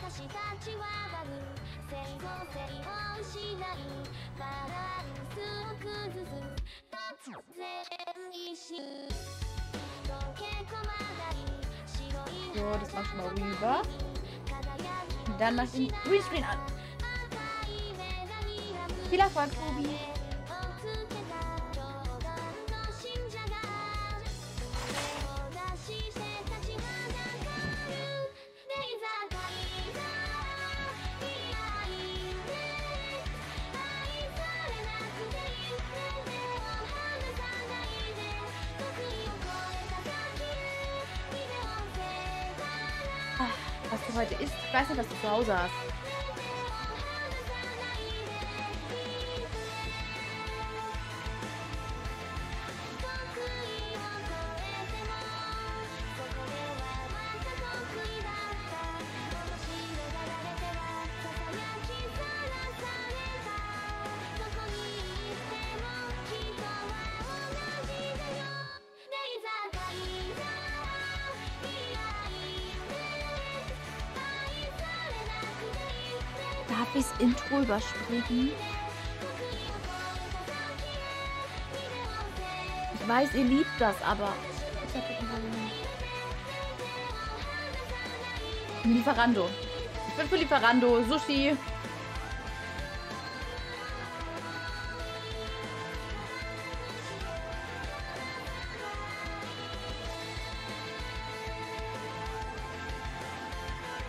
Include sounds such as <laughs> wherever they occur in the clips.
私たちはバグ整合性を失いバランスを崩す突然一瞬溶け込まない白い So, das machen rüber. Hm. Dann mach ich den Greenscreen an. Viel Erfolg, Tobi. Heute isst. Ich weiß nicht, was du zu Hause hast. Das Intro überspringen? Ich weiß, ihr liebt das, aber... Lieferando. Ich bin für Lieferando. Sushi.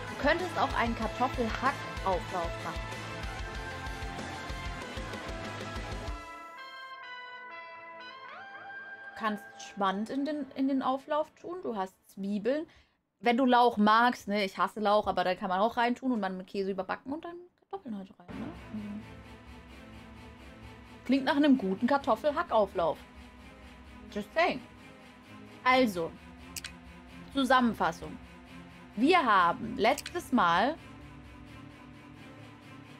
Du könntest auch einen Kartoffelhackauflauf machen. Schmand in den, in den Auflauf tun. Du hast Zwiebeln. Wenn du Lauch magst, ne, ich hasse Lauch, aber da kann man auch reintun und dann mit Käse überbacken und dann Kartoffeln halt rein, ne? Mhm. Klingt nach einem guten Kartoffelhackauflauf. Just saying. Also, Zusammenfassung. Wir haben letztes Mal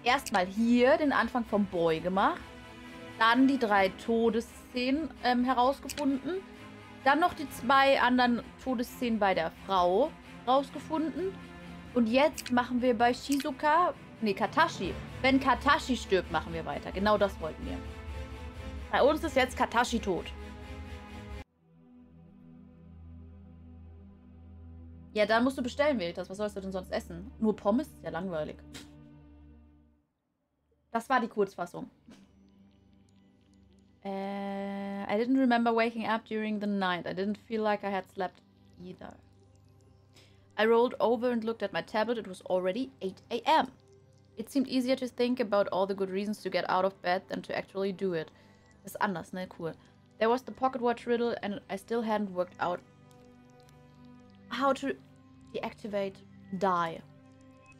erstmal hier den Anfang vom Boy gemacht. Dann die drei Todesszenen ähm, herausgefunden. Dann noch die zwei anderen Todesszenen bei der Frau rausgefunden. Und jetzt machen wir bei Shizuka, nee, Katashi. Wenn Katashi stirbt, machen wir weiter. Genau das wollten wir. Bei uns ist jetzt Katashi tot. Ja, dann musst du bestellen, Veritas. Was sollst du denn sonst essen? Nur Pommes ist ja langweilig. Das war die Kurzfassung. Uh, I didn't remember waking up during the night. I didn't feel like I had slept either. I rolled over and looked at my tablet. It was already 8 a.m. It seemed easier to think about all the good reasons to get out of bed than to actually do it. Ist anders, ne? Cool. There was the pocket watch riddle and I still hadn't worked out how to deactivate Dai.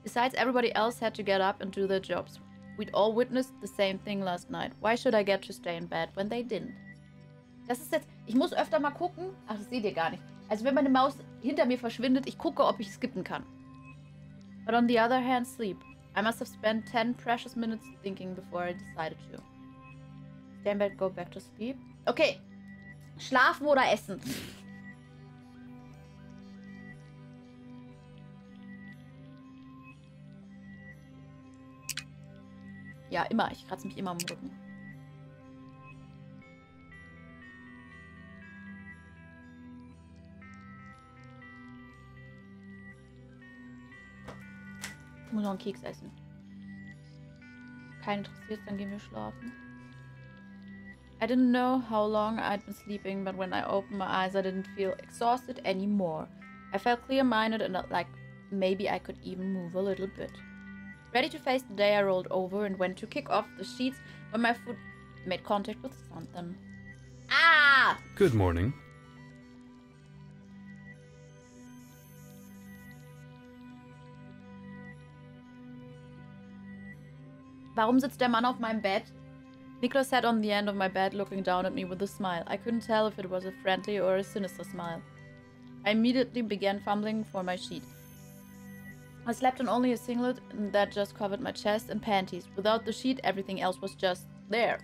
Besides, everybody else had to get up and do their jobs. We'd all witnessed the same thing last night. Why should I get to stay in bed when they didn't? Das ist jetzt... Ich muss öfter mal gucken. Ach, das seht ihr gar nicht. Also wenn meine Maus hinter mir verschwindet, ich gucke, ob ich skippen kann. But on the other hand, sleep. I must have spent 10 precious minutes thinking before I decided to. Stay in bed, go back to sleep. Okay. Schlafen oder essen? Ja, immer. Ich kratze mich immer am Rücken. Ich muss noch einen Keks essen. Kein interessiert, dann gehen wir schlafen. I didn't know how long I'd been sleeping, but when I opened my eyes, I didn't feel exhausted anymore. I felt clear-minded and like maybe I could even move a little bit. Ready to face the day, I rolled over and went to kick off the sheets when my foot made contact with something. Ah! Good morning. Warum sitzt der Mann auf meinem Bett? Nicholas sat on the end of my bed looking down at me with a smile. I couldn't tell if it was a friendly or a sinister smile. I immediately began fumbling for my sheet. I slept on only a singlet that just covered my chest and panties. Without the sheet, everything else was just there.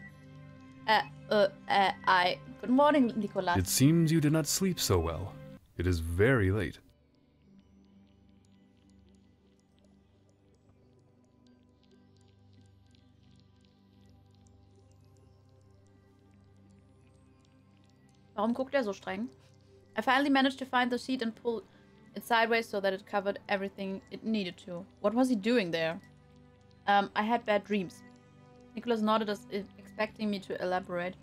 Uh, uh, uh, I... Good morning, Nicholas. It seems you did not sleep so well. It is very late. Warum guckt er so streng? I finally managed to find the sheet and pull it sideways so that it covered everything it needed to. What was he doing there? Um, I had bad dreams. Nicholas nodded as if expecting me to elaborate,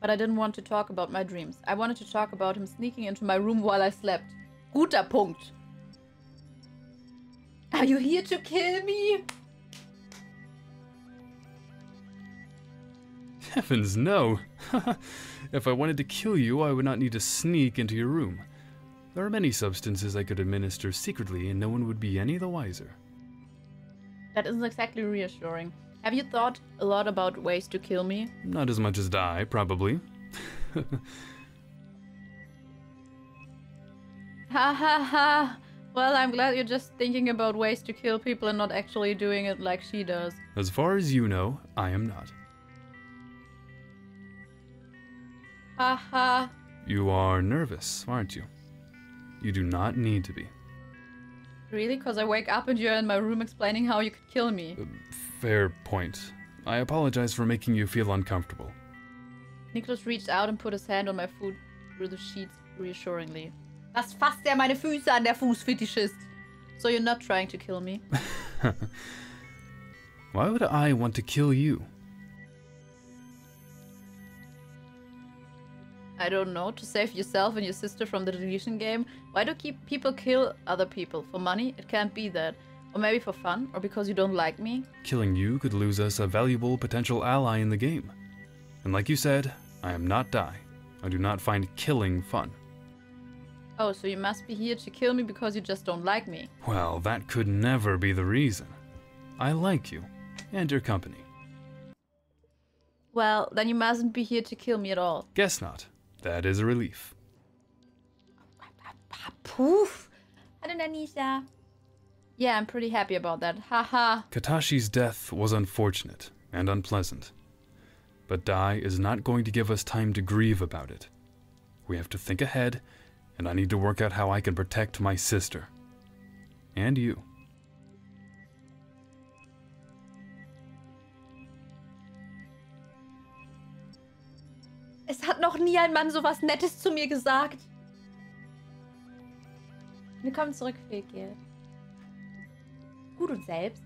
but I didn't want to talk about my dreams. I wanted to talk about him sneaking into my room while I slept. Guter Punkt. Are you here to kill me? Heavens, no! <laughs> if I wanted to kill you, I would not need to sneak into your room. There are many substances I could administer secretly and no one would be any the wiser. That isn't exactly reassuring. Have you thought a lot about ways to kill me? Not as much as Dai, probably. <laughs> Ha ha ha! Well, I'm glad you're just thinking about ways to kill people and not actually doing it like she does. As far as you know, I am not. Ha ha! You are nervous, aren't you? You do not need to be. Really? Because I wake up and you're in my room explaining how you could kill me. Fair point. I apologize for making you feel uncomfortable. Nicholas reached out and put his hand on my foot through the sheets reassuringly. Was fasst er meine Füße an, der Fußfetischist? So you're not trying to kill me? <laughs> Why would I want to kill you? I don't know, to save yourself and your sister from the deletion game? Why do keep people kill other people? For money? It can't be that. Or maybe for fun? Or because you don't like me? Killing you could lose us a valuable potential ally in the game. And like you said, I am not Dai. I do not find killing fun. Oh, so you must be here to kill me because you just don't like me. Well, that could never be the reason. I like you, and your company. Well, then you mustn't be here to kill me at all. Guess not. That is a relief. Poof! Hallo Nanisha. Yeah, I'm pretty happy about that. Haha. Katashi's death was unfortunate and unpleasant. But Dai is not going to give us time to grieve about it. We have to think ahead, and I need to work out how I can protect my sister. And you. Es hat noch nie ein Mann so was Nettes zu mir gesagt. Willkommen zurück, Fekir. Gut und selbst?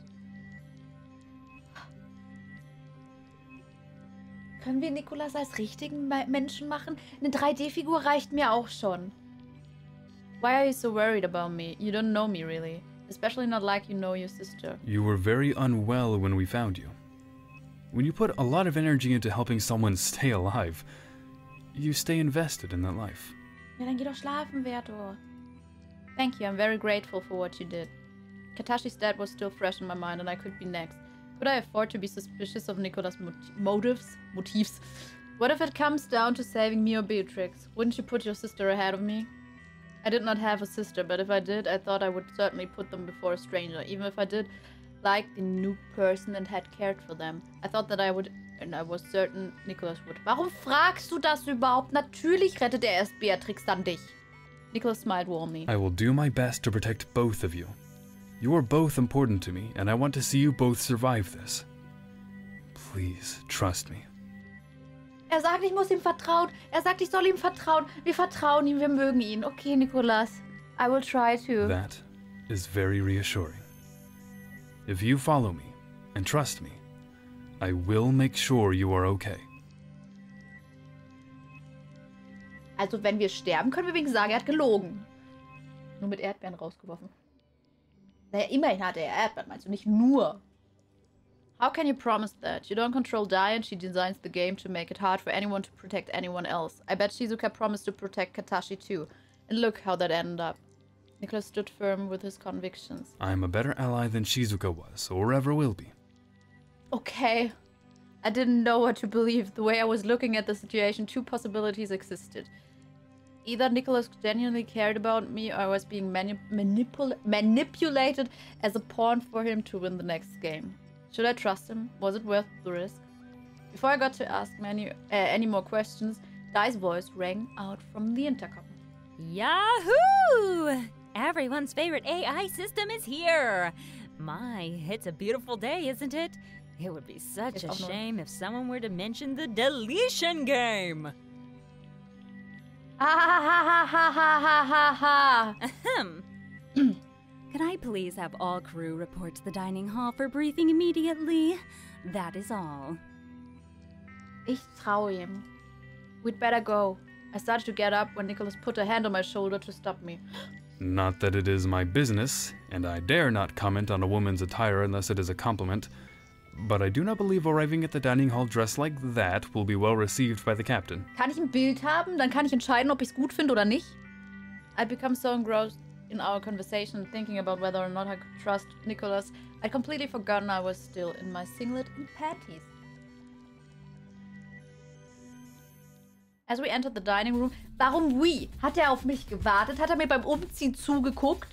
Können wir Nikolas als richtigen Me- Menschen machen? Eine 3D-Figur reicht mir auch schon. Why are you so worried about me? You don't know me really. Especially not like you know your sister. You were very unwell when we found you. When you put a lot of energy into helping someone stay alive, you stay invested in that life. Ja, dann geh doch schlafen, Verto. Thank you, I'm very grateful for what you did. Katashi's death was still fresh in my mind and I could be next. Could I afford to be suspicious of Nicholas' mot- motives? Motifs? What if it comes down to saving me or Beatrix? Wouldn't you put your sister ahead of me? I did not have a sister, but if I did, I thought I would certainly put them before a stranger, even if I did like the new person and had cared for them. I thought that I would, and I was certain Nicholas would. Warum fragst du das überhaupt? Natürlich rettet er erst Beatrix, dann dich. Nicholas smiled warmly. I will do my best to protect both of you. You are both important to me, and I want to see you both survive this. Please trust me. Er sagt, ich muss ihm vertrauen. Er sagt, ich soll ihm vertrauen. Wir vertrauen ihm, wir mögen ihn. Okay, Nicholas. I will try to. That is very reassuring. If you follow me and trust me, I will make sure you are okay. Also, wenn wir sterben, können wir wegen sagen, er hat gelogen. Nur mit Erdbeeren rausgeworfen. Naja, immerhin hatte er Erdbeeren, meinst du? Nicht nur. How can you promise that? You don't control Dai and she designs the game to make it hard for anyone to protect anyone else. I bet Shizuka promised to protect Katashi too. And look how that ended up. Nicholas stood firm with his convictions. I am a better ally than Shizuka was, or ever will be. Okay. I didn't know what to believe. The way I was looking at the situation, two possibilities existed. Either Nicholas genuinely cared about me or I was being mani- manipul- manipulated as a pawn for him to win the next game. Should I trust him? Was it worth the risk? Before I got to ask many, uh, any more questions, Dai's voice rang out from the intercom. Yahoo! Everyone's favorite AI system is here. My, it's a beautiful day, isn't it? It would be such It's a shame if someone were to mention the deletion game. Ah, ha ha ha ha ha ha ha ha. Ahem. <clears throat> Could I please have all crew report to the dining hall for briefing immediately? That is all. Ich traue ihm. We'd better go. I started to get up when Nicholas put a hand on my shoulder to stop me. Not that it is my business, and I dare not comment on a woman's attire unless it is a compliment, but I do not believe arriving at the dining hall dressed like that will be well received by the captain. Kann ich ein Bild haben? Dann kann ich entscheiden, ob ich gut finde oder nicht. I become so engrossed in our conversation, thinking about whether or not I could trust Nicholas. I'd completely forgotten I was still in my singlet and panties. As we entered the dining room, warum we? Hat er auf mich gewartet? Hat er mir beim Umziehen zugeguckt?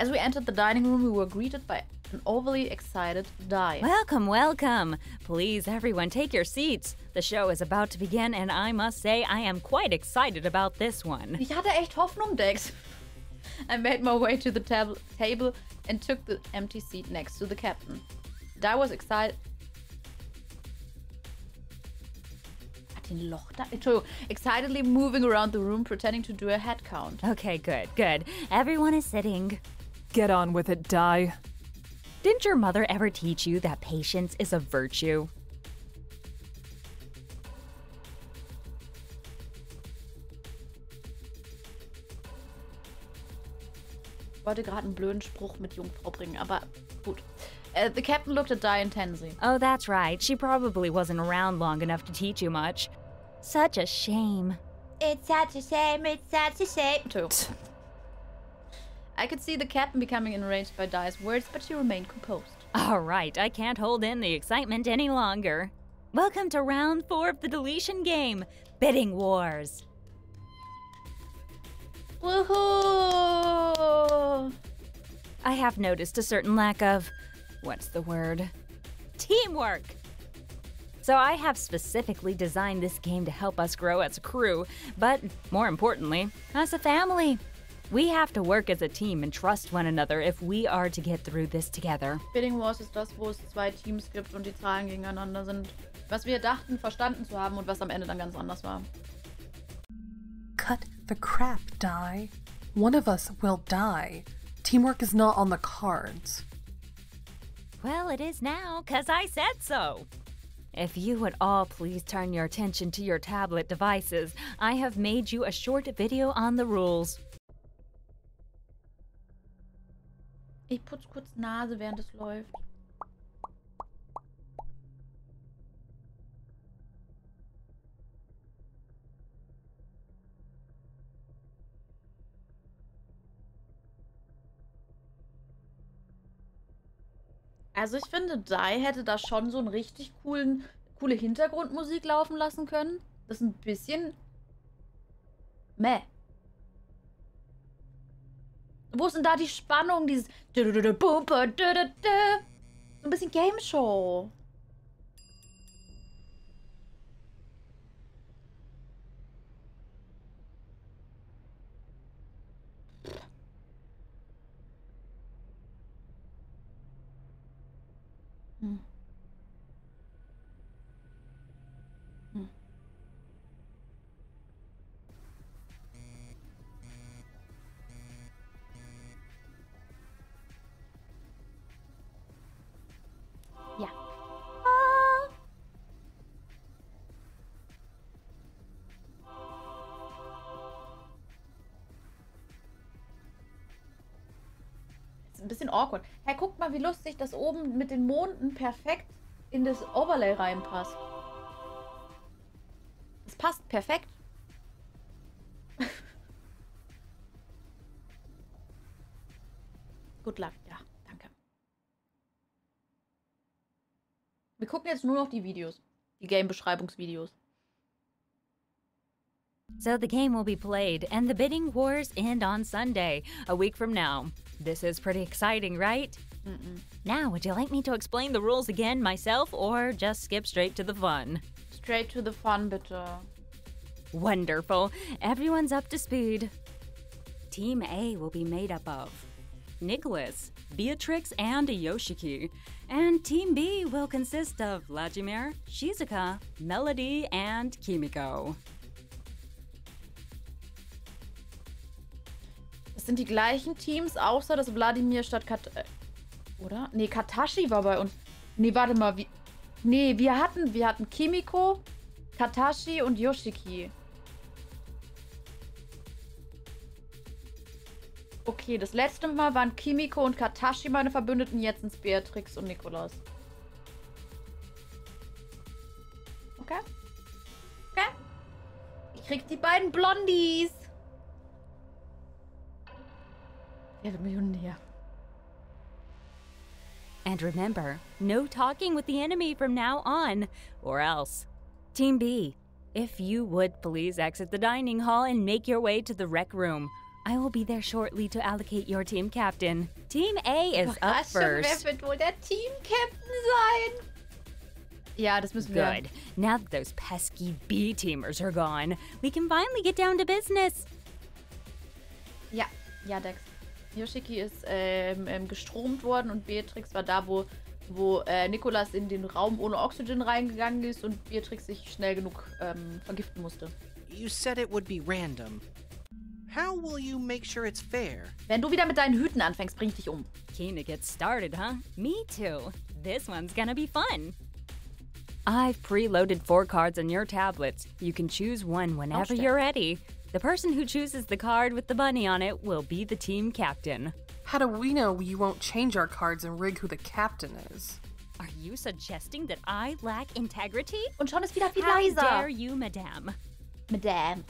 As we entered the dining room, we were greeted by an overly excited Dai. Welcome, welcome. Please, everyone, take your seats. The show is about to begin, and I must say, I am quite excited about this one. Ich hatte echt Hoffnung, Dex. <laughs> I made my way to the tab- table and took the empty seat next to the captain. Dai was excited. Hat den Loch da? Entschuldigung. Excitedly moving around the room, pretending to do a head count. Okay, good, good. Everyone is sitting. Get on with it, Dai. Didn't your mother ever teach you that patience is a virtue? Ich wollte gerade einen blöden Spruch mit Jungfrau bringen, aber gut. Uh, the captain looked at Dai intensely. Oh, that's right. She probably wasn't around long enough to teach you much. Such a shame. It's such a shame, it's such a shame. Entschuldigung. I could see the captain becoming enraged by Dai's words, but she remained composed. All right, I can't hold in the excitement any longer. Welcome to round four of the deletion game Bidding Wars. Woohoo! I have noticed a certain lack of. What's the word? Teamwork! So I have specifically designed this game to help us grow as a crew, but more importantly, as a family. We have to work as a team and trust one another if we are to get through this together. Bidding Wars ist das, wo es zwei Teams gibt und die Zahlen gegeneinander sind. Was wir dachten, verstanden zu haben und was am Ende dann ganz anders war. Cut the crap, Dai. One of us will die. Teamwork is not on the cards. Well, it is now, because I said so. If you would all please turn your attention to your tablet devices, I have made you a short video on the rules. Ich putz kurz Nase, während es läuft. Also ich finde, Dai hätte da schon so einen richtig coolen, coole Hintergrundmusik laufen lassen können. Das ist ein bisschen meh. Wo ist denn da die Spannung? Dieses. So ein bisschen Game Show. Ein bisschen awkward. Hey, guckt mal, wie lustig das oben mit den Monden perfekt in das Overlay reinpasst. Es passt perfekt. <laughs> Good luck, ja, danke. Wir gucken jetzt nur noch die Videos. Die Game-Beschreibungsvideos. So the game will be played, and the bidding wars end on Sunday, a week from now. This is pretty exciting, right? Mm-mm. Now, would you like me to explain the rules again myself, or just skip straight to the fun? Straight to the fun, bitte. Uh, Wonderful. Everyone's up to speed. Team A will be made up of Nicholas, Beatrix, and Yoshiki. And Team B will consist of Vladimir, Shizuka, Melody, and Kimiko. Sind die gleichen Teams, außer dass Wladimir statt Kat... Äh, oder? Nee, Katashi war bei uns. Nee, warte mal. Wie, nee, wir hatten, wir hatten Kimiko, Katashi und Yoshiki. Okay, das letzte Mal waren Kimiko und Katashi meine Verbündeten, jetzt sind es Beatrix und Nikolaus. Okay. Okay. Ich krieg die beiden Blondies. Ja, der Millionär. And remember, no talking with the enemy from now on, or else. Team B, if you would please exit the dining hall and make your way to the rec room. I will be there shortly to allocate your team captain. Team A is up wer first. wird wohl der Team-Captain sein? Ja, das müssen wir. Good. Now that those pesky B teamers are gone, we can finally get down to business. Ja, ja, Dex. Yoshiki ist ähm, ähm, gestromt worden und Beatrix war da, wo, wo äh, Nikolas in den Raum ohne Oxygen reingegangen ist und Beatrix sich schnell genug ähm, vergiften musste. You said it would be random. How will you make sure it's fair? Wenn du wieder mit deinen Hüten anfängst, bring ich dich um. Keen to get started, huh? Me too. This one's gonna be fun. I've preloaded four cards on your tablets. You can choose one whenever Aufstellen. you're ready. The person who chooses the card with the bunny on it will be the team captain. How do we know you won't change our cards and rig who the captain is? Are you suggesting that I lack integrity? Und schon ist wieder viel How leiser. dare you, madame? Madame.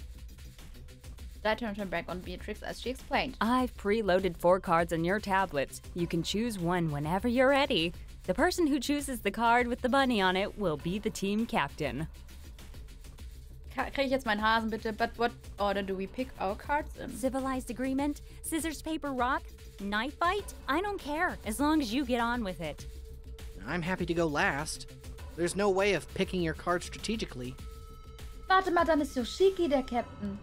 I turned her back on Beatrix as she explained. I've preloaded four cards on your tablets. You can choose one whenever you're ready. The person who chooses the card with the bunny on it will be the team captain. Ka- Krieg ich jetzt meinen Hasen bitte? But what order do we pick our cards in? Civilized agreement? Scissors, paper, rock? Knife fight? I don't care, as long as you get on with it. I'm happy to go last. There's no way of picking your cards strategically. Warte mal, dann ist Yoshiki der Captain.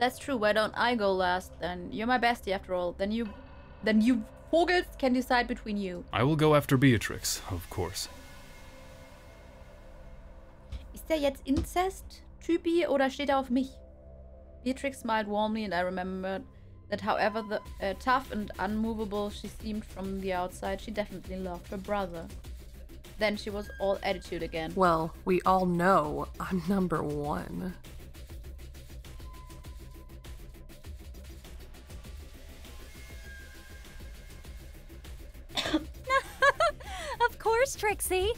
That's true. Why don't I go last then? You're my bestie after all. Then you, then you Vogels can decide between you. I will go after Beatrix, of course. Ist der jetzt Inzest-Typi oder steht er auf mich? Beatrix smiled warmly and I remembered that however the, uh, tough and unmovable she seemed from the outside, she definitely loved her brother. Then she was all attitude again. Well, we all know I'm number one. <laughs> Of course, Trixie.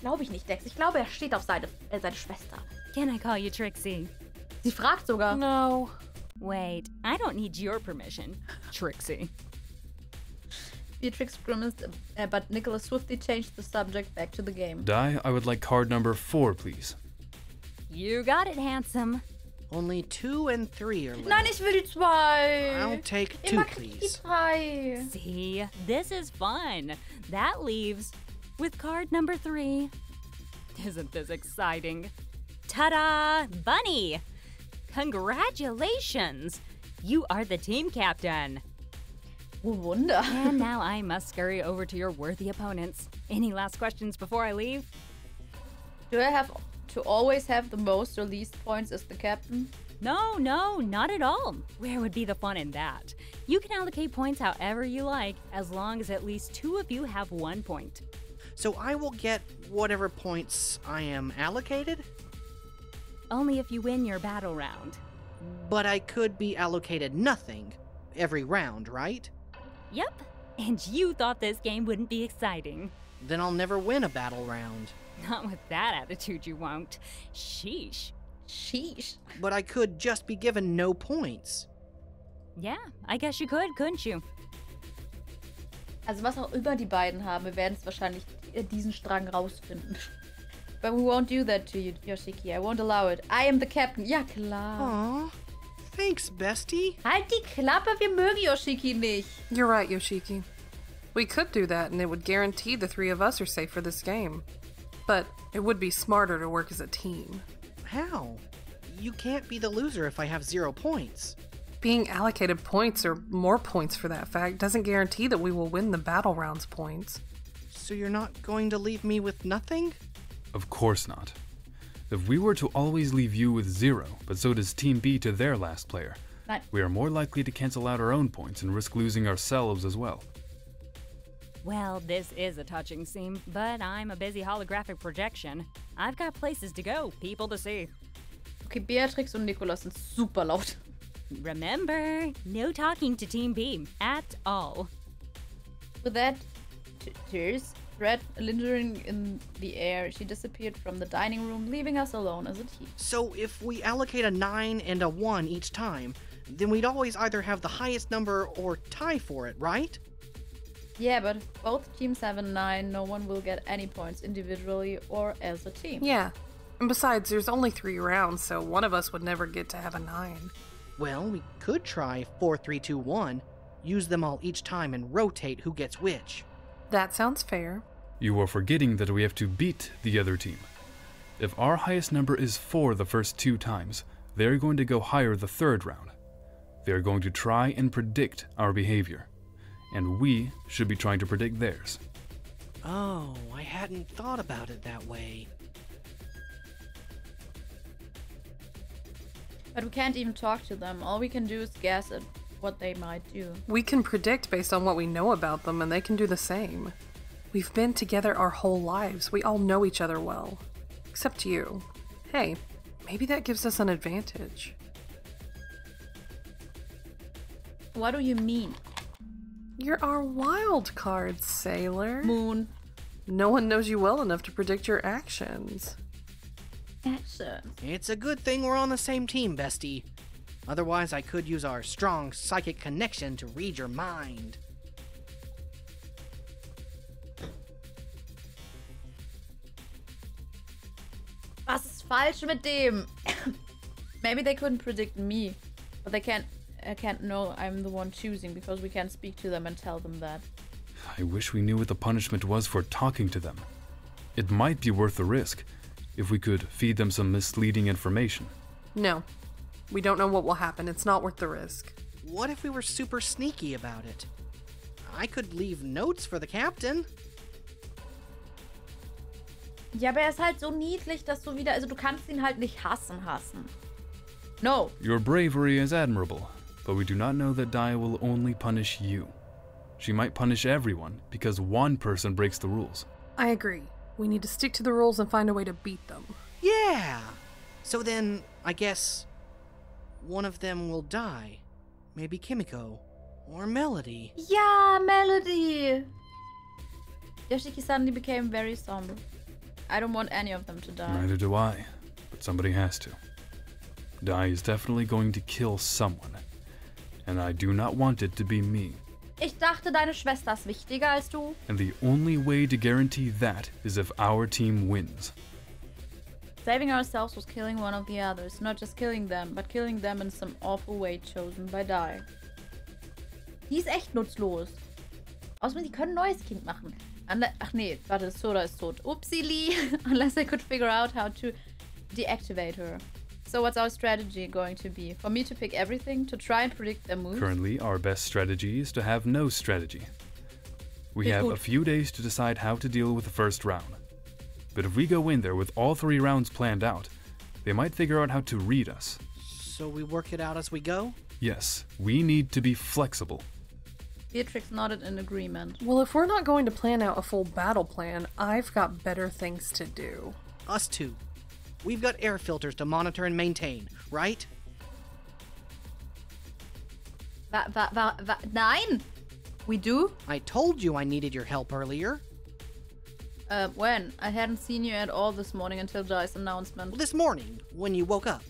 Glaube ich nicht, Dex. Ich glaube, er steht auf seine, äh, seine Schwester. Can I call you Trixie? Sie fragt sogar. No. Wait, I don't need your permission, Trixie. Beatrix grimaced, uh, but Nicholas swiftly changed the subject back to the game. Di, I would like card number four, please. You got it, handsome. Only two and three are left. Nein, ich will die zwei. I'll take two, Immer krieg ich die please. drei. See, this is fun. That leaves with card number three. Isn't this exciting? Ta da! Bunny! Congratulations! You are the team captain. Wunder. <laughs> And now I must scurry over to your worthy opponents. Any last questions before I leave? Do I have to always have the most or least points as the captain? No, no, not at all. Where would be the fun in that? You can allocate points however you like, as long as at least two of you have one point. So I will get whatever points I am allocated, Only if you win your battle round. but I could be allocated nothing every round, right? Yep. And you thought this game wouldn't be exciting. Then I'll never win a battle round. Not with that attitude, you won't. Sheesh. Sheesh. But I could just be given no points. Yeah, I guess you could, couldn't you? Also was auch immer die beiden haben, wir werden es wahrscheinlich Äh, diesen Strang rausfinden. <laughs> But we won't do that to you, Yoshiki. I won't allow it. I am the captain. Ja, klar. Aw. Thanks, bestie. Halt die Klappe, wir mögen Yoshiki nicht. You're right, Yoshiki. We could do that, and it would guarantee the three of us are safe for this game. But it would be smarter to work as a team. How? You can't be the loser if I have zero points. Being allocated points, or more points for that fact, doesn't guarantee that we will win the battle rounds points. So you're not going to leave me with nothing? Of course not. If we were to always leave you with zero, but so does Team B to their last player, Nein. we are more likely to cancel out our own points and risk losing ourselves as well. Well, this is a touching scene, but I'm a busy holographic projection. I've got places to go, people to see. Okay, Beatrix und Nikolaus sind super laut. Remember, no talking to Team B at all. With that, t- tears, threat lingering in the air, she disappeared from the dining room, leaving us alone as a team. So if we allocate a 9 and a 1 each time, then we'd always either have the highest number or tie for it, right? Yeah, but both teams have a 9, no one will get any points individually or as a team. Yeah. And besides, there's only three rounds, so one of us would never get to have a nine. Well, we could try 4 3 2 1, use them all each time and rotate who gets which. That sounds fair. You are forgetting that we have to beat the other team. If our highest number is 4 the first two times, they're going to go higher the third round. They're going to try and predict our behavior, and we should be trying to predict theirs. Oh, I hadn't thought about it that way. But we can't even talk to them. All we can do is guess at what they might do. We can predict based on what we know about them, and they can do the same. We've been together our whole lives. We all know each other well. Except you. Hey, maybe that gives us an advantage. What do you mean? You're our wild card, sailor. Moon. No one knows you well enough to predict your actions. Action. It's a good thing we're on the same team, bestie. Otherwise, I could use our strong psychic connection to read your mind. Falsch mit dem? <coughs> Maybe they couldn't predict me, but they can't. I can't know I'm the one choosing because we can't speak to them and tell them that. I wish we knew what the punishment was for talking to them. It might be worth the risk if we could feed them some misleading information. No. We don't know what will happen. It's not worth the risk. What if we were super sneaky about it? I could leave notes for the captain. Ja, aber er ist halt so niedlich, dass du wieder. Also, du kannst ihn halt nicht hassen, hassen. No. Your bravery is admirable, but we do not know that Dai will only punish you. She might punish everyone because one person breaks the rules. I agree. We need to stick to the rules and find a way to beat them. Yeah! So then, I guess. One of them will die. Maybe Kimiko. Or Melody. Yeah, Melody! Yoshiki suddenly became very somber. I don't want any of them to die. Neither do I, but somebody has to. Dai is definitely going to kill someone, and I do not want it to be me. Ich dachte, deine Schwester ist wichtiger als du. And the only way to guarantee that is if our team wins. Saving ourselves was killing one of the others. Not just killing them, but killing them in some awful way chosen by Dai. Die ist echt nutzlos. Außerdem, die können ein neues Kind machen. Unle Ach nee, warte, Soda ist tot. Upsili! <laughs> Unless I could figure out how to deactivate her. So what's our strategy going to be? For me to pick everything? To try and predict their moves? Currently, our best strategy is to have no strategy. We Okay, have good. a few days to decide how to deal with the first round. But if we go in there with all three rounds planned out, they might figure out how to read us. So we work it out as we go? Yes, we need to be flexible. Beatrix nodded in agreement. Well, if we're not going to plan out a full battle plan, I've got better things to do. Us too. We've got air filters to monitor and maintain, right? Wa wa wa wa nein! We do? I told you I needed your help earlier. Uh, when? I hadn't seen you at all this morning until Dai's announcement. This morning, when you woke up.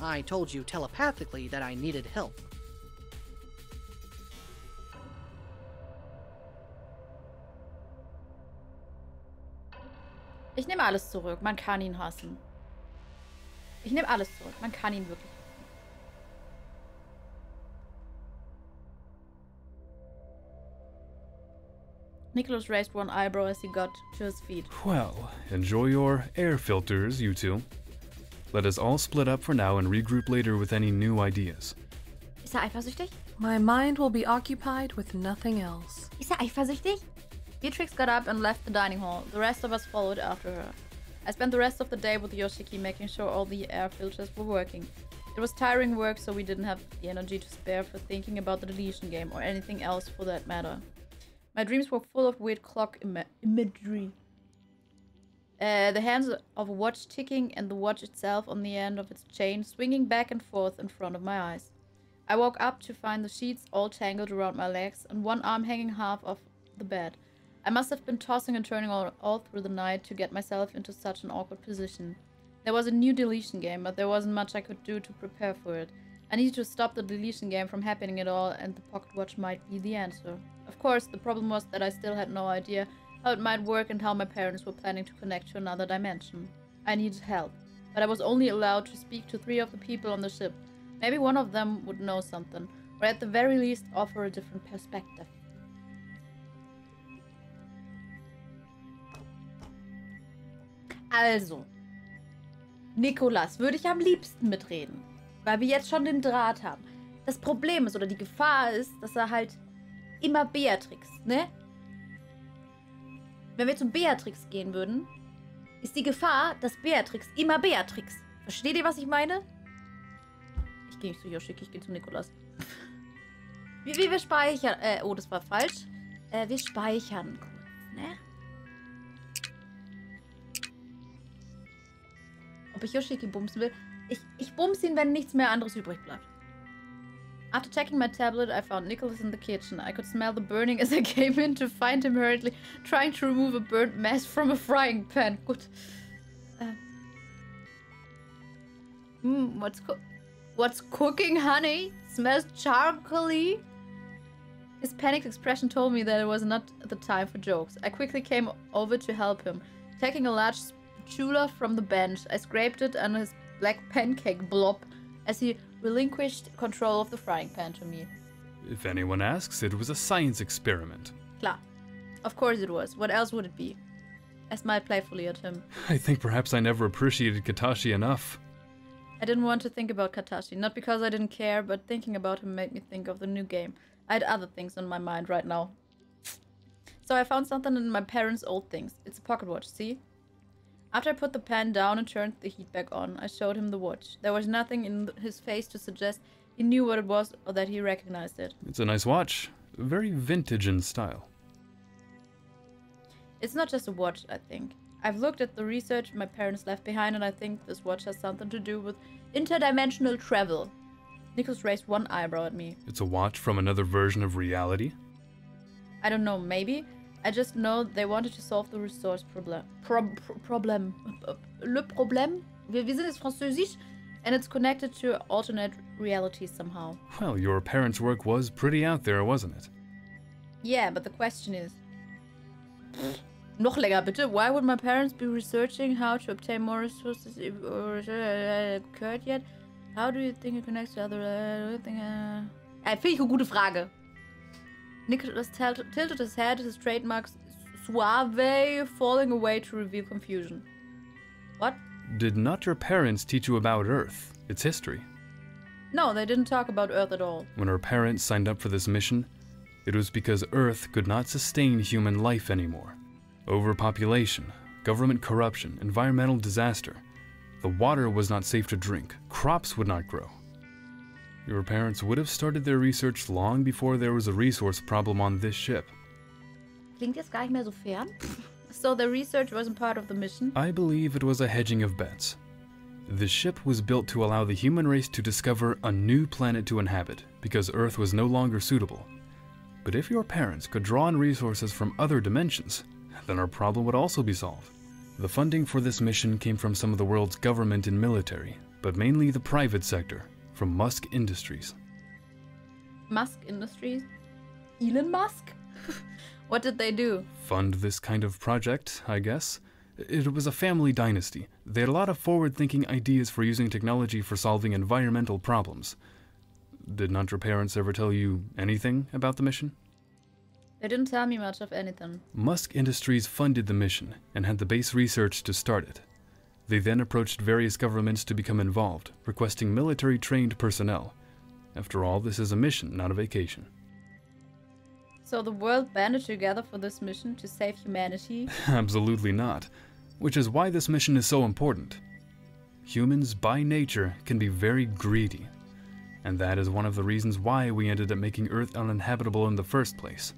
I told you telepathically that I needed help. Ich nehme alles zurück. Man kann ihn hassen. Ich nehme alles zurück. Man kann ihn wirklich. Nicholas raised one eyebrow as he got to his feet. Well, enjoy your air filters, you two. Let us all split up for now and regroup later with any new ideas. Ist er eifersüchtig? My mind will be occupied with nothing else. Ist er eifersüchtig? Beatrix got up and left the dining hall. The rest of us followed after her. I spent the rest of the day with Yoshiki making sure all the air filters were working. It was tiring work, so we didn't have the energy to spare for thinking about the deletion game or anything else for that matter. My dreams were full of weird clock ima imagery. Uh, the hands of a watch ticking and the watch itself on the end of its chain swinging back and forth in front of my eyes. I woke up to find the sheets all tangled around my legs and one arm hanging half off the bed. I must have been tossing and turning all, all through the night to get myself into such an awkward position. There was a new deletion game, but there wasn't much I could do to prepare for it. I needed to stop the deletion game from happening at all, and the pocket watch might be the answer. Of course, the problem was that I still had no idea how it might work and how my parents were planning to connect to another dimension. I needed help, but I was only allowed to speak to three of the people on the ship. Maybe one of them would know something, or at the very least offer a different perspective. Also, Nikolas würde ich am liebsten mitreden, weil wir jetzt schon den Draht haben. Das Problem ist, oder die Gefahr ist, dass er halt immer Beatrix, ne? Wenn wir zu Beatrix gehen würden, ist die Gefahr, dass Beatrix immer Beatrix. Versteht ihr, was ich meine? Ich gehe nicht zu Yoshiki, ich gehe zu Nikolas. Wie, wie wir speichern. Äh, oh, das war falsch. Äh, wir speichern kurz, ne? Ob ich Yoshiki bumsen will? Ich, ich bums ihn, wenn nichts mehr anderes übrig bleibt. After checking my tablet, I found Nicholas in the kitchen. I could smell the burning as I came in to find him hurriedly trying to remove a burnt mess from a frying pan. Gut. Uh, mm, what's co what's cooking, honey? Smells charcoaly. His panicked expression told me that it was not the time for jokes. I quickly came over to help him. Taking a large spatula from the bench, I scraped it on his black <laughs> pancake blob as he relinquished control of the frying pan to me. If anyone asks, it was a science experiment. Klar. Of course it was. What else would it be? I smiled playfully at him. I think perhaps I never appreciated Katashi enough. I didn't want to think about Katashi, not because I didn't care, but thinking about him made me think of the new game. I had other things on my mind right now. So I found something in my parents' old things. It's a pocket watch, see? After I put the pan down and turned the heat back on, I showed him the watch. There was nothing in his face to suggest he knew what it was or that he recognized it. It's a nice watch. Very vintage in style. It's not just a watch, I think. I've looked at the research my parents left behind and I think this watch has something to do with interdimensional travel. Nicholas raised one eyebrow at me. It's a watch from another version of reality? I don't know, maybe. I just know they wanted to solve the resource problem. Pro pro problem. Le problème? Wir, wir sind jetzt französisch. And it's connected to alternate realities somehow. Well, your parents' work was pretty out there, wasn't it? Yeah, but the question is... Noch länger bitte. Why would my parents be researching how to obtain more resources if or uh, occurred yet? How do you think it connects to other... Uh, thing, uh... Äh, Finde ich eine gute Frage. Nicholas tilted his head, his trademark suave falling away to reveal confusion. What? Did not your parents teach you about Earth, its history? No, they didn't talk about Earth at all. When our parents signed up for this mission, it was because Earth could not sustain human life anymore. Overpopulation, government corruption, environmental disaster. The water was not safe to drink, crops would not grow. Your parents would have started their research long before there was a resource problem on this ship. Klingt jetzt gar nicht mehr so fern. <laughs> so the research wasn't part of the mission? I believe it was a hedging of bets. The ship was built to allow the human race to discover a new planet to inhabit, because Earth was no longer suitable. But if your parents could draw on resources from other dimensions, then our problem would also be solved. The funding for this mission came from some of the world's government and military, but mainly the private sector, from Musk Industries. Musk Industries? Elon Musk? <laughs> what did they do? Fund this kind of project, I guess. It was a family dynasty. They had a lot of forward thinking ideas for using technology for solving environmental problems. Did not your parents ever tell you anything about the mission? They didn't tell me much of anything. Musk Industries funded the mission and had the base research to start it. They then approached various governments to become involved, requesting military trained personnel. After all, this is a mission, not a vacation. So the world banded together for this mission to save humanity? <laughs> Absolutely not. Which is why this mission is so important. humans by nature can be very greedy. And that is one of the reasons why we ended up making Earth uninhabitable in the first place.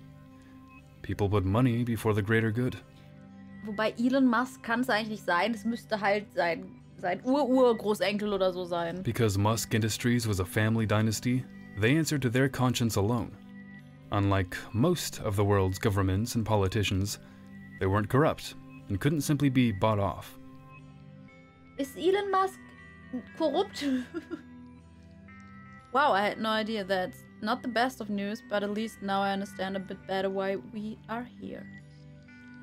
People put money before the greater good. Wobei Elon Musk kann es eigentlich nicht sein. Es müsste halt sein, sein Ur-Ur-Großenkel oder so sein. Because Musk Industries was a family dynasty, they answered to their conscience alone. Unlike most of the world's governments and politicians, they weren't corrupt and couldn't simply be bought off. Is Elon Musk corrupt? <laughs> wow, I had no idea. That's not the best of news, but at least now I understand a bit better why we are here.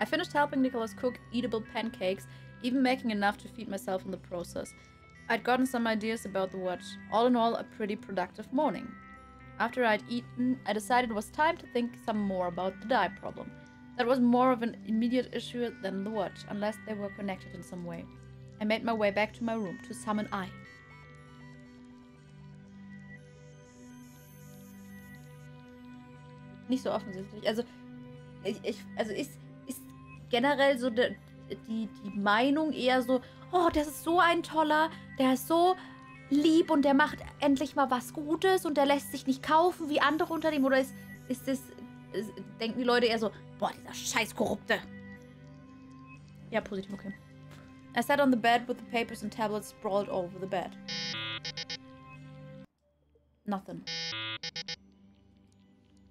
I finished helping Nicholas cook eatable pancakes, even making enough to feed myself in the process. I'd gotten some ideas about the watch. All in all, a pretty productive morning. After I'd eaten, I decided it was time to think some more about the Dai problem. That was more of an immediate issue than the watch, unless they were connected in some way. I made my way back to my room to summon I. Nicht so offensichtlich. Also, ich, ich also ist generell so de, die, die Meinung eher so, oh, das ist so ein toller, der ist so lieb und der macht endlich mal was Gutes und der lässt sich nicht kaufen wie andere unter dem. Oder ist, ist das, ist, denken die Leute eher so, boah, dieser scheiß Korrupte. Ja, positiv, okay. I sat on the bed with the papers and tablets sprawled over the bed. Nothing.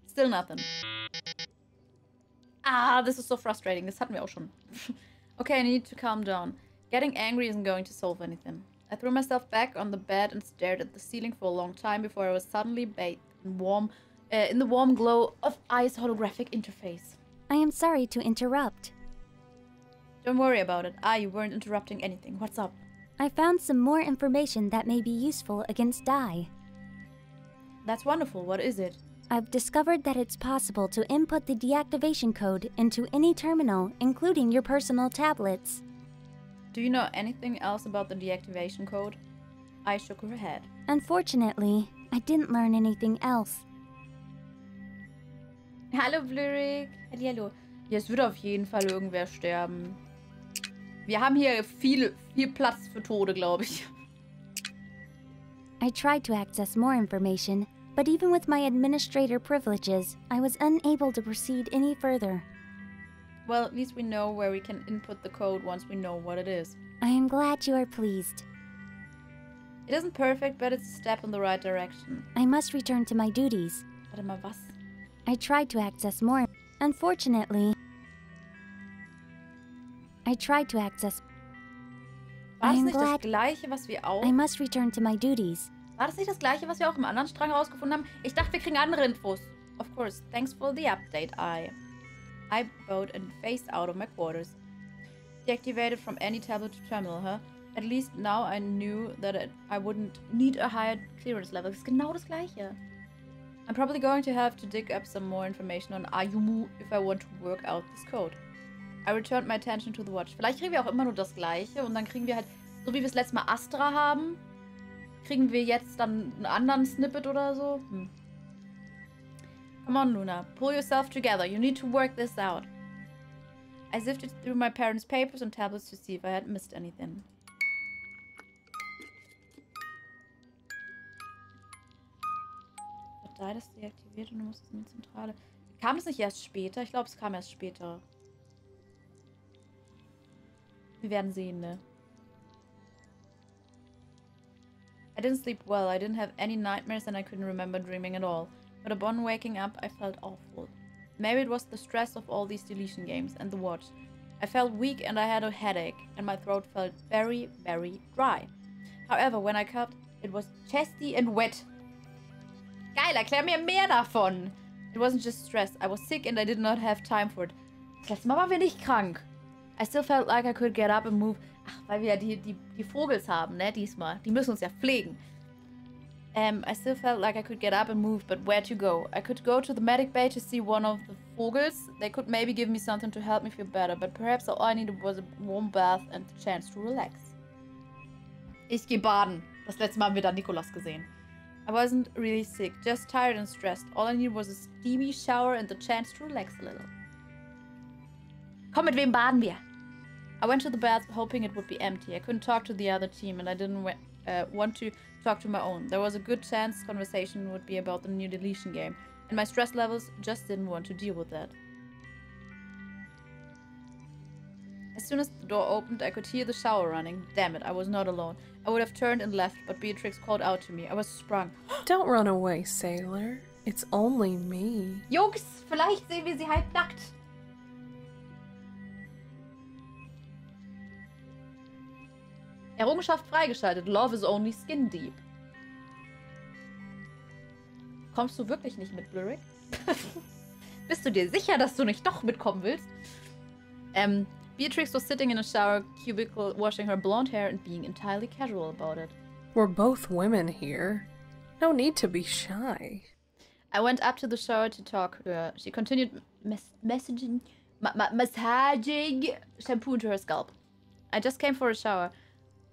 Still nothing. Ah, this is so frustrating. Das hatten wir auch schon. okay, I need to calm down. Getting angry isn't going to solve anything. I threw myself back on the bed and stared at the ceiling for a long time before I was suddenly bathed in warm, uh, in the warm glow of I's holographic interface. I am sorry to interrupt. Don't worry about it. Ah, you weren't interrupting anything. What's up? I found some more information that may be useful against Dai. That's wonderful. What is it? I've discovered that it's possible to input the deactivation code into any terminal, including your personal tablets. Do you know anything else about the deactivation code? I shook her head. Unfortunately, I didn't learn anything else. Hallo Blürig. Hallo. Es wird auf jeden Fall irgendwer sterben. Wir haben hier viel, viel Platz für Tode, glaube ich. I tried to access more information, but even with my administrator privileges, I was unable to proceed any further. Well, at least we know where we can input the code once we know what it is. I am glad you are pleased. It isn't perfect, but it's a step in the right direction. I must return to my duties. Warte mal, was? I tried to access more. Unfortunately, I tried to access. War I am nicht das glad gleiche, was wir auch... I must return to my duties. War das nicht das gleiche, was wir auch im anderen Strang herausgefunden haben? Ich dachte, wir kriegen andere Infos. Of course, thanks for the update, I. I bowed and phased out of my quarters. Deactivated from any tablet to terminal, huh? At least now I knew that I wouldn't need a higher clearance level. Das ist genau das gleiche. I'm probably going to have to dig up some more information on Ayumu if I want to work out this code. I returned my attention to the watch. Vielleicht kriegen wir auch immer nur das gleiche und dann kriegen wir halt, so wie wir es letztes Mal Astra haben, kriegen wir jetzt dann einen anderen Snippet oder so. Hm. Come on, Luna. Pull yourself together. You need to work this out. I sifted through my parents' papers and tablets to see if I had missed anything. Datei das deaktiviert und du musst es in die Zentrale. Kam es nicht erst später? Ich glaube, es kam erst später. Wir werden sehen, ne? I didn't sleep well. I didn't have any nightmares and I couldn't remember dreaming at all. But upon waking up, I felt awful. Maybe it was the stress of all these deletion games and the watch. I felt weak and I had a headache, and my throat felt very, very dry. However, when I coughed, it was chesty and wet. Geil, erklär mir mehr davon! It wasn't just stress. I was sick and I did not have time for it. Das letzte Mal waren wir nicht krank. I still felt like I could get up and move. Ach, weil wir ja die, die, die Vogels haben, ne, diesmal. Die müssen uns ja pflegen. Um, I still felt like I could get up and move, but where to go? I could go to the medic bay to see one of the Vogels. They could maybe give me something to help me feel better, but perhaps all I needed was a warm bath and the chance to relax. Ich gehe baden. Das letzte Mal haben wir da Nikolas gesehen. I wasn't really sick, just tired and stressed. All I needed was a steamy shower and the chance to relax a little. Komm, mit wem baden wir? I went to the bath hoping it would be empty. I couldn't talk to the other team and I didn't uh, want to talk to my own. There was a good chance conversation would be about the new deletion game, and my stress levels just didn't want to deal with that. As soon as the door opened, I could hear the shower running. Damn it, I was not alone. I would have turned and left, but Beatrix called out to me. I was sprung. <gasps> Don't run away, sailor. It's only me. Jungs, vielleicht sehen wir sie halbnackt. Errungenschaft freigeschaltet. Love is only skin deep. Kommst du wirklich nicht mit, Blurrick? <laughs> Bist du dir sicher, dass du nicht doch mitkommen willst? Um, Beatrix was sitting in a shower cubicle, washing her blonde hair and being entirely casual about it. We're both women here. No need to be shy. I went up to the shower to talk to her. She continued mes- messaging, ma- ma- massaging shampoo into her scalp. I just came for a shower.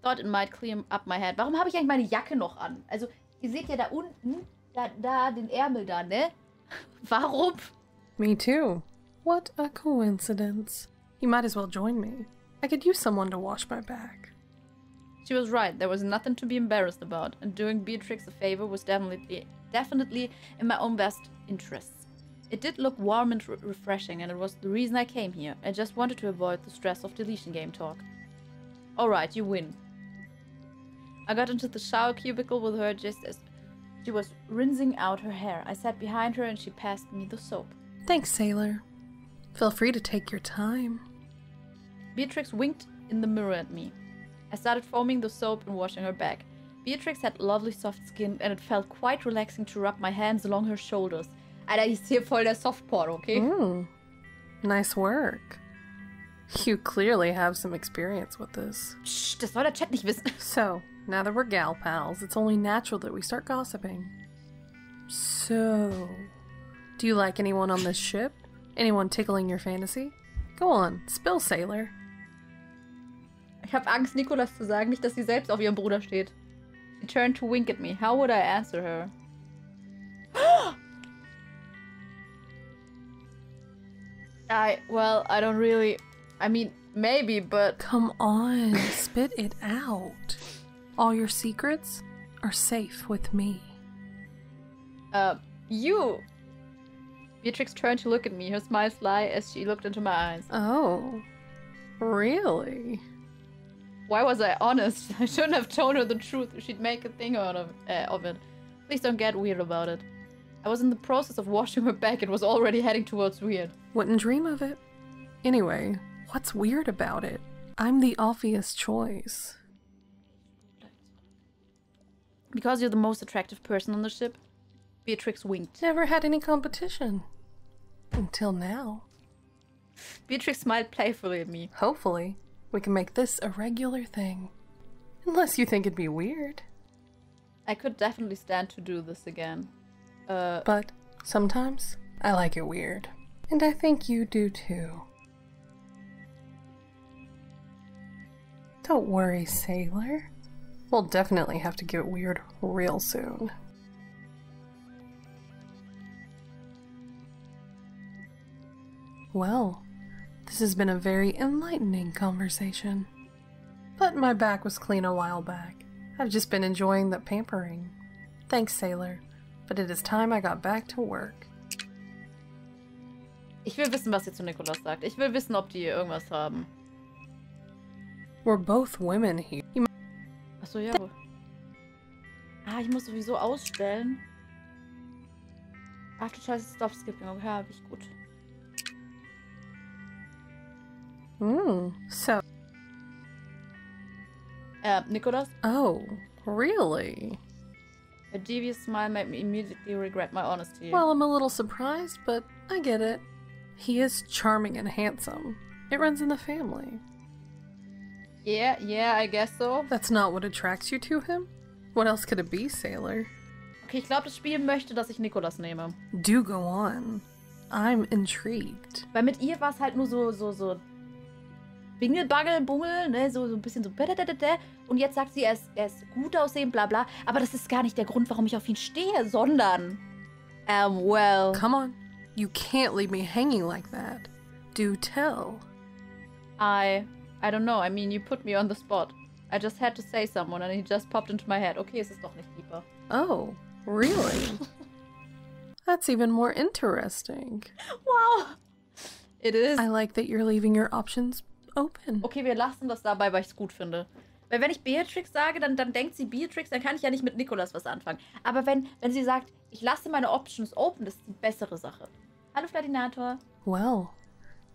Thought it might clear up my head. Warum habe ich eigentlich meine Jacke noch an? Also, ihr seht ja da unten, da, da, den Ärmel da, ne? <laughs> Warum? Me too. What a coincidence. You might as well join me. I could use someone to wash my back. She was right. There was nothing to be embarrassed about, and doing Beatrix a favor was definitely, definitely in my own best interests. It did look warm and re- refreshing, and it was the reason I came here. I just wanted to avoid the stress of deletion game talk. Alright, you win. I got into the shower cubicle with her just as she was rinsing out her hair. I sat behind her and she passed me the soap. Thanks, sailor. Feel free to take your time. Beatrix winked in the mirror at me. I started foaming the soap and washing her back. Beatrix had lovely soft skin and it felt quite relaxing to rub my hands along her shoulders. Alter, ich hier voll der Softporn, okay? Mm. Nice work. You clearly have some experience with this. Psst, das soll der Chat nicht wissen. So, now that we're gal pals, it's only natural that we start gossiping. So, do you like anyone on this ship? Anyone tickling your fantasy? Go on, spill, sailor. Ich habe Angst, Nicholas zu sagen, nicht, dass sie selbst auf ihrem Bruder steht. She turned to wink at me. How would I answer her? <gasps> I, well, I don't really. I mean, maybe, but. Come on, spit it out. All your secrets are safe with me. Uh, you! Beatrix turned to look at me, her smile sly as she looked into my eyes. Oh, really? Why was I honest? <laughs> I shouldn't have told her the truth. She'd make a thing out of, uh, of it. Please don't get weird about it. I was in the process of washing her back and was already heading towards weird. Wouldn't dream of it. Anyway, what's weird about it? I'm the obvious choice. Because you're the most attractive person on the ship, Beatrix winked. Never had any competition. Until now. Beatrix smiled playfully at me. Hopefully, we can make this a regular thing. Unless you think it'd be weird. I could definitely stand to do this again. Uh, But sometimes I like it weird. And I think you do too. Don't worry, sailor. We'll definitely have to get weird real soon. Well, this has been a very enlightening conversation. But my back was clean a while back. I've just been enjoying the pampering. Thanks, sailor. But it is time I got back to work. ich will wissen, was sie zu Nicholas sagt. Ich will wissen, ob die irgendwas haben. We're both women here. You Achso, ja. Ah, ich muss sowieso ausstellen. After choice stop skipping. Okay, hab ich gut. Mm. So, Äh, Nicholas, oh, really? a devious smile made me immediately regret my honesty. Well, I'm a little surprised, but I get it. He is charming and handsome. It runs in the family. Yeah, yeah, I guess so. That's not what attracts you to him? What else could it be, sailor? Okay, ich glaube, das Spiel möchte, dass ich Nikolas nehme. Do go on. I'm intrigued. Weil mit ihr war es halt nur so, so, so. Bingel, Bangel, Bungel, ne, so, so ein bisschen so. Und jetzt sagt sie, er ist, er ist gut aussehen, bla bla. Aber das ist gar nicht der Grund, warum ich auf ihn stehe, sondern. Ähm, well. Come on. You can't leave me hanging like that. Do tell. I I don't know. I mean, you put me on the spot. I just had to say someone and he just popped into my head. Okay, es ist doch nicht Keeper. Oh, really? <laughs> That's even more interesting. Wow. It is. I like that you're leaving your options open. Okay, wir lassen das dabei, weil ich es gut finde. Weil wenn ich Beatrix sage, dann, dann denkt sie Beatrix, dann kann ich ja nicht mit Nicholas was anfangen. Aber wenn, wenn sie sagt, ich lasse meine Options open, das ist die bessere Sache. Hallo Fladinator. Well,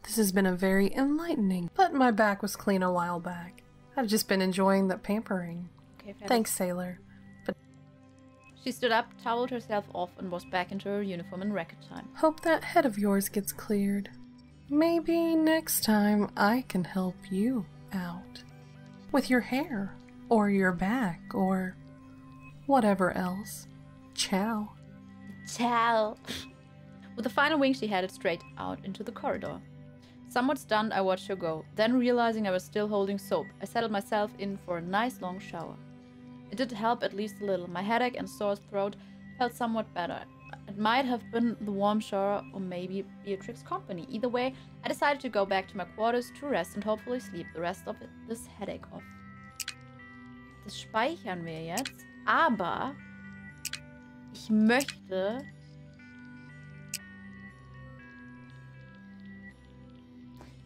this has been a very enlightening. But my back was clean a while back. I've just been enjoying the pampering. Okay. Thanks, sailor. But She stood up, toweled herself off, and was back into her uniform in record time. Hope that head of yours gets cleared. Maybe next time I can help you out. With your hair, or your back, or whatever else. Ciao. Ciao. With a final wink, she headed straight out into the corridor. Somewhat stunned, I watched her go. Then, realizing I was still holding soap, I settled myself in for a nice long shower. It did help at least a little. My headache and sore throat felt somewhat better. It might have been the warm shower or maybe Beatrix's company. Either way, I decided to go back to my quarters to rest and hopefully sleep the rest of this headache off. Das speichern wir jetzt, aber ich möchte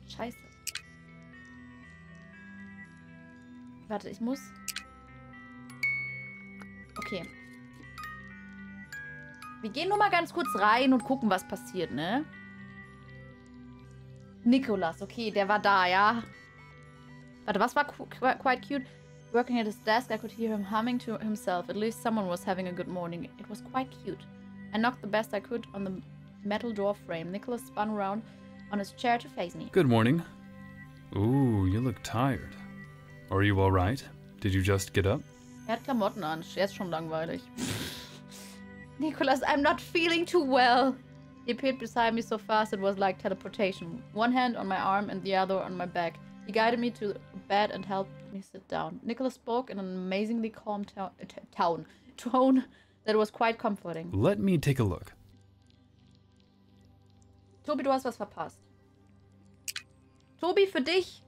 Scheiße. Warte, ich muss. Okay. Wir gehen nur mal ganz kurz rein und gucken, was passiert, ne? Nikolas, okay, der war da, ja. Warte, was war qu qu quite cute? Working at his desk, I could hear him humming to himself. At least someone was having a good morning. It was quite cute. I knocked the best I could on the metal door frame. Nicholas spun around on his chair to face me. Good morning. Ooh, you look tired. Are you alright? Did you just get up? Er hat Klamotten an. Er ist schon langweilig. <laughs> Nicholas, I'm not feeling too well. He appeared beside me so fast it was like teleportation. One hand on my arm and the other on my back. He guided me to bed and helped me sit down. Nicholas spoke in an amazingly calm to- tone, tone that was quite comforting. Let me take a look. Tobi, du hast was verpasst. Tobi, für dich,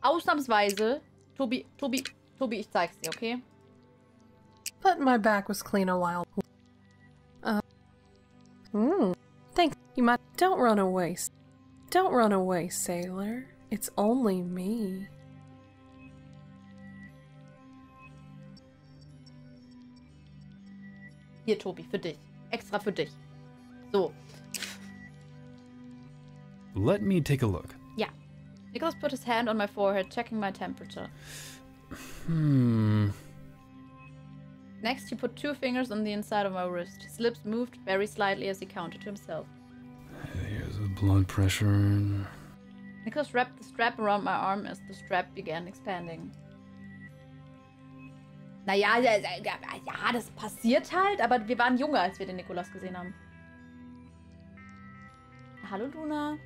ausnahmsweise. Tobi, Tobi, Tobi, ich zeig's dir, okay? But my back was clean a while. Uh. Hmm. Thank you. Might don't run away. Don't run away, sailor. It's only me. Hier, Tobi, für dich. Extra für dich. So, Let me take a look. Yeah. Nicholas put his hand on my forehead, checking my temperature. Hmm. Next, he put two fingers on the inside of my wrist. His lips moved very slightly as he counted to himself. Here's the blood pressure. Nicholas wrapped the strap around my arm as the strap began expanding. Naja, ja, ja, ja, ja, das passiert halt, aber wir waren jünger, als wir den Nicholas gesehen haben. Hallo, Luna.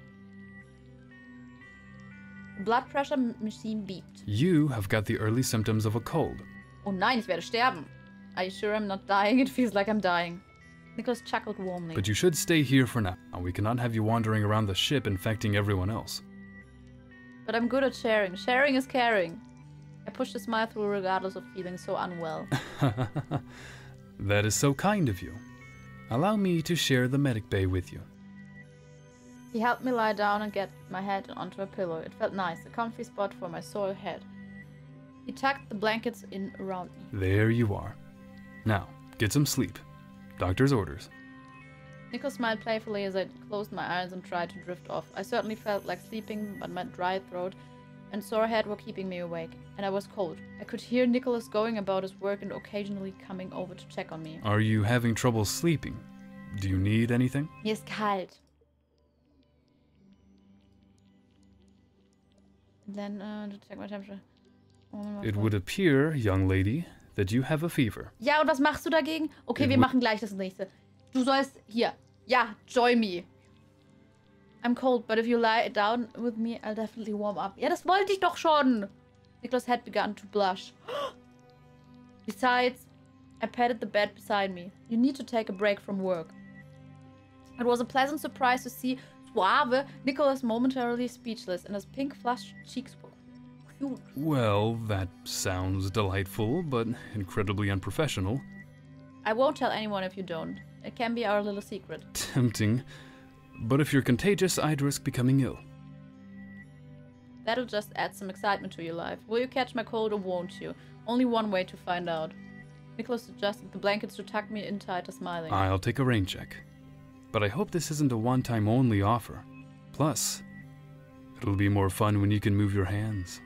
Blood pressure machine beeped. You have got the early symptoms of a cold. Oh nein, ich werde sterben. Are you sure I'm not dying? <laughs> It feels like I'm dying. Nicholas chuckled warmly. But you should stay here for now. We cannot have you wandering around the ship infecting everyone else. But I'm good at sharing. Sharing is caring. I pushed a smile through regardless of feeling so unwell. <laughs> that is so kind of you. Allow me to share the medic bay with you. He helped me lie down and get my head onto a pillow. It felt nice, a comfy spot for my sore head. He tucked the blankets in around me. There you are. Now, get some sleep. Doctor's orders. Nico smiled playfully as I closed my eyes and tried to drift off. I certainly felt like sleeping, but my dry throat and sore head were keeping me awake, and I was cold. I could hear Nicholas going about his work and occasionally coming over to check on me. Are you having trouble sleeping? Do you need anything? Mir ist kalt. Then, uh, to check my temperature. Oh, It would appear, young lady, that you have a fever. Ja, und was machst du dagegen? Okay, It wir machen gleich das nächste. Du sollst hier. Ja, join me. I'm cold, but if you lie down with me, I'll definitely warm up. Ja, das wollte ich doch schon. Nicholas had begun to blush. <gasps> Besides, I patted the bed beside me. You need to take a break from work. It was a pleasant surprise to see Suave Nicholas momentarily speechless and his pink flushed cheeks were cute. Well, that sounds delightful, but incredibly unprofessional. I won't tell anyone if you don't. It can be our little secret. <laughs> Tempting. But if you're contagious, I'd risk becoming ill. That'll just add some excitement to your life. Will you catch my cold or won't you? Only one way to find out. Nicholas adjusted the blankets to tuck me in tighter, smiling. I'll take a rain check. But I hope this isn't a one time only offer. Plus, it'll be more fun when you can move your hands.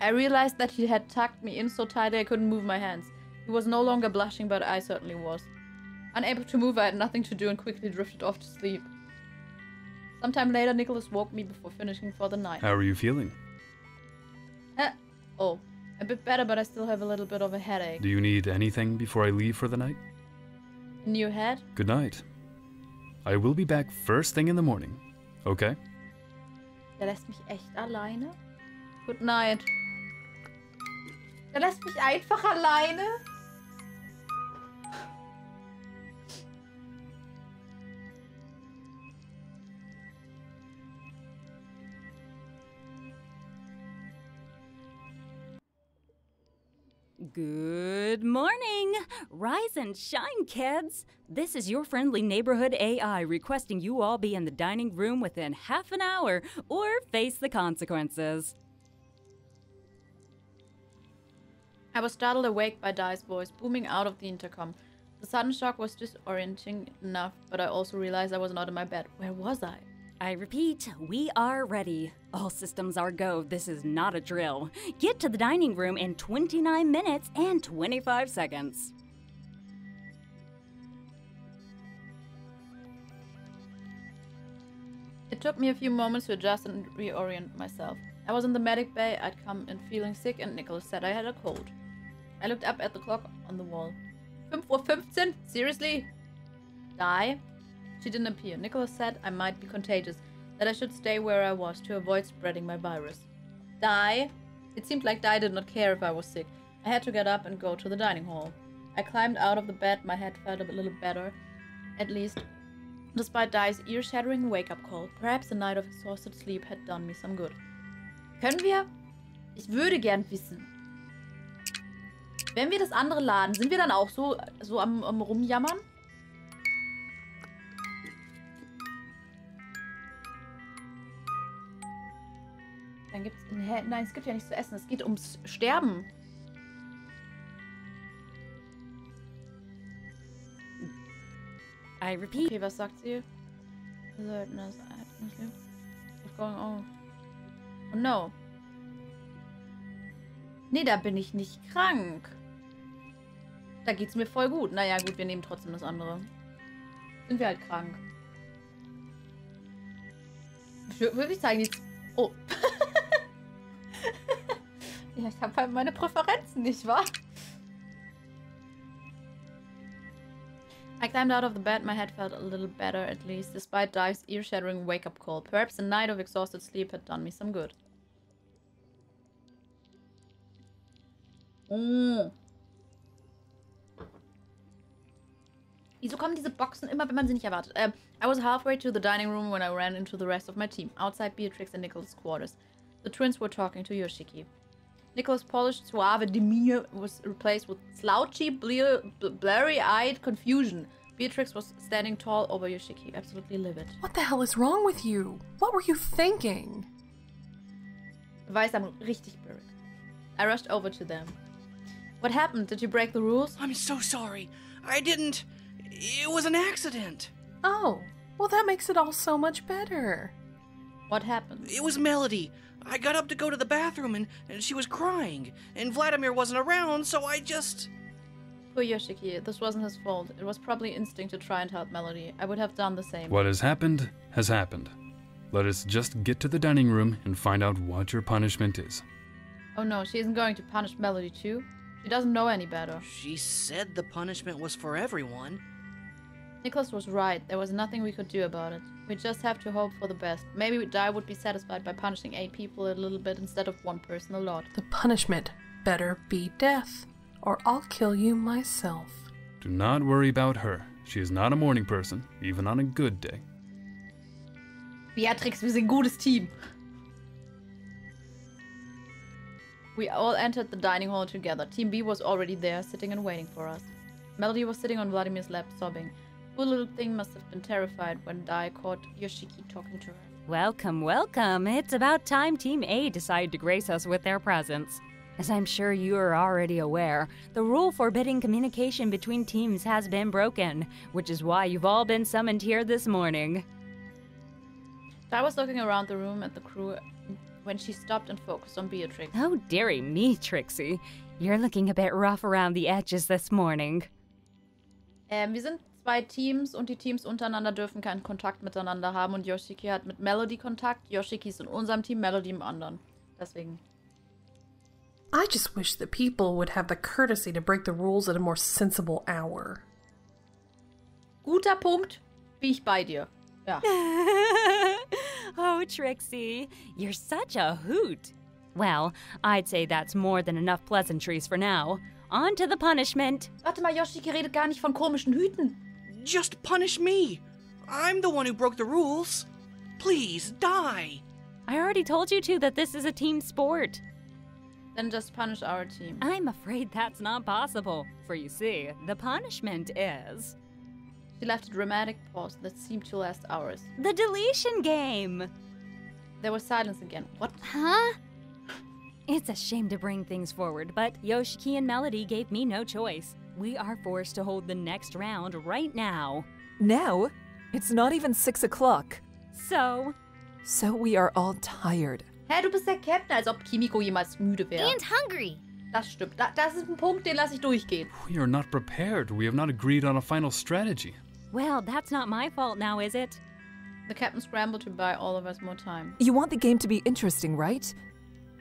I realized that he had tucked me in so tight I couldn't move my hands. He was no longer blushing, but I certainly was. Unable to move, I had nothing to do and quickly drifted off to sleep. Sometime later, Nicholas woke me before finishing for the night. How are you feeling? Eh, oh, a bit better, but I still have a little bit of a headache. Do you need anything before I leave for the night? Your head? Good night. I will be back first thing in the morning. Okay? Der lässt mich echt alleine? Good night. Der lässt mich einfach alleine? Good morning! Rise and shine, kids! This is your friendly neighborhood AI requesting you all be in the dining room within half an hour or face the consequences. I was startled awake by Dai's voice booming out of the intercom. The sudden shock was disorienting enough, but I also realized I was not in my bed. Where was I? I repeat, we are ready. All systems are go. This is not a drill. Get to the dining room in 29 minutes and 25 seconds. It took me a few moments to adjust and reorient myself. I was in the medic bay, I'd come in feeling sick, and Nicholas said I had a cold. I looked up at the clock on the wall. 5.15 Uhr? Seriously? Dai? She didn't appear. Nicholas said I might be contagious, that I should stay where I was to avoid spreading my virus. Dai? It seemed like Dai did not care if I was sick. I had to get up and go to the dining hall. I climbed out of the bed, my head felt a little better, at least, despite Dai's ear-shattering wake-up call. Perhaps a night of exhausted sleep had done me some good. Können wir? Ich würde gern wissen. Wenn wir das andere laden, sind wir dann auch so, so am, am rumjammern? Hä? Nein, es gibt ja nichts zu essen. Es geht ums Sterben. I repeat, Okay, was sagt sie? Alertness. What's going on? Oh no. Nee, da bin ich nicht krank. Da geht's mir voll gut. Naja, gut, wir nehmen trotzdem das andere. Sind wir halt krank. Ich wür- würde ich sagen, die... Oh. <laughs> ja, ich habe halt meine Präferenzen, nicht wahr? I climbed out of the bed. My head felt a little better, at least, despite Dai's ear-shattering wake-up call. Perhaps a night of exhausted sleep had done me some good. Oh. Wieso kommen diese Boxen immer, wenn man sie nicht erwartet? Um, I was halfway to the dining room when I ran into the rest of my team, outside Beatrix and Nicholas' quarters. The twins were talking to Yoshiki. Nicholas' polished, suave demeanor was replaced with slouchy, blurry-eyed confusion. Beatrix was standing tall over Yoshiki, absolutely livid. What the hell is wrong with you? What were you thinking? Weiß am richtig blurry. I rushed over to them. What happened? Did you break the rules? I'm so sorry. I didn't. It was an accident. Oh, well, that makes it all so much better. What happened? It was Melody. I got up to go to the bathroom and, and she was crying. And Vladimir wasn't around, so I just. Poor Yoshiki, this wasn't his fault. It was probably instinct to try and help Melody. I would have done the same. What has happened has happened. Let us just get to the dining room and find out what your punishment is. Oh no, she isn't going to punish Melody too. She doesn't know any better. She said the punishment was for everyone. Nicholas was right. There was nothing we could do about it. We just have to hope for the best. Maybe Dai would be satisfied by punishing eight people a little bit instead of one person a lot. The punishment better be death, or I'll kill you myself. Do not worry about her. She is not a morning person, even on a good day. Beatrix, wir sind ein gutes Team. We all entered the dining hall together. Team B was already there, sitting and waiting for us. Melody was sitting on Vladimir's lap, sobbing. Poor little thing must have been terrified when Dai caught Yoshiki talking to her. Welcome, welcome. It's about time Team A decided to grace us with their presence. As I'm sure you are already aware, the rule forbidding communication between teams has been broken, which is why you've all been summoned here this morning. Dai was looking around the room at the crew when she stopped and focused on Beatrix. Oh, dearie me, Trixie. You're looking a bit rough around the edges this morning. Ähm, wir sind zwei Teams und die Teams untereinander dürfen keinen Kontakt miteinander haben und Yoshiki hat mit Melody Kontakt. Yoshiki ist in unserem Team, Melody im anderen. Deswegen. I just wish that people would have the courtesy to break the rules at a more sensible hour. Guter Punkt. Bin ich bei dir. Ja. <laughs> oh, Trixie, you're such a hoot. Well, I'd say that's more than enough pleasantries for now. On to the punishment. Warte mal, Yoshiki redet gar nicht von komischen Hüten. Just punish me. I'm the one who broke the rules. Please, Dai. I already told you two that this is a team sport. Then just punish our team. I'm afraid that's not possible. For you see, the punishment is. She left a dramatic pause that seemed to last hours. The deletion game! There was silence again. What? Huh? It's a shame to bring things forward, but Yoshiki and Melody gave me no choice. We are forced to hold the next round right now. Now? It's not even six o'clock. So, So we are all tired. Hä, du bist der Captain, als ob Kimiko jemals müde wäre. And hungry. Das stimmt. Da, das ist ein Punkt, den lasse ich durchgehen. We are not prepared. We have not agreed on a final strategy. well, that's not my fault now, is it? The captain scrambled to buy all of us more time. You want the game to be interesting, right?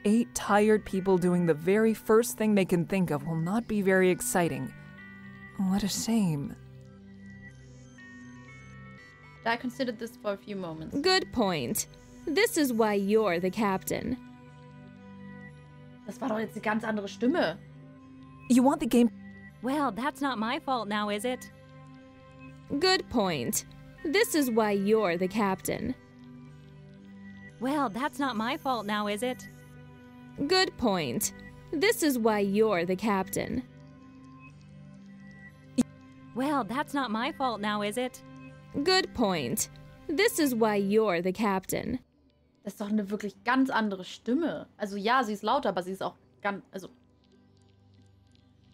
Eight tired people doing the very first thing they can think of will not be very exciting. What a shame. I considered this for a few moments. Good point. This is why you're the captain. Das war doch jetzt eine ganz andere Stimme. You want the game Well, that's not my fault now, is it? Good point. This is why you're the captain. Well, that's not my fault now, is it? Good point. This is why you're the captain. Well, that's not my fault now, is it? Good point. This is why you're the captain. Das ist doch eine wirklich ganz andere Stimme. Also ja, sie ist lauter, aber sie ist auch ganz, also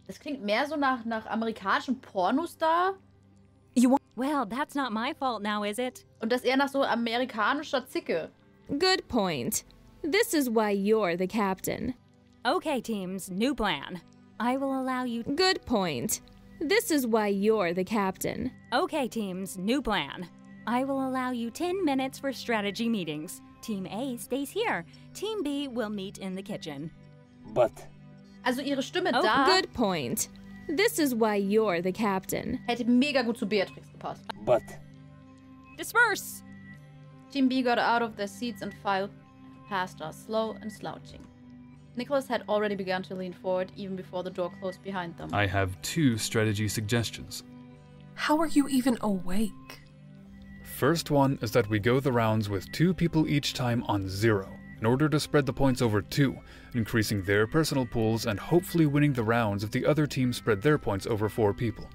das klingt mehr so nach, nach amerikanischen Pornostar You want Well, that's not my fault now, is it? und das eher nach so amerikanischer Zicke. Good point. This is why you're the captain. Okay, teams, new plan. I will allow you. Good point. This is why you're the captain. Okay, teams, new plan. I will allow you 10 minutes for strategy meetings. Team A stays here. Team B will meet in the kitchen. But Also ihre Stimme Oh, da Good point. This is why you're the captain. hätte mega gut zu Beatrix gepasst. but Disperse! Team B got out of their seats and filed past us, slow and slouching. Nicholas had already begun to lean forward even before the door closed behind them. I have two strategy suggestions. How are you even awake? First one is that we go the rounds with two people each time on zero, in order to spread the points over two, increasing their personal pools and hopefully winning the rounds if the other team spread their points over four people.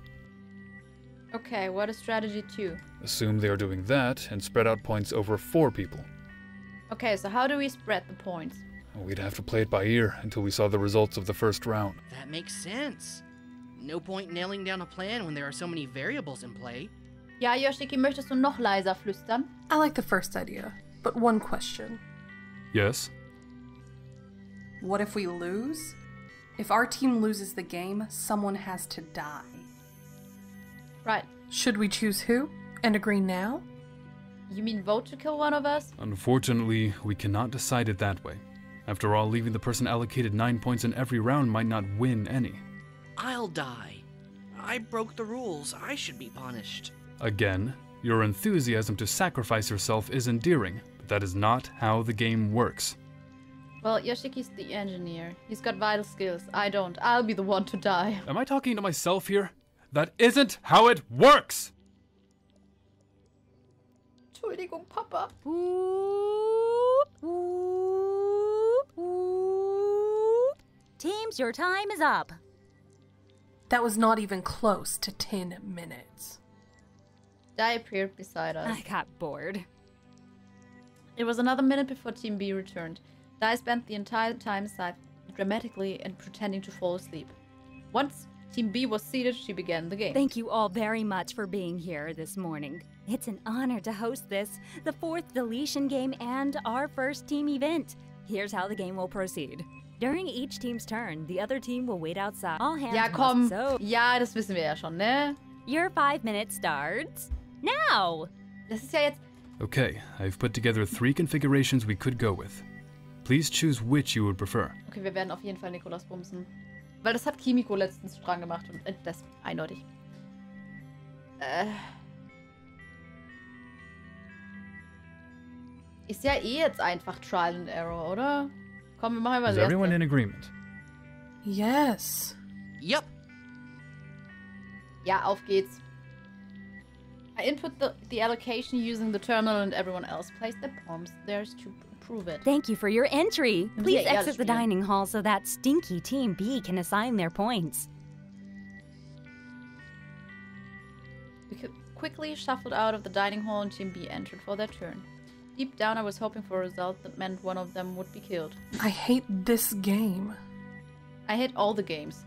Okay, what is strategy two? Assume they are doing that and spread out points over four people. Okay, so how do we spread the points? We'd have to play it by ear until we saw the results of the first round. That makes sense. No point nailing down a plan when there are so many variables in play. Ja, Yoshiki, möchtest du noch leiser flüstern? I like the first idea, but one question. Yes? What if we lose? If our team loses the game, someone has to die. Right. Should we choose who? And agree now? You mean vote to kill one of us? Unfortunately, we cannot decide it that way. After all, leaving the person allocated 9 points in every round might not win any. I'll die. I broke the rules. I should be punished. Again, your enthusiasm to sacrifice yourself is endearing, but that is not how the game works. Well, Yoshiki's the engineer. He's got vital skills. I don't. I'll be the one to die. Am I talking to myself here? That isn't how it works! Entschuldigung, Papa. Whoop, whoop, whoop. Teams, your time is up. That was not even close to 10 minutes. Dai appeared beside us. I got bored. It was another minute before Team B returned. Dai spent the entire time side dramatically and pretending to fall asleep. Once Team B was seated, she began the game. Thank you all very much for being here this morning. It's an honor to host this, the fourth deletion game, and our first team event. Here's how the game will proceed. During each team's turn, the other team will wait outside. All hands ja, komm. so. Ja, das wissen wir ja schon, ne? Your five minutes starts now. Das ist ja jetzt. Okay, I've put together three configurations we could go with. Please choose which you would prefer. Okay, wir werden auf jeden Fall Nikolas bumsen. Weil das hat Kimiko letztens dran gemacht und äh, das eindeutig. Äh. Ist ja eh jetzt einfach Trial and Error, oder? Komm, wir machen mal Is das everyone erste. in agreement? Yes. Yep. Ja, auf geht's. I input the, the allocation using the terminal and everyone else placed their palms there to prove it. Thank you for your entry. Please ja, exit the spielen. dining hall so that stinky team B can assign their points. We quickly shuffled out of the dining hall and Team B entered for their turn. Deep down, I was hoping for a result that meant one of them would be killed. I hate this game. I hate all the games.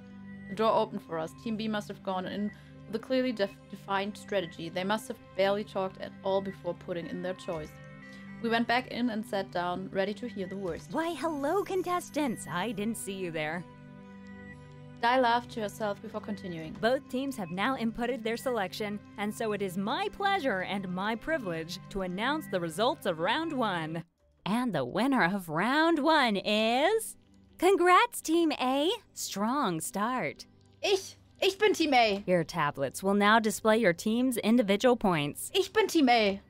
The door opened for us. Team B must have gone in with a clearly def- defined strategy. They must have barely talked at all before putting in their choice. We went back in and sat down, ready to hear the worst. Why, hello, contestants. I didn't see you there. Dai laughed to herself before continuing. Both teams have now inputted their selection, and so it is my pleasure and my privilege to announce the results of round one. And the winner of round one is. Congrats, Team A! Strong start. Ich! Ich bin Team A! Your tablets will now display your team's individual points. Ich bin Team A!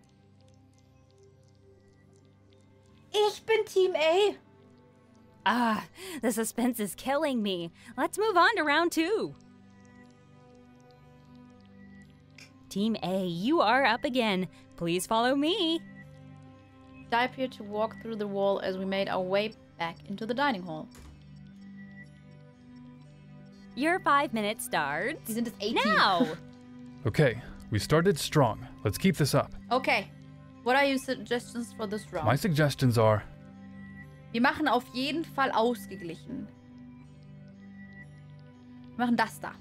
Ich bin Team A! Ah, the suspense is killing me. Let's move on to round two. Team A, you are up again. Please follow me. I appeared to walk through the wall as we made our way back into the dining hall. Your five minutes starts. Die sind es 18. Now! <laughs> Okay, we started strong. Let's keep this up. Okay. What are your suggestions for this round? My suggestions are Wir machen auf jeden Fall ausgeglichen. Wir machen das da.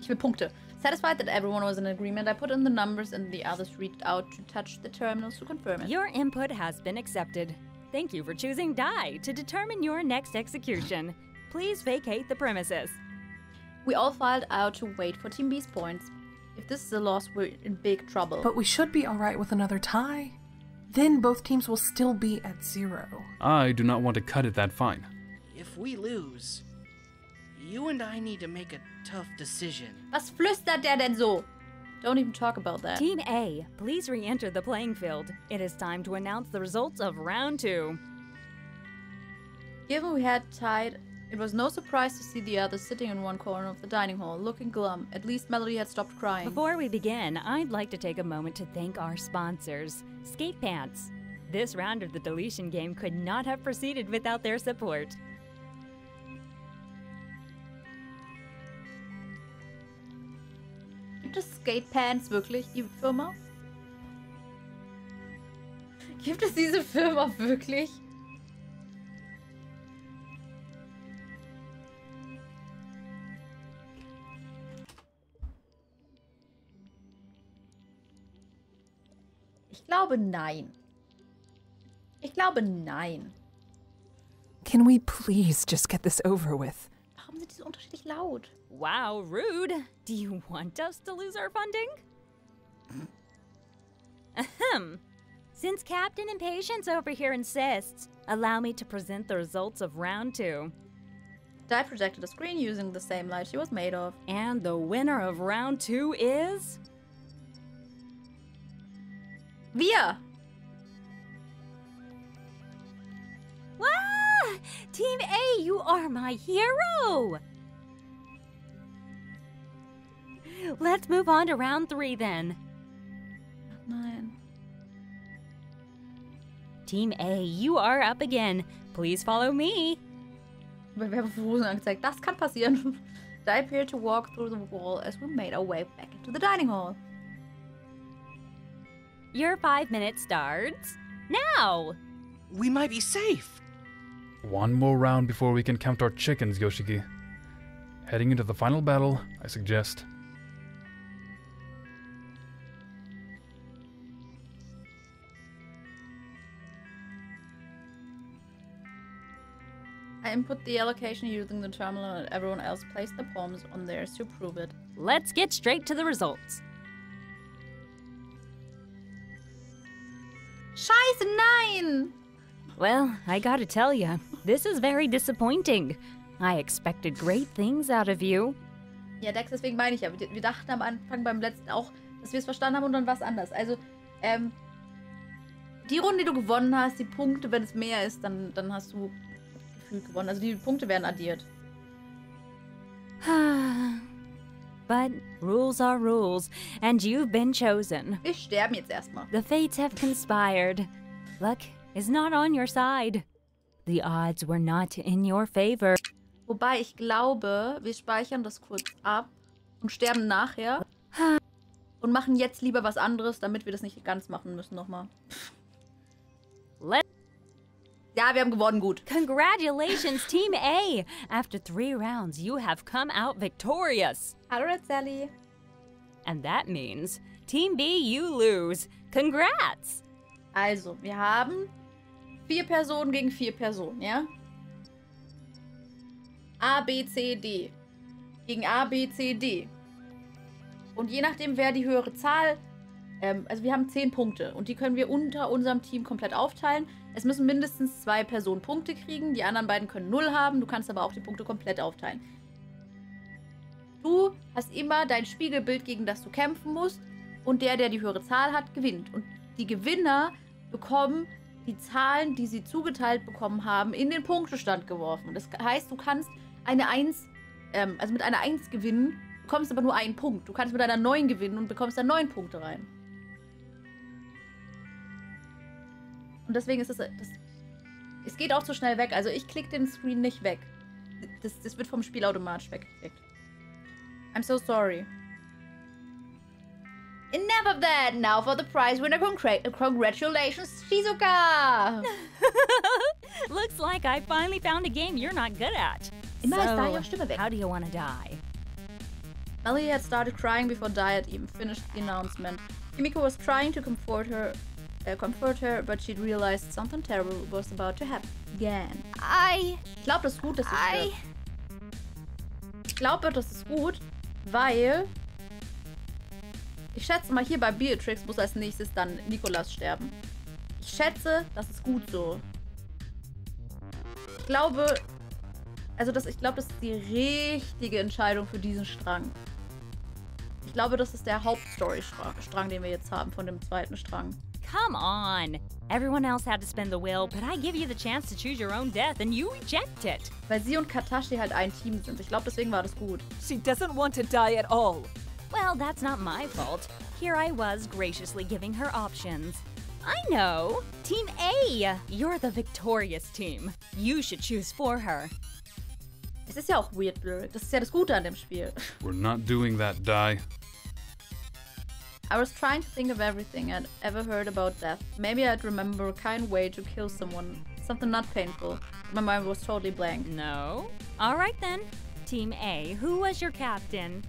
Ich will Punkte. Satisfied that everyone was in agreement, I put in the numbers and the others reached out to touch the terminals to confirm it. Your input has been accepted. Thank you for choosing Dai to determine your next execution. Please vacate the premises. We all filed out to wait for Team B's points. If this is a loss, we're in big trouble. But we should be alright with another tie. Then both teams will still be at zero. I do not want to cut it that fine. If we lose, you and I need to make a tough decision. Was flüstert der denn so? Don't even talk about that. Team A, please re enter the playing field. It is time to announce the results of round two. Given we had tied, it was no surprise to see the others sitting in one corner of the dining hall, looking glum. At least Melody had stopped crying. Before we begin, I'd like to take a moment to thank our sponsors, Skate Pants. This round of the deletion game could not have proceeded without their support. Gibt es Skatepants wirklich, die Firma? Gibt es diese Firma wirklich? Glaube nein. Ich glaube nein. Can we please just get this over with? Warum sind die so unterschiedlich laut? Wow, rude. Do you want us to lose our funding? Ahem. Since Captain Impatience over here insists, allow me to present the results of round two. Dai projected a screen using the same light she was made of. And the winner of round two is. Wir! Ah! Team A, you are my hero! Let's move on to round three then. Nein. Team A, you are up again. Please follow me. Angezeigt. Das kann passieren. <laughs> I appeared to walk through the wall as we made our way back into the dining hall. Your five minutes starts now. We might be safe. One more round before we can count our chickens, Yoshiki. Heading into the final battle, I suggest. I input the allocation using the terminal and everyone else placed the palms on theirs to prove it. Let's get straight to the results. Scheiße, nein! Well, I gotta tell you, this is very disappointing. I expected great things out of you. Ja, Dex, deswegen meine ich ja. Wir, dachten am Anfang beim letzten auch, dass wir es verstanden haben und dann war es anders. Also, ähm, die Runde, die du gewonnen hast, die Punkte, wenn es mehr ist, dann, dann hast du gefühlt gewonnen. Also die Punkte werden addiert. But rules are rules, and you've been chosen. Wir sterben jetzt erstmal. The fates have conspired. Luck is not on your side. The odds were not in your favor. Wobei ich glaube, wir speichern das kurz ab und sterben nachher. Und machen jetzt lieber was anderes, damit wir das nicht ganz machen müssen nochmal. Ja, wir haben gewonnen, gut. Congratulations, <laughs> Team A! After three rounds, you have come out victorious. Hallo, Red Sally. And that means, Team B, you lose. Congrats! Also, wir haben vier Personen gegen vier Personen, ja? A, B, C, D. Gegen A, B, C, D. Und je nachdem, wer die höhere Zahl. Ähm, also, wir haben zehn Punkte und die können wir unter unserem Team komplett aufteilen. Es müssen mindestens zwei Personen Punkte kriegen. Die anderen beiden können null haben. Du kannst aber auch die Punkte komplett aufteilen. Du hast immer dein Spiegelbild, gegen das du kämpfen musst. Und der, der die höhere Zahl hat, gewinnt. Und die Gewinner bekommen die Zahlen, die sie zugeteilt bekommen haben, in den Punktestand geworfen. Das heißt, du kannst eine 1, ähm, also mit einer 1 gewinnen, bekommst aber nur einen Punkt. Du kannst mit einer 9 gewinnen und bekommst dann 9 Punkte rein. Und deswegen ist es. Das, es geht auch zu schnell weg. Also ich klicke den Screen nicht weg. Das, das wird vom Spiel automatisch weggeklickt. I'm so sorry. Enough of that! Now for the prize winner. Congra congratulations, Shizuka! <laughs> Looks like I finally found a game you're not good at. Immer ist So, Dai ihre Stimme weg. how do you want to die? Melody had started crying before Dai had even finished the announcement. Kimiko was trying to comfort her, uh, comfort her, but she'd realized something terrible was about to happen again. I. Ich glaube, das ist gut, dass sie I. Ich glaube, das ist gut, weil ich schätze mal hier bei Beatrix muss als nächstes dann Nikolas sterben. Ich schätze, das ist gut so. Ich glaube, also das, ich glaube, das ist die richtige Entscheidung für diesen Strang. Ich glaube, das ist der Hauptstory-Strang, den wir jetzt haben von dem zweiten Strang. Come on! Everyone else had to spin the wheel, but I give you the chance to choose your own death and you reject it. Weil sie und Katashi halt ein Team sind. Ich glaube, deswegen war das gut. She doesn't want to die at all. Well, that's not my fault. Here I was graciously giving her options. I know! Team A! You're the victorious team. You should choose for her. Es ist ja auch weird, Lyric. Das ist ja das Gute an dem Spiel. We're not doing that, Dai. I was trying to think of everything I'd ever heard about death. Maybe I'd remember a kind way to kill someone. Something not painful. My mind was totally blank. No? Alright then. Team A, who was your captain?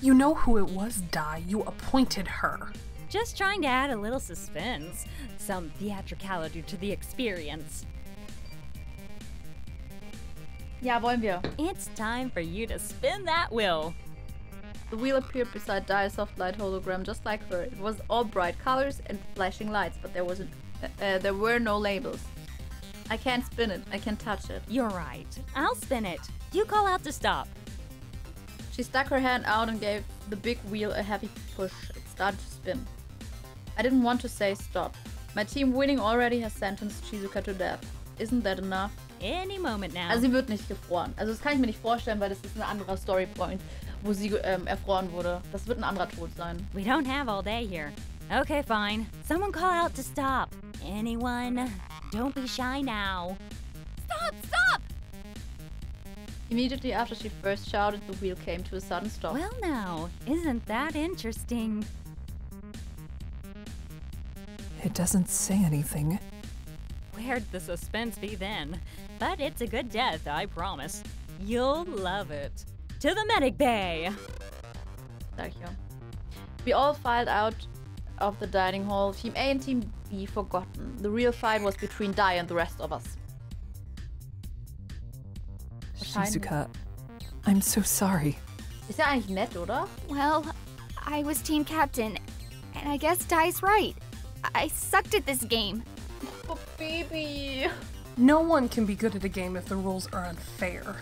You know who it was, Dai. You appointed her. Just trying to add a little suspense, some theatricality to the experience. Ja, wollen wir. It's time for you to spin that wheel. The wheel appeared beside Dai's soft light hologram just like her. It was all bright colors and flashing lights, but there wasn't uh, uh, there were no labels. I can't spin it. I can touch it. You're right. I'll spin it. You call out to stop. She stuck her hand out and gave the big wheel a heavy push. It started to spin. I didn't want to say stop. My team winning already has sentenced Shizuka to death. Isn't that enough? Any moment now. Also sie wird nicht gefroren. Also das kann ich mir nicht vorstellen, weil das ist ein anderer Storypoint, wo sie ähm, erfroren wurde. Das wird ein anderer Tod sein. we don't have all day here. Okay, fine. Someone call out to stop. Anyone? Don't be shy now. Stop! Stop! Immediately after she first shouted, the wheel came to a sudden stop. Well, now, isn't that interesting? It doesn't say anything. Where'd the suspense be then? But it's a good death, I promise. You'll love it. To the medic bay! Sag ich ja. We all filed out of the dining hall. Team A and Team B forgotten. The real fight was between Dai and the rest of us. Shizuka, I'm so sorry. Ist ja eigentlich nett, oder? Well, I was team captain, and I guess Dai's right. I sucked at this game. Oh, baby. No one can be good at a game if the rules are unfair.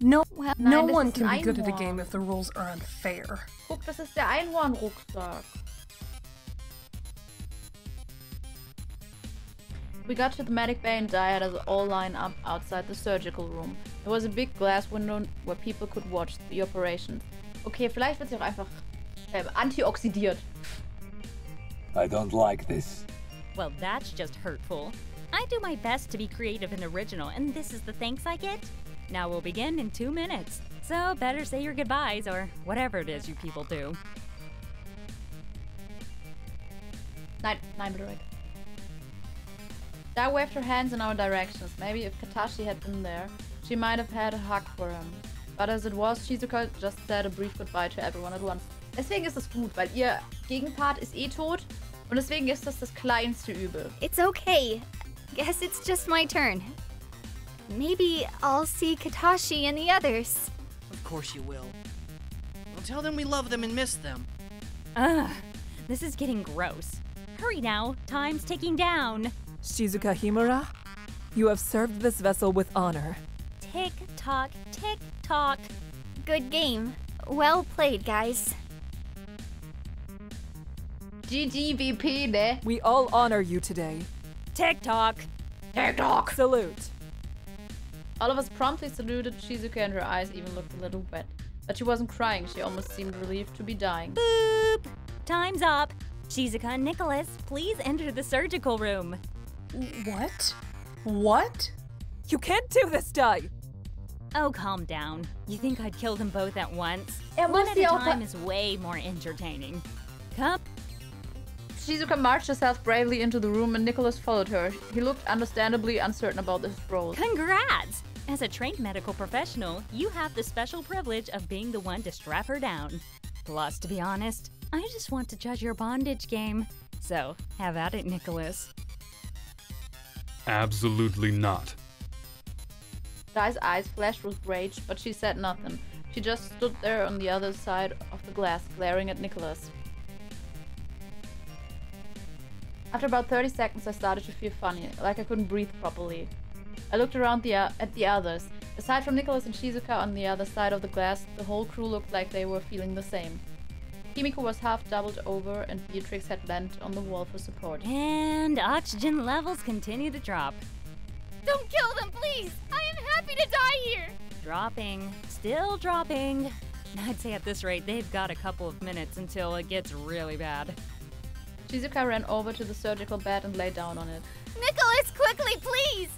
No, Well, Nein, das one can be good at a game if the rules are unfair. Guck, das ist der Einhornrucksack. We got to the medic bay and Dai had us all line up outside the surgical room. There was a big glass window where people could watch the operation. Okay, vielleicht wird sie auch einfach ähm, antioxidiert. I don't like this. Well, that's just hurtful. I do my best to be creative and original, and this is the thanks I get? Now we'll begin in two minutes. So better say your goodbyes or whatever it is you people do. Nein, nein, bitte weg. Dai waved her hands in our directions. Maybe if Katashi had been there, she might have had a hug for him. But as it was, Shizuka just said a brief goodbye to everyone at once. Deswegen ist es gut, weil ihr Gegenpart ist eh tot und deswegen ist das das kleinste Übel. It's okay. Guess it's just my turn. Maybe I'll see Katashi and the others. Of course you will. Well, tell them we love them and miss them. Ugh, this is getting gross. Hurry now, time's ticking down. Shizuka Himura, you have served this vessel with honor. Tick tock, tick tock. Good game. Well played, guys. GGWP, ne? We all honor you today. Tick tock. TikTok! Salute. All of us promptly saluted Shizuka and her eyes even looked a little wet. But she wasn't crying, she almost seemed relieved to be dying. Boop. Time's up. Shizuka and Nicholas, please enter the surgical room. What? What? You can't do this, Dai! Oh, calm down. You think I'd kill them both at once? Er One muss at sie a auch time is way more entertaining. Come. Shizuka marched herself bravely into the room and Nicholas followed her. He looked understandably uncertain about his role. Congrats! As a trained medical professional, you have the special privilege of being the one to strap her down. Plus, to be honest, I just want to judge your bondage game. So, have at it, Nicholas. Absolutely not. Dai's eyes flashed with rage, but she said nothing. She just stood there on the other side of the glass, glaring at Nicholas. After about 30 seconds, I started to feel funny, like I couldn't breathe properly. I looked around the, uh, at the others. Aside from Nicholas and Shizuka on the other side of the glass, the whole crew looked like they were feeling the same. Kimiko was half doubled over, and Beatrix had leant on the wall for support. And oxygen levels continue to drop. Don't kill them, please! I am happy to die here! Dropping. Still dropping. I'd say at this rate, they've got a couple of minutes until it gets really bad. Shizuka ran over to the surgical bed and lay down on it. Nicholas, quickly, please!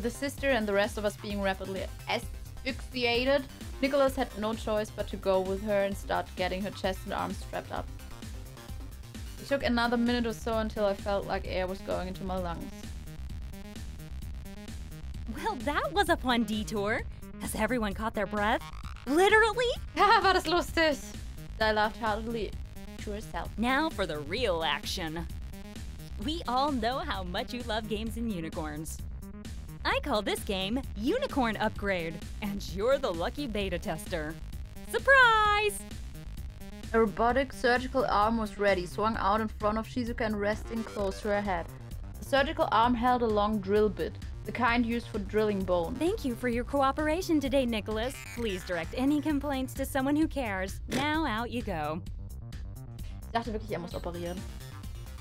The sister and the rest of us being rapidly asphyxiated, Nicholas had no choice but to go with her and start getting her chest and arms strapped up. It took another minute or so until I felt like air was going into my lungs. Well, that was a fun detour. Has everyone caught their breath? Literally? Ha, war das lustig! I laughed heartily to herself. Now for the real action. We all know how much you love games and unicorns. I call this game Unicorn Upgrade, and you're the lucky beta tester. Surprise! A robotic surgical arm was ready, swung out in front of Shizuka and resting close to her head. The surgical arm held a long drill bit. The kind used for drilling bone. Thank you for your cooperation today, Nicholas. Please direct any complaints to someone who cares. Now out you go. Ich dachte wirklich, er muss operieren.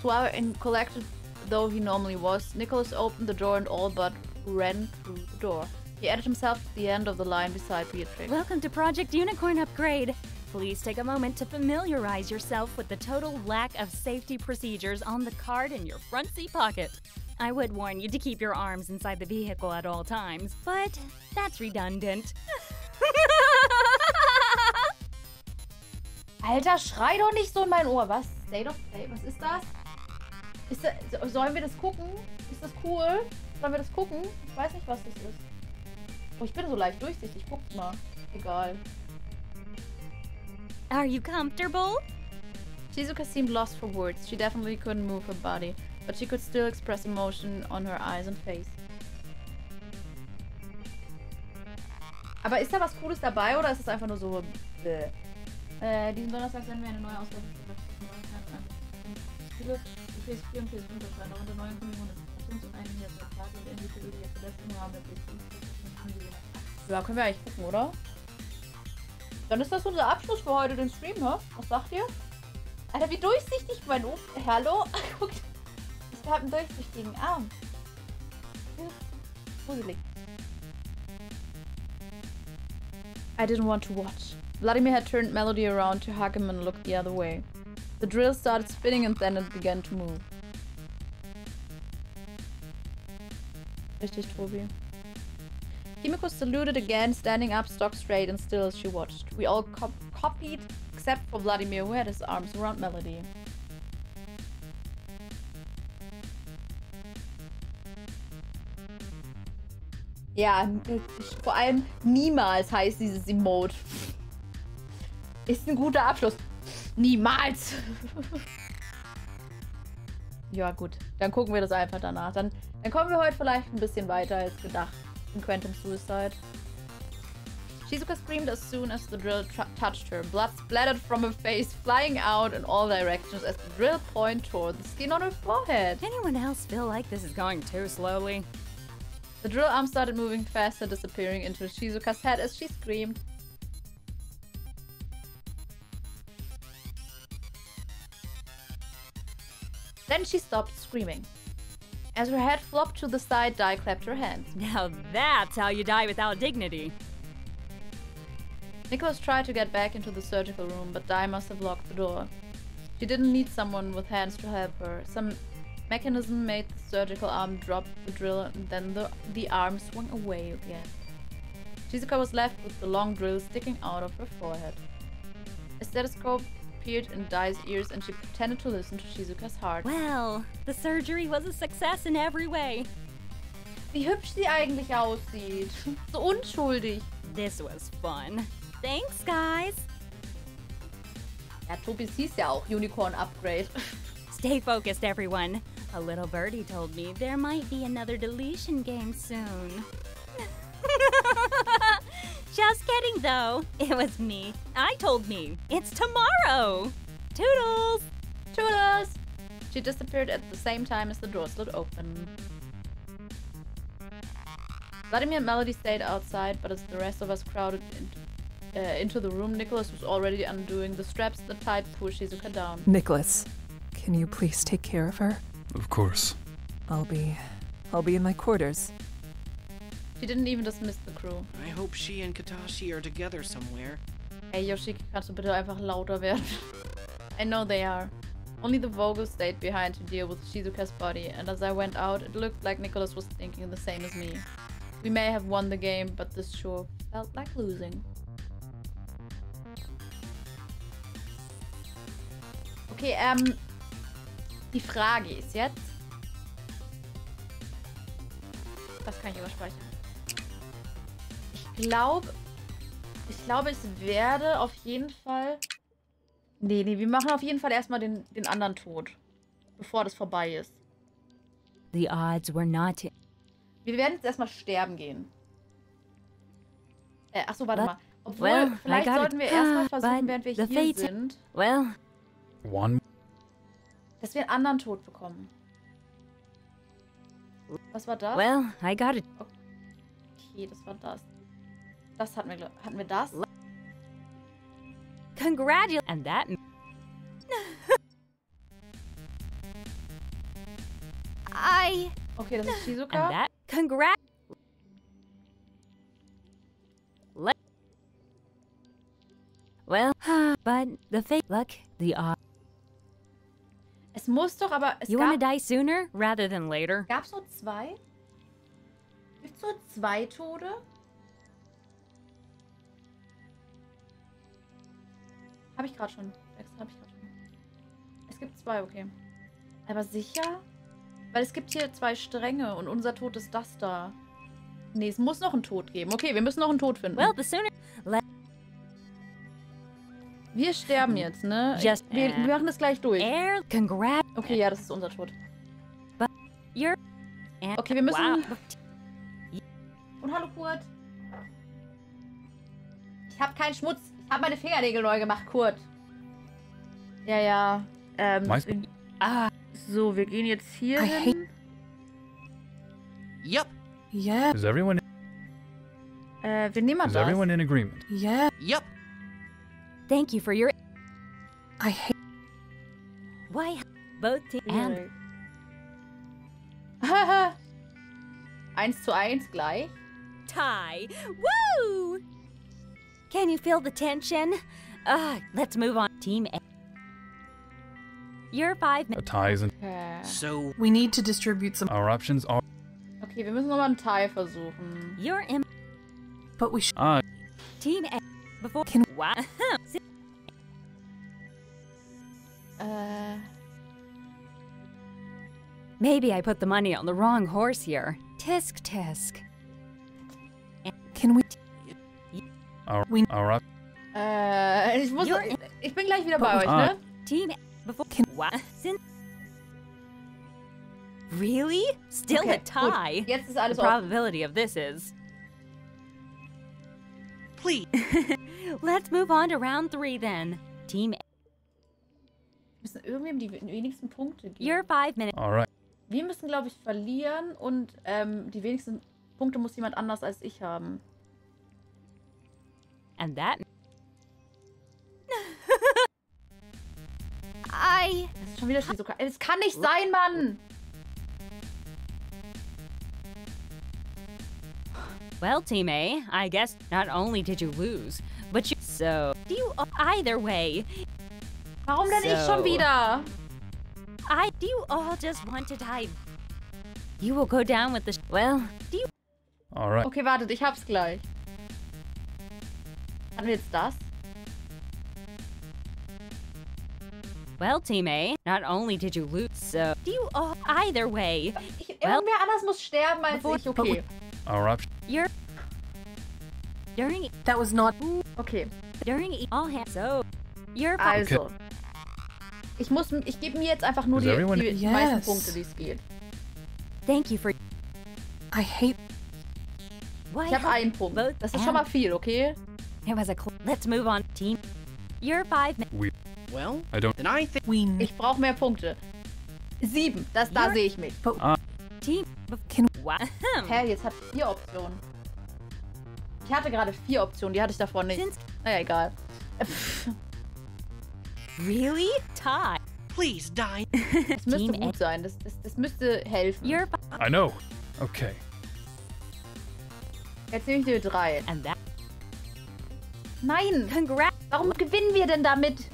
Suave and collected though he normally was, Nicholas opened the door and all but ran through the door. He added himself to the end of the line beside Beatrix. Welcome to Project Unicorn Upgrade. Please take a moment to familiarize yourself with the total lack of safety procedures on the card in your front seat pocket. I would warn you to keep your arms inside the vehicle at all times, but that's redundant. <laughs> Alter, schrei doch nicht so in mein Ohr. Was? State of Play? Was ist das? Ist das so- sollen wir das gucken? Ist das cool? Sollen wir das gucken? Ich weiß nicht, was das ist. Oh, ich bin so leicht durchsichtig. Guckt mal. Egal. Are you comfortable? Shizuka seemed lost for words. She definitely couldn't move her body, but she could still express emotion on her eyes and face. Aber ist da was Cooles dabei oder ist es einfach nur so. Bäh? Äh, diesen Donnerstag senden wir eine neue Ausgabe Spiele für PS4 und PS5 erscheinen, darunter neue Kommunikations- und PS5 Ja, können wir eigentlich gucken, oder? Dann ist das unser Abschluss für heute, den Stream, ne? Was sagt ihr? Alter, wie durchsichtig mein Ofen. Hallo? <laughs> Guck. Ich habe einen durchsichtigen Arm. Gruselig. I didn't want to watch. Vladimir had turned Melody around to hug him and look the other way. The drill started spinning and then it began to move. Richtig, Tobi. Kimiko saluted again, standing up stock straight and still as she watched. We all cop- copied, except for Vladimir, who had his arms around Melody. Ja, vor allem niemals heißt dieses Emote. Ist ein guter Abschluss. Niemals. <laughs> ja, gut. Dann gucken wir das einfach danach. Dann, dann kommen wir heute vielleicht ein bisschen weiter als gedacht in Quantum Suicide. Shizuka screamed as soon as the drill touched her. Blood splattered from her face, flying out in all directions as the drill point toward the skin on her forehead. Anyone else feel like this is going too slowly? The drill arm started moving faster, disappearing into Shizuka's head as she screamed. Then she stopped screaming. As her head flopped to the side, Dai clapped her hands. Now that's how you die without dignity. Nicholas tried to get back into the surgical room, but Dai must have locked the door. She didn't need someone with hands to help her. Some mechanism made the surgical arm drop the drill, and then the, the arm swung away again. Shizuka was left with the long drill sticking out of her forehead. A stethoscope appeared in Dai's ears, and she pretended to listen to Shizuka's heart. Well, the surgery was a success in every way. Wie hübsch sie eigentlich aussieht. <laughs> So unschuldig. This was fun. Thanks, guys. Ja, Tobis hieß ja auch Unicorn Upgrade. <laughs> Stay focused, everyone. A little birdie told me there might be another deletion game soon. <laughs> Just kidding, though. It was me. I told me. It's tomorrow. Toodles! Toodles! She disappeared at the same time as the door slid open. Vladimir and Melody stayed outside, but as the rest of us crowded into, uh, into the room, Nicholas was already undoing the straps that tied poor Shizuka down. Nicholas, can you please take care of her? Of course. I'll be. I'll be in my quarters. She didn't even dismiss the crew. I hope she and Katashi are together somewhere. Hey Yoshiki, kannst du bitte einfach lauter werden? <laughs> I know they are. Only the Vogel stayed behind to deal with Shizuka's body, and as I went out, it looked like Nicholas was thinking the same as me. We may have won the game, but this sure felt like losing. Okay, ähm, die Frage ist jetzt. Das kann ich überspeichern. Ich glaube, ich glaube, ich werde auf jeden Fall. Nee, nee, wir machen auf jeden Fall erstmal den, den anderen Tod. Bevor das vorbei ist. The odds were not. Wir werden jetzt erstmal sterben gehen. Äh, achso, warte What? mal. Obwohl, Well, vielleicht sollten wir erstmal Ah, versuchen, but während wir hier fates- sind, Well, One dass wir einen anderen Tod bekommen. Was war das? Well, I got it. Okay, das war das. Das hatten wir, hatten wir das? Congratulations. And that. I. Okay, das ist And Shizuka. that. Congrat. Let. Well, <sighs> but the fake luck, the odd. Es muss doch aber... Es You want to gab, die sooner rather than later? gab's nur zwei? Gibt's nur zwei Tode? Habe ich gerade schon. Habe ich gerade schon. Es gibt zwei, okay. Aber sicher? Weil es gibt hier zwei Stränge und unser Tod ist das da. Nee, es muss noch einen Tod geben. Okay, wir müssen noch einen Tod finden. Well, the sooner. Wir sterben jetzt, ne? Just- wir, wir machen das gleich durch. Air. Congrat. Okay, ja, das ist unser Tod. You're. And, Okay, wir müssen- Wow. Und hallo Kurt. Ich habe keinen Schmutz. Ich habe meine Fingernägel neu gemacht, Kurt. Ja, ja. Ähm, Meist- ah, so, wir gehen jetzt hier I hin. Yup, Yeah, Is everyone Äh, wir nehmen mal is das. everyone in agreement? yeah. yup. Thank you for your. I hate. Why? Both team and. Haha. eins zu eins gleich. tie. Woo! Can you feel the tension? Uh, let's move on. Team A. You're five A minutes. tie is in. Okay. So, We need to distribute some, Our options are. Okay, wir müssen nochmal einen Teil versuchen. You're in but we should. Ah, Team A. Before. Can- Wow. <laughs> Äh, Maybe I put the money on the wrong horse here. Tisk tisk. Can we? Op- äh, ich muss. Ich bin gleich wieder bei euch, we- ne? Team Really? Still Okay, a tie? Gut. Jetzt ist alles the offen. probability of this is. please. <laughs> Let's move on to round three then. Team A. Wir müssen irgendwem die wenigsten Punkte geben. You're five minutes. all right. Wir müssen, glaube ich, verlieren und ähm, die wenigsten Punkte muss jemand anders als ich haben. And that. I. Das ist schon wieder Shizuka. Ey, Das kann nicht sein, Mann! Well, Team A, I guess not only did you lose, but you. So. Do you. Either way, Warum denn ich So. schon wieder? I. Do you all just want to die? You will go down with the. Well, do you. All right. Okay, wartet, ich hab's gleich. Hatten wir jetzt das? Well, Team A, not only did you lose, so. Do you all. Either way, Ich, Well- irgendwer anders muss sterben als ich. Okay. Op- you're. During. That was not. Okay, During. e- All hands. So. You're. also. Ich muss, ich gebe mir jetzt einfach nur Is die, everyone- die Yes. meisten Punkte, die es geht. Thank you for. I hate. Why? Ich habe einen Punkt. Das ist schon mal viel, okay? It was a. Cl- Let's move on, Team. You're five minutes. we. Well, I don't. then I think. We. Ich brauche mehr Punkte. Sieben, das, da sehe ich mich. Team. Can. Hä, jetzt hat vier Optionen. Ich hatte gerade vier Optionen, die hatte ich davor nicht. Since. Naja, egal. Really? Tie. Please die. <laughs> Das müsste Team gut sein. Das, das, das müsste helfen. You're. I know. Okay. Jetzt nehme ich die drei. And that. Nein! Congrats. Warum gewinnen wir denn damit?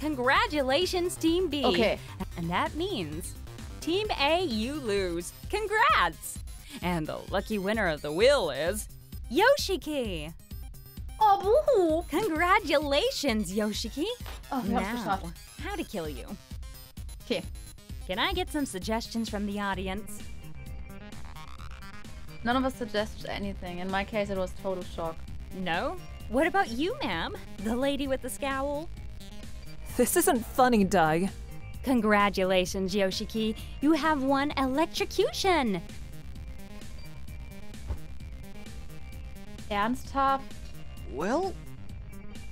Congratulations, Team B. Okay. And that means Team A, you lose. Congrats. And the lucky winner of the wheel is Yoshiki. Oh, Buhu! Congratulations, Yoshiki. Oh, Now, how to kill you. Okay. Can I get some suggestions from the audience? None of us suggested anything. In my case, it was total shock. No? What about you, ma'am? The lady with the scowl? This isn't funny, Doug. Congratulations, Yoshiki. You have won electrocution. Ernsthaft? Well,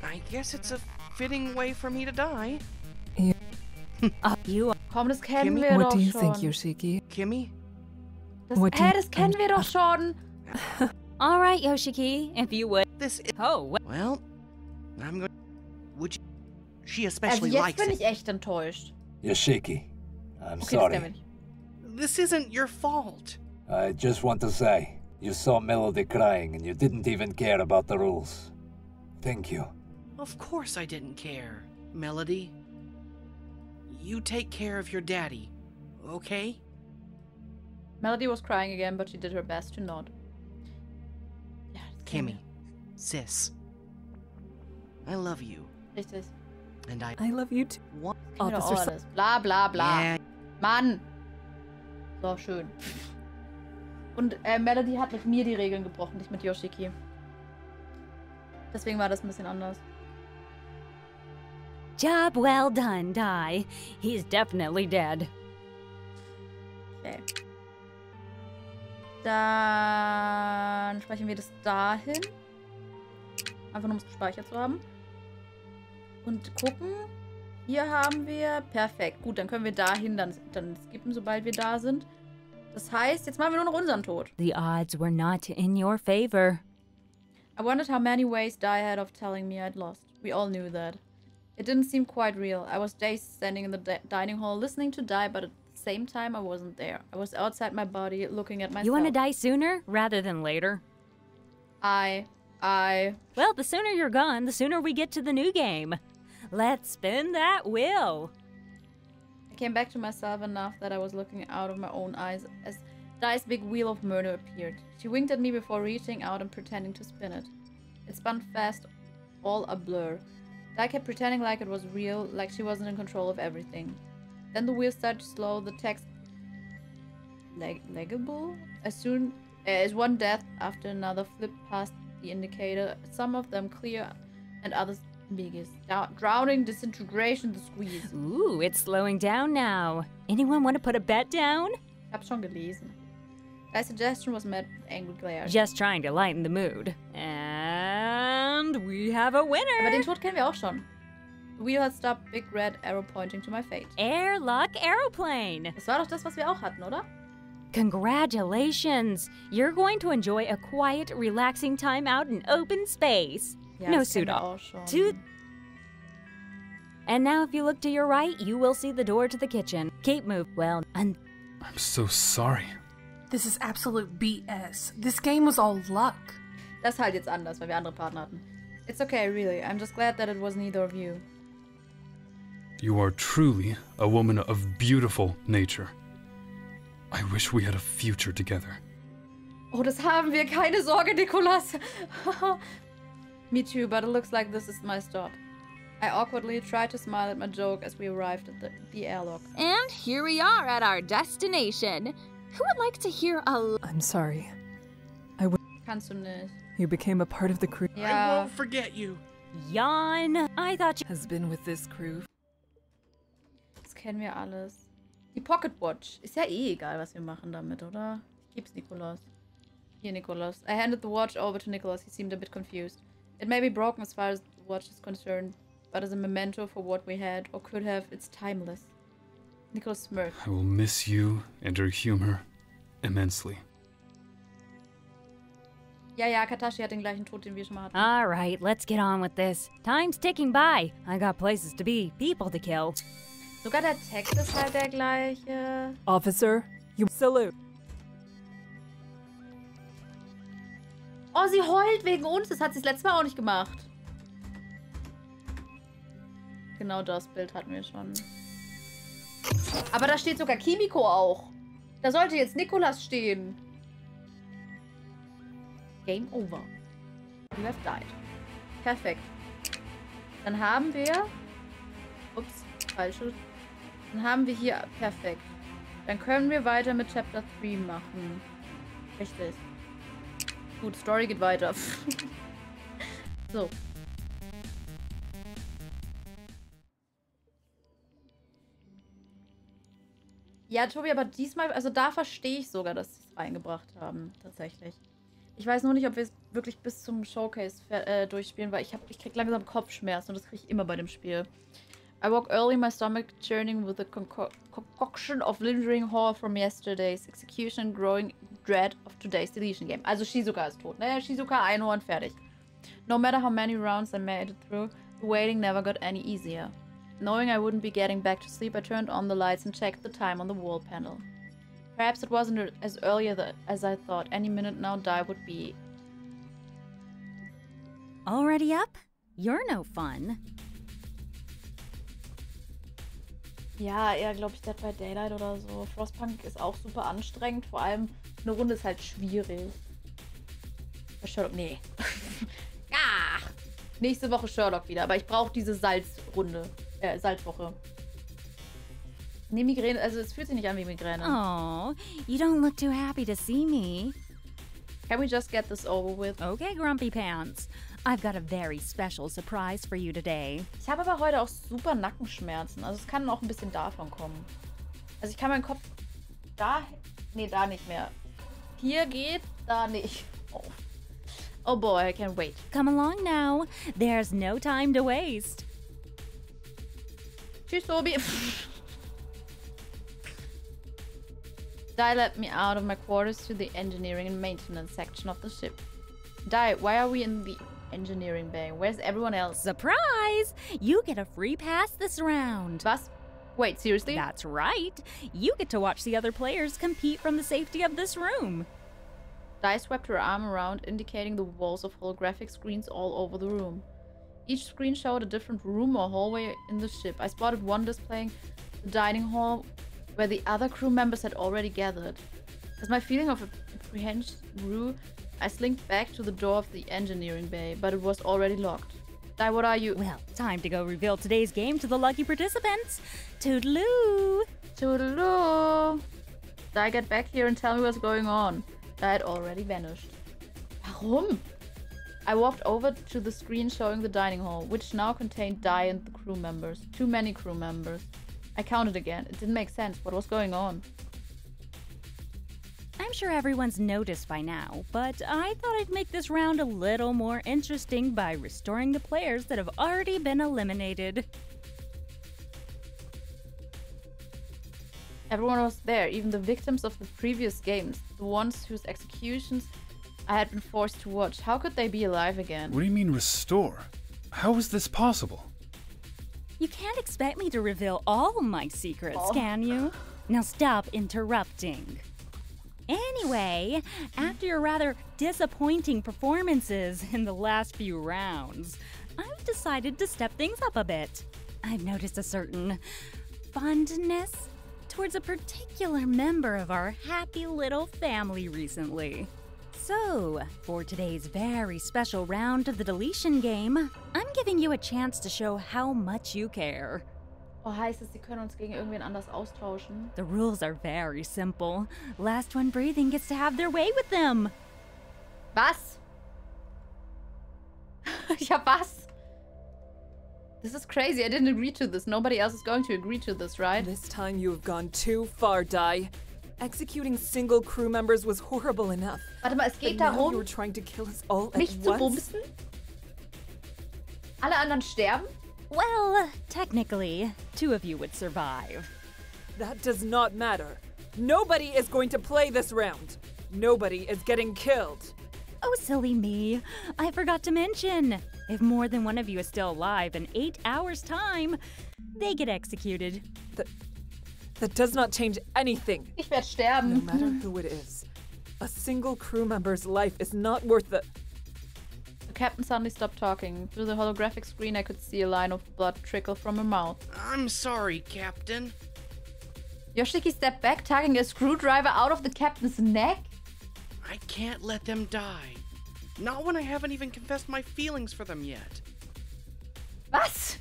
I guess it's a fitting way for me to die. Uh, <laughs> you Komm, das kennen Kimmy, wir What doch do you schon. think, Yoshiki? Kimmy, Das, What do hä, you- das kennen wir doch schon. All right, Yoshiki, if you would. This is. Oh, well, Well, I'm going. Would you. She Also especially jetzt likes bin it. ich echt enttäuscht. Yoshiki, I'm Okay, das kennen wir sorry. This isn't your fault. I just want to say, you saw Melody crying and you didn't even care about the rules. Thank you. Of course I didn't care, Melody. You take care of your daddy, okay? Melody was crying again, but she did her best to nod. Das Kimmy, sis. I love you. Richtig. and I I love you too. wir doch Officer auch alles. Bla bla bla. Yeah, Mann! So, schön. Und äh, Melody hat mit mir die Regeln gebrochen, nicht mit Yoshiki. Deswegen war das ein bisschen anders. job well done, Dai. He's definitely dead. Okay. Dann sprechen wir das dahin. Einfach nur um es gespeichert zu haben. Und gucken. Hier haben wir. Perfekt. Gut, dann können wir dahin dann, dann skippen, sobald wir da sind. Das heißt, jetzt machen wir nur noch unseren Tod. The odds were not in your favor. I wondered how many ways Di had of telling me I'd lost. We all knew that. It didn't seem quite real. I was dazed standing in the di- dining hall listening to Di, but at the same time I wasn't there. I was outside my body looking at myself. You want to die sooner rather than later? I I Well, the sooner you're gone, the sooner we get to the new game. Let's spin that wheel. I came back to myself enough that I was looking out of my own eyes as Dai's big wheel of murder appeared. She winked at me before reaching out and pretending to spin it. It spun fast, all a blur. Dai kept pretending like it was real, like she wasn't in control of everything. Then the wheel started to slow, the text leg- legible as soon as one death after another flip past the indicator, some of them clear and others biggest. Drowning, disintegration, the squeeze. Ooh, it's slowing down now. Anyone want to put a bet down? Hab's schon gelesen. Thy suggestion was met with angry glares. Just trying to lighten the mood. And we have a Aber den winner. Tod kennen wir auch schon. The wheel had stopped, big red arrow pointing to my fate. Airlock aeroplane. Das war doch das, was wir auch hatten, oder? Congratulations! You're going to enjoy a quiet, relaxing time out in open space. Ja, no suit wir off. To and now, if you look to your right, you will see the door to the kitchen. Keep move. Well, and I'm so sorry. This is absolute BS. This game was all luck. Das ist halt jetzt anders, weil wir andere Partner hatten. It's okay, really. I'm just glad that it was neither of you. You are truly a woman of beautiful nature. I wish we had a future together. Oh, das haben wir. Keine Sorge, Nicholas. <laughs> Me too, but it looks like this is my stop. I awkwardly tried to smile at my joke as we arrived at the, the airlock. And here we are at our destination. Who would like to hear a I'm sorry. Kannst du nicht. You became a part of the crew. I won't forget you. yawn. I thought you. Has been with this crew. Kennen wir alles. Die Pocket Watch. Ist ja eh egal, was wir machen damit, oder? Ich geb's Nikolas. Here, Nicholas. I handed the watch over to Nicholas. He seemed a bit confused. It may be broken as far as the watch is concerned, but as a memento for what we had or could have, it's timeless. Nicholas smirked. I will miss you and your humor immensely. Ja, ja, Katashi hat den gleichen Tod, den wir schon mal hatten. All right, let's get on with this. Time's ticking by. I got places to be, people to kill. Sogar der Text ist halt der gleiche. Officer, you salute. Oh, sie heult wegen uns. Das hat sie das letzte Mal auch nicht gemacht. Genau das Bild hatten wir schon. Aber da steht sogar Kimiko auch. Da sollte jetzt Nikolas stehen. Game over. You have died. Perfekt. Dann haben wir... Ups, falsche. Dann haben wir hier... Perfekt. Dann können wir weiter mit Chapter 3 machen. Richtig. Gut, Story geht weiter. <laughs> so. Ja, Tobi, aber diesmal, also da verstehe ich sogar, dass sie es reingebracht haben, tatsächlich. Ich weiß nur nicht, ob wir es wirklich bis zum Showcase äh, durchspielen, weil ich, hab, ich krieg langsam Kopfschmerzen und das kriege ich immer bei dem Spiel. I woke early, my stomach churning with the conco concoction of lingering horror from yesterday's execution growing dread of today's deletion game. Also Shizuka ist tot, ne? Shizuka, Einhorn, fertig. No matter how many rounds I made it through, the waiting never got any easier. Knowing I wouldn't be getting back to sleep, I turned on the lights and checked the time on the wall panel. Perhaps it wasn't as early as I thought. Any minute now, Dai would be. Already up? You're no fun. Ja, eher glaube ich Dead by Daylight oder so. Frostpunk ist auch super anstrengend. Vor allem eine Runde ist halt schwierig. Sherlock, nee. <laughs> ah, nächste Woche Sherlock wieder, aber ich brauche diese Salzrunde. Äh, Salzwoche. Nee, Migräne, also es fühlt sich nicht an wie Migräne. Oh, you don't look too happy to see me. Can we just get this over with? Okay, Grumpy Pants. I've got a very special surprise for you today. Ich habe aber heute auch super Nackenschmerzen. Also es kann auch ein bisschen davon kommen. Also ich kann meinen Kopf da... Nee, da nicht mehr. Hier geht, da nicht. Oh. Oh boy, I can't wait. Come along now. There's no time to waste. Tschüss, Tobi. Dai led me out of my quarters to the engineering and maintenance section of the ship. Dai, why are we in the engineering bay? Where's everyone else? Surprise! You get a free pass this round. Was? Wait, seriously? That's right. You get to watch the other players compete from the safety of this room. Dai swept her arm around, indicating the walls of holographic screens all over the room. Each screen showed a different room or hallway in the ship. I spotted one displaying the dining hall where the other crew members had already gathered. As my feeling of apprehension grew, I slinked back to the door of the engineering bay, but it was already locked. Dai, what are you? Well, time to go reveal today's game to the lucky participants. Toodaloo! Toodaloo! Dai, get back here and tell me what's going on. Dai had already vanished. Warum? I walked over to the screen showing the dining hall, which now contained Dai and the crew members. Too many crew members. I counted again. It didn't make sense. What was going on? I'm sure everyone's noticed by now, but I thought I'd make this round a little more interesting by restoring the players that have already been eliminated. Everyone was there, even the victims of the previous games, the ones whose executions I had been forced to watch. How could they be alive again? What do you mean restore? How is this possible? You can't expect me to reveal all my secrets, Oh. can you? Now stop interrupting. Anyway, after your rather disappointing performances in the last few rounds, I've decided to step things up a bit. I've noticed a certain fondness towards a particular member of our happy little family recently. So, for today's very special round of the deletion game, I'm giving you a chance to show how much you care. Oh, heißt es, sie können uns gegen irgendwen anders austauschen? The rules are very simple. Last one breathing gets to have their way with them. Was? <laughs> ja, was? This is crazy. I didn't agree to this. Nobody else is going to agree to this, right? This time you have gone too far, Dai. Executing single crew members was horrible enough. Warte mal, es But geht now darum, you were trying to kill us all at mich zu once. bumsen? Alle anderen sterben? Well, technically, two of you would survive. That does not matter. Nobody is going to play this round. Nobody is getting killed. Oh, silly me. I forgot to mention. If more than one of you is still alive in eight hours' time, they get executed. That that does not change anything. Ich werde No matter who it is. A single crew member's life is not worth the. The captain suddenly stopped talking. Through the holographic screen, I could see a line of blood trickle from her mouth. I'm sorry, Captain. Yoshiki stepped back, tugging a screwdriver out of the captain's neck. I can't let them die. Not when I haven't even confessed my feelings for them yet. Was?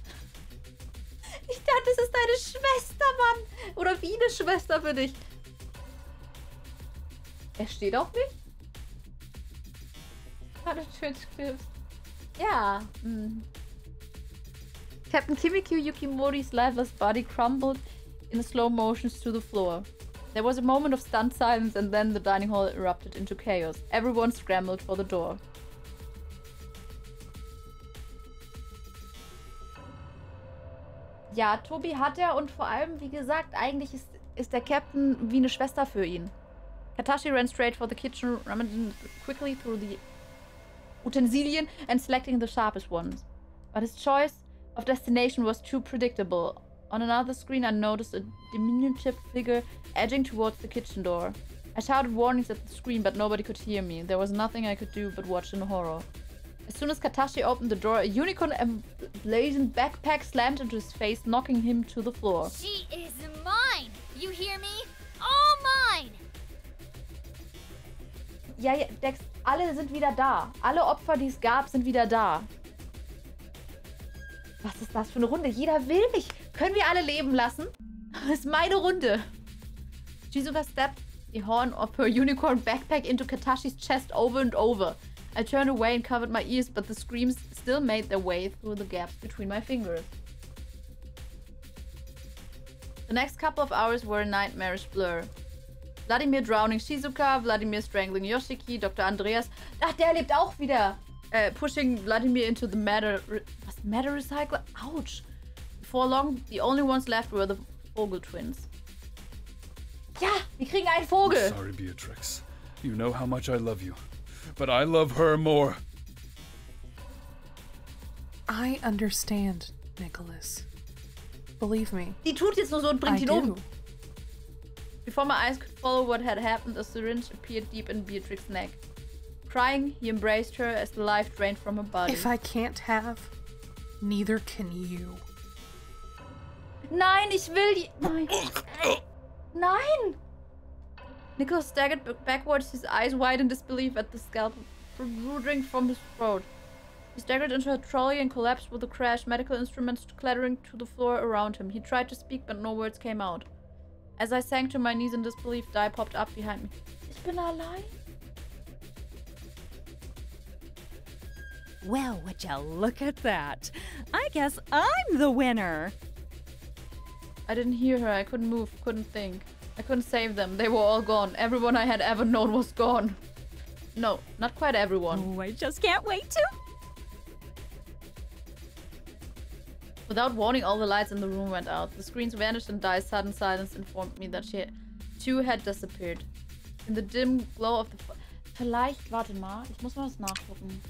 Ich dachte, es ist deine Schwester, Mann. Oder wie eine Schwester für dich. Er steht auf mich? Clips. Ja. Hm. Captain Kimiko Yukimori's lifeless body crumbled in slow motions to the floor. There was a moment of stunned silence and then the dining hall erupted into chaos. Everyone scrambled for the door. Ja, Tobi hat er und vor allem, wie gesagt, eigentlich ist, ist der Captain wie eine Schwester für ihn. Katashi ran straight for the kitchen, rummaging quickly through the utensilien and selecting the sharpest ones. But his choice of destination was too predictable. On another screen, I noticed a diminutive figure edging towards the kitchen door. I shouted warnings at the screen, but nobody could hear me. There was nothing I could do but watch in horror. As soon as Katashi opened the door, a unicorn emblazoned backpack slammed into his face, knocking him to the floor. She is mine! You hear me? All mine! Ja, ja, Dex, alle sind wieder da. Alle Opfer, die es gab, sind wieder da. Was ist das für eine Runde? Jeder will mich. Können wir alle leben lassen? <laughs> Das ist meine Runde. Shizuka stepped the horn of her unicorn backpack into Katashi's chest over and over. I turned away and covered my ears, but the screams still made their way through the gaps between my fingers. The next couple of hours were a nightmarish blur. Vladimir drowning Shizuka, Vladimir strangling Yoshiki, Dr. Andreas. Ach, der lebt auch wieder. Uh, pushing Vladimir into the matter. Was matter recycler? Ouch. Before long, the only ones left were the Vogel twins. Ja, wir kriegen einen Vogel. Sorry, Beatrix. You know how much I love you. But I love her more. I understand, Nicholas. Believe me. Die tut jetzt nur so und bringt I ihn do. um. Before my eyes could follow what had happened, a syringe appeared deep in Beatrix's neck. Crying, he embraced her as the life drained from her body. If I can't have, neither can you. Nein, ich will. Nein. Nein! Nicholas staggered backwards, his eyes wide in disbelief at the scalpel protruding from his throat. He staggered into a trolley and collapsed with a crash, medical instruments clattering to the floor around him. He tried to speak, but no words came out. As I sank to my knees in disbelief, Dai popped up behind me. Ich bin allein? Well, would you look at that? I guess I'm the winner. I didn't hear her. I couldn't move, couldn't think. I couldn't save them. They were all gone. Everyone I had ever known was gone. No, not quite everyone. Oh, I just can't wait to. Without warning, all the lights in the room went out. The screens vanished and Dai's sudden silence informed me that she too had disappeared. In the dim glow of the... Vielleicht, warte mal, ich muss mal das nachgucken.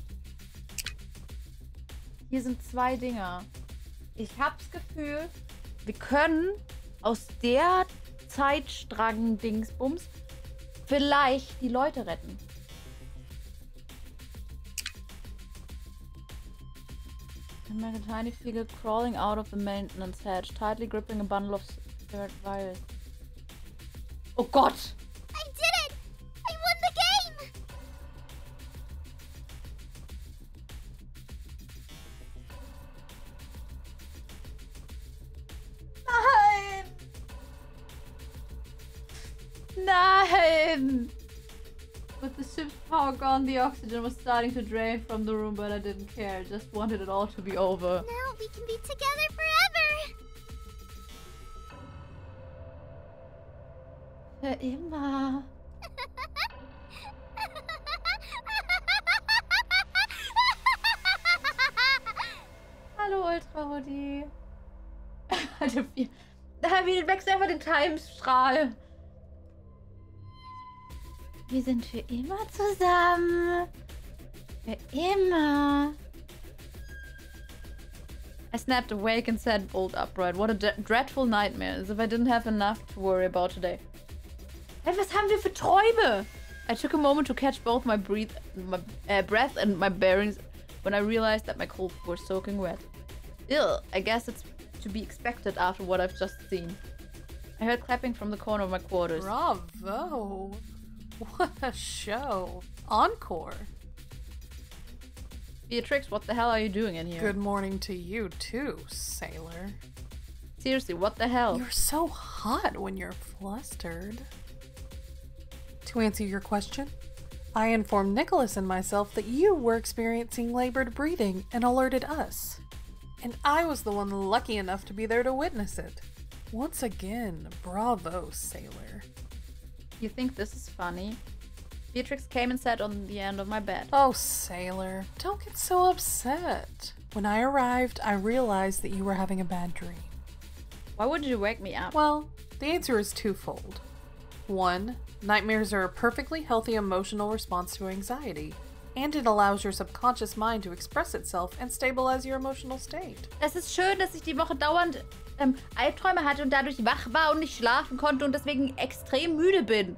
Hier sind zwei Dinger. Ich hab's Gefühl, wir können aus der Zeitstrang-Dingsbums vielleicht die Leute retten. I met a tiny figure crawling out of the maintenance hatch, tightly gripping a bundle of scared wires. Oh god! I did it! I won the game! Nein! Nein! With the ship's power gone, the oxygen was starting to drain from the room, but I didn't care. Just wanted it all to be over. Now we can be together forever! Für immer. Hallo, Ultra Hoodie. <laughs> Alter, wie. Wie wechselt einfach den Timestrahl. Wir sind für immer zusammen. Für immer. I snapped awake and sat bolt upright. What a dreadful nightmare, as if I didn't have enough to worry about today. Hey, was haben wir für Träume? I took a moment to catch both my, breath, my uh, breath and my bearings when I realized that my clothes were soaking wet. Ill, I guess it's to be expected after what I've just seen. I heard clapping from the corner of my quarters. Bravo! What a show! Encore! Beatrix, what the hell are you doing in here? Good morning to you, too, sailor. Seriously, what the hell? You're so hot when you're flustered. To answer your question, I informed Nicholas and myself that you were experiencing labored breathing and alerted us. And I was the one lucky enough to be there to witness it. Once again, bravo, sailor. You think this is funny? Beatrix came and sat on the end of my bed. Oh, sailor, don't get so upset. When I arrived, I realized that you were having a bad dream. Why would you wake me up? Well, the answer is twofold. One, nightmares are a perfectly healthy emotional response to anxiety, and it allows your subconscious mind to express itself and stabilize your emotional state. Es ist schön, dass ich die Woche dauernd ähm, Albträume hatte und dadurch wach war und nicht schlafen konnte und deswegen extrem müde bin.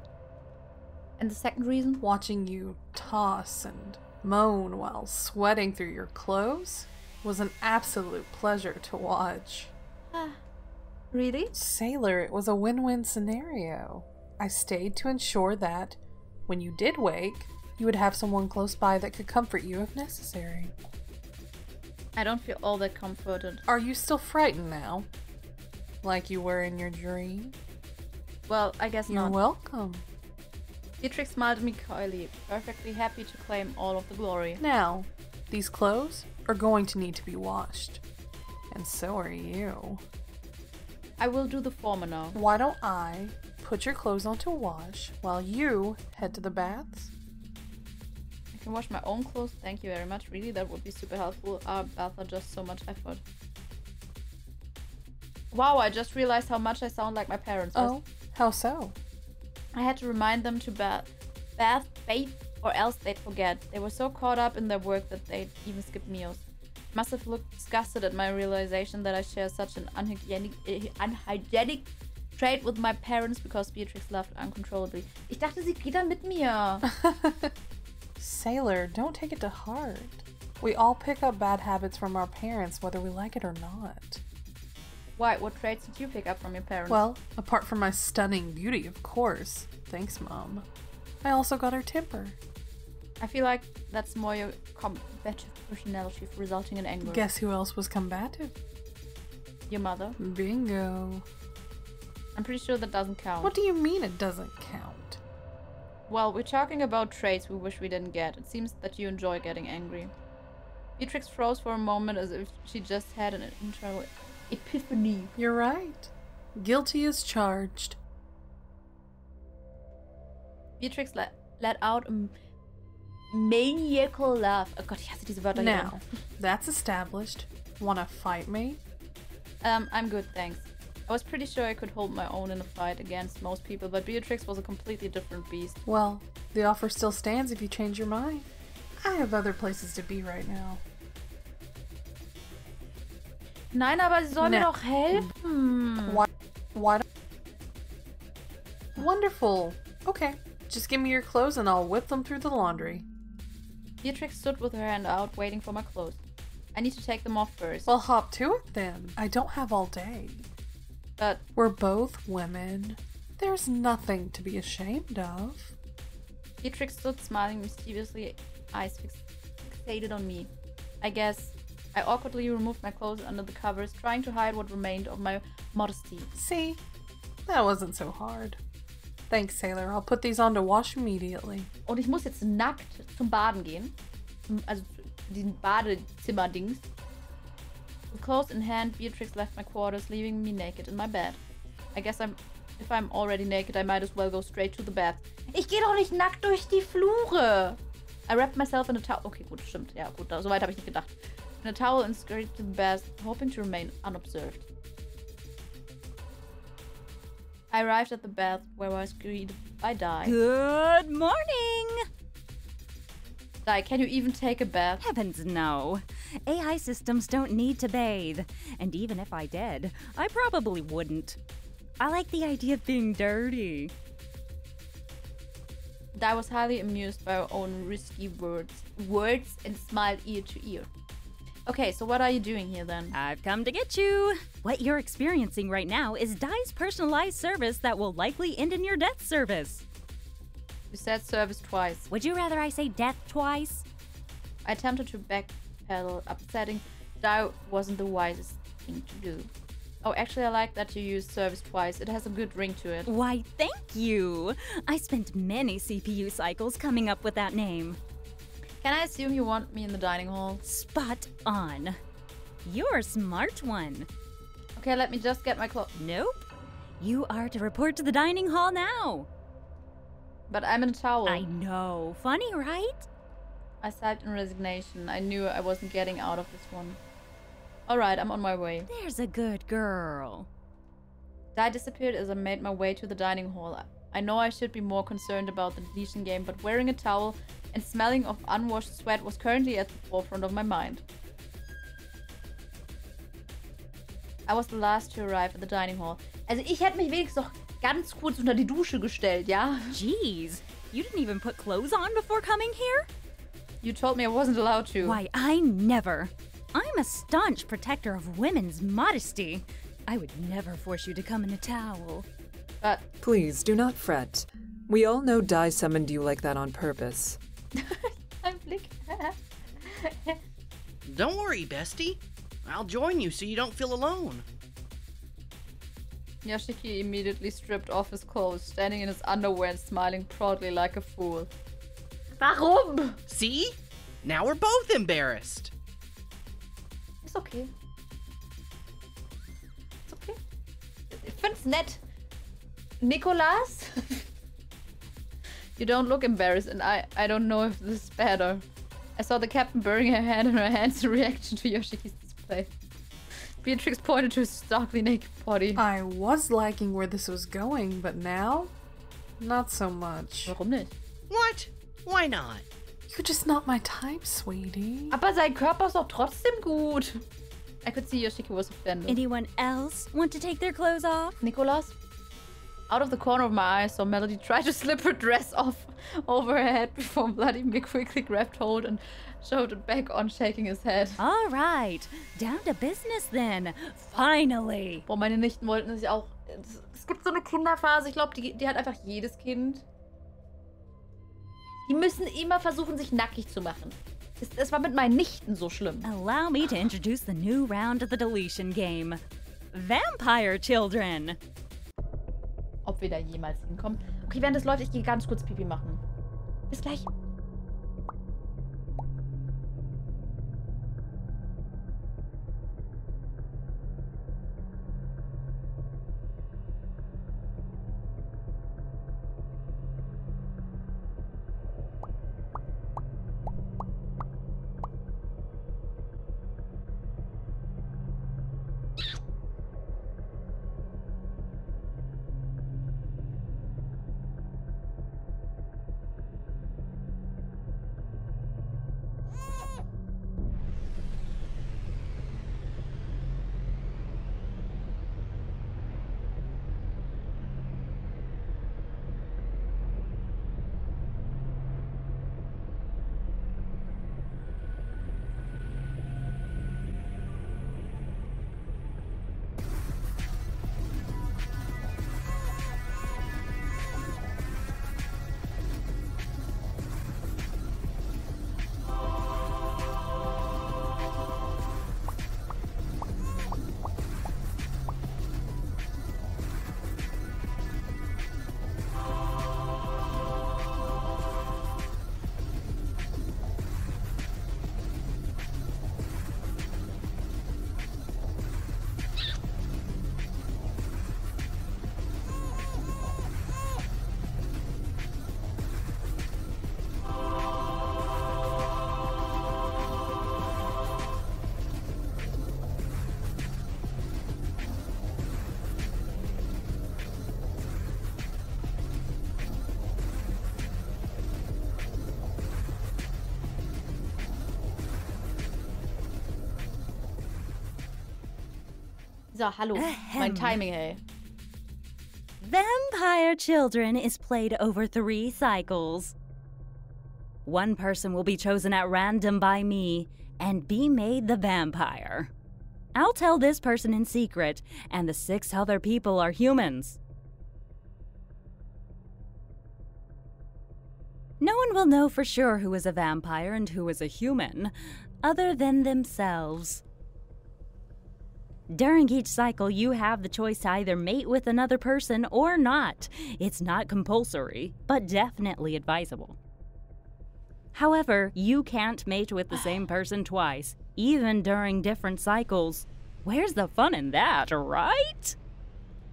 And the second reason? Watching you toss and moan while sweating through your clothes was an absolute pleasure to watch. Ah, really? Sailor, it was a win win scenario. I stayed to ensure that, when you did wake, you would have someone close by that could comfort you if necessary. I don't feel all that comforted. Are you still frightened now? Like you were in your dream? Well, I guess not You're not. welcome. Beatrix smiled at me coyly, perfectly happy to claim all of the glory. Now, these clothes are going to need to be washed. And so are you. I will do the former now. Why don't I put your clothes on to wash while you head to the baths? I can wash my own clothes. Thank you very much. Really, that would be super helpful. Our baths are just so much effort. Wow, I just realized how much I sound like my parents. Oh, how so? I had to remind them to bath, bath, bathe, or else they'd forget. They were so caught up in their work that they'd even skip meals. Must have looked disgusted at my realization that I share such an unhygienic, eh, unhygienic trait with my parents because Beatrix laughed uncontrollably. Ich dachte, sie geht dann mit mir. <laughs> Sailor, don't take it to heart. We all pick up bad habits from our parents, whether we like it or not. Why? What traits did you pick up from your parents? Well, apart from my stunning beauty, of course. Thanks, Mom. I also got her temper. I feel like that's more your combative personality resulting in anger. Guess who else was combative? Your mother. Bingo. I'm pretty sure that doesn't count. What do you mean it doesn't count? Well, we're talking about traits we wish we didn't get. It seems that you enjoy getting angry. Beatrix froze for a moment as if she just had an internal epiphany. You're right. Guilty is charged. Beatrix let, let out a maniacal laugh. Oh Gott, ich hasse diese Wörter Now, <laughs> that's established. Wanna fight me? Um, I'm good, thanks. I was pretty sure I could hold my own in a fight against most people, but Beatrix was a completely different beast. Well, the offer still stands if you change your mind. I have other places to be right now. Nein, aber sie soll mir No. doch helfen. Hm. Why? Why? Don't... Wonderful. Okay, just give me your clothes and I'll whip them through the laundry. Beatrix stood with her hand out, waiting for my clothes. I need to take them off first. Well, hop to it then. I don't have all day. but We're both women. There's nothing to be ashamed of. Beatrix stood smiling mischievously, eyes fixated on me. I guess I awkwardly removed my clothes under the covers, trying to hide what remained of my modesty. See? That wasn't so hard. Thanks, Sailor. I'll put these on to wash immediately. Und ich muss jetzt nackt zum Baden gehen. Also diesem Badezimmer-Dings. With clothes in hand, Beatrix left my quarters, leaving me naked in my bed. I guess I'm. If I'm already naked, I might as well go straight to the bath. Ich gehe doch nicht nackt durch die Flure! I wrapped myself in a towel. Okay, gut, stimmt. Ja, gut, soweit habe ich nicht gedacht. In a towel and scurried to the bath, hoping to remain unobserved. I arrived at the bath where I was greeted by Dai. Good morning! Dai, can you even take a bath? Heavens, no. AI systems don't need to bathe. And even if I did, I probably wouldn't. I like the idea of being dirty. Dai was highly amused by her own risky words, words and smiled ear to ear. Okay, so what are you doing here then? I've come to get you. What you're experiencing right now is Dai's personalized service that will likely end in your death service. You said service twice. Would you rather I say death twice? I attempted to backpedal, upsetting Dai wasn't the wisest thing to do. Oh, actually, I like that you used service twice. It has a good ring to it. Why, thank you. I spent many CPU cycles coming up with that name. Can I assume you want me in the dining hall? Spot on. You're a smart one. Okay, let me just get my clothes. Nope. You are to report to the dining hall now. But I'm in a towel. I know. Funny, right? I sighed in resignation. I knew I wasn't getting out of this one. Alright, I'm on my way. There's a good girl. Dai disappeared as I made my way to the dining hall. I know I should be more concerned about the deletion game, but wearing a towel and smelling of unwashed sweat was currently at the forefront of my mind. I was the last to arrive at the dining hall. Also ich hätte mich wenigstens noch ganz kurz unter die Dusche gestellt, ja? Jeez, you didn't even put clothes on before coming here? You told me I wasn't allowed to. Why, I never. I'm a staunch protector of women's modesty. I would never force you to come in a towel. But Please do not fret. We all know Dai summoned you like that on purpose. <laughs> I'm Blick. <laughs> Don't worry, bestie. I'll join you so you don't feel alone. Yoshiki immediately stripped off his clothes, standing in his underwear and smiling proudly like a fool. Warum? See? Now we're both embarrassed. It's okay. It's okay. Ich find's nett. Nicholas? <laughs> you don't look embarrassed, and I, I don't know if this is better. I saw the captain burying her head in her hands <laughs> in reaction to Yoshiki's display. Beatrix pointed to his starkly naked body. I was liking where this was going, but now? Not so much. Warum nicht? What? Why not? You're just not my type, sweetie. Aber sein Körper ist doch trotzdem gut. I could see Yoshiki was offended. Anyone else want to take their clothes off? Nicholas? Out of the corner of my eye, I saw Melody try to <laughs> slip her dress off over her head before Bloody Mick <laughs> quickly grabbed hold and showed it back on, shaking his head. All right, down to business then. Finally. Boah, meine Nichten wollten sich auch. Es, es gibt so eine Kinderphase, ich glaube, die, die hat einfach jedes Kind. Die müssen immer versuchen, sich nackig zu machen. Es, es war mit meinen Nichten so schlimm. Allow me to introduce the new round of the deletion game Vampire Children. Ob wir da jemals hinkommen. Okay, während das läuft, ich gehe ganz kurz Pipi machen. Bis gleich. So, hallo. Mein Timing, ey. Vampire Children is played over three cycles. One person will be chosen at random by me and be made the vampire. I'll tell this person in secret, and the six other people are humans. No one will know for sure who is a vampire and who is a human, other than themselves. During each cycle, you have the choice to either mate with another person or not. It's not compulsory, but definitely advisable. However, you can't mate with the <sighs> same person twice, even during different cycles. Where's the fun in that, right?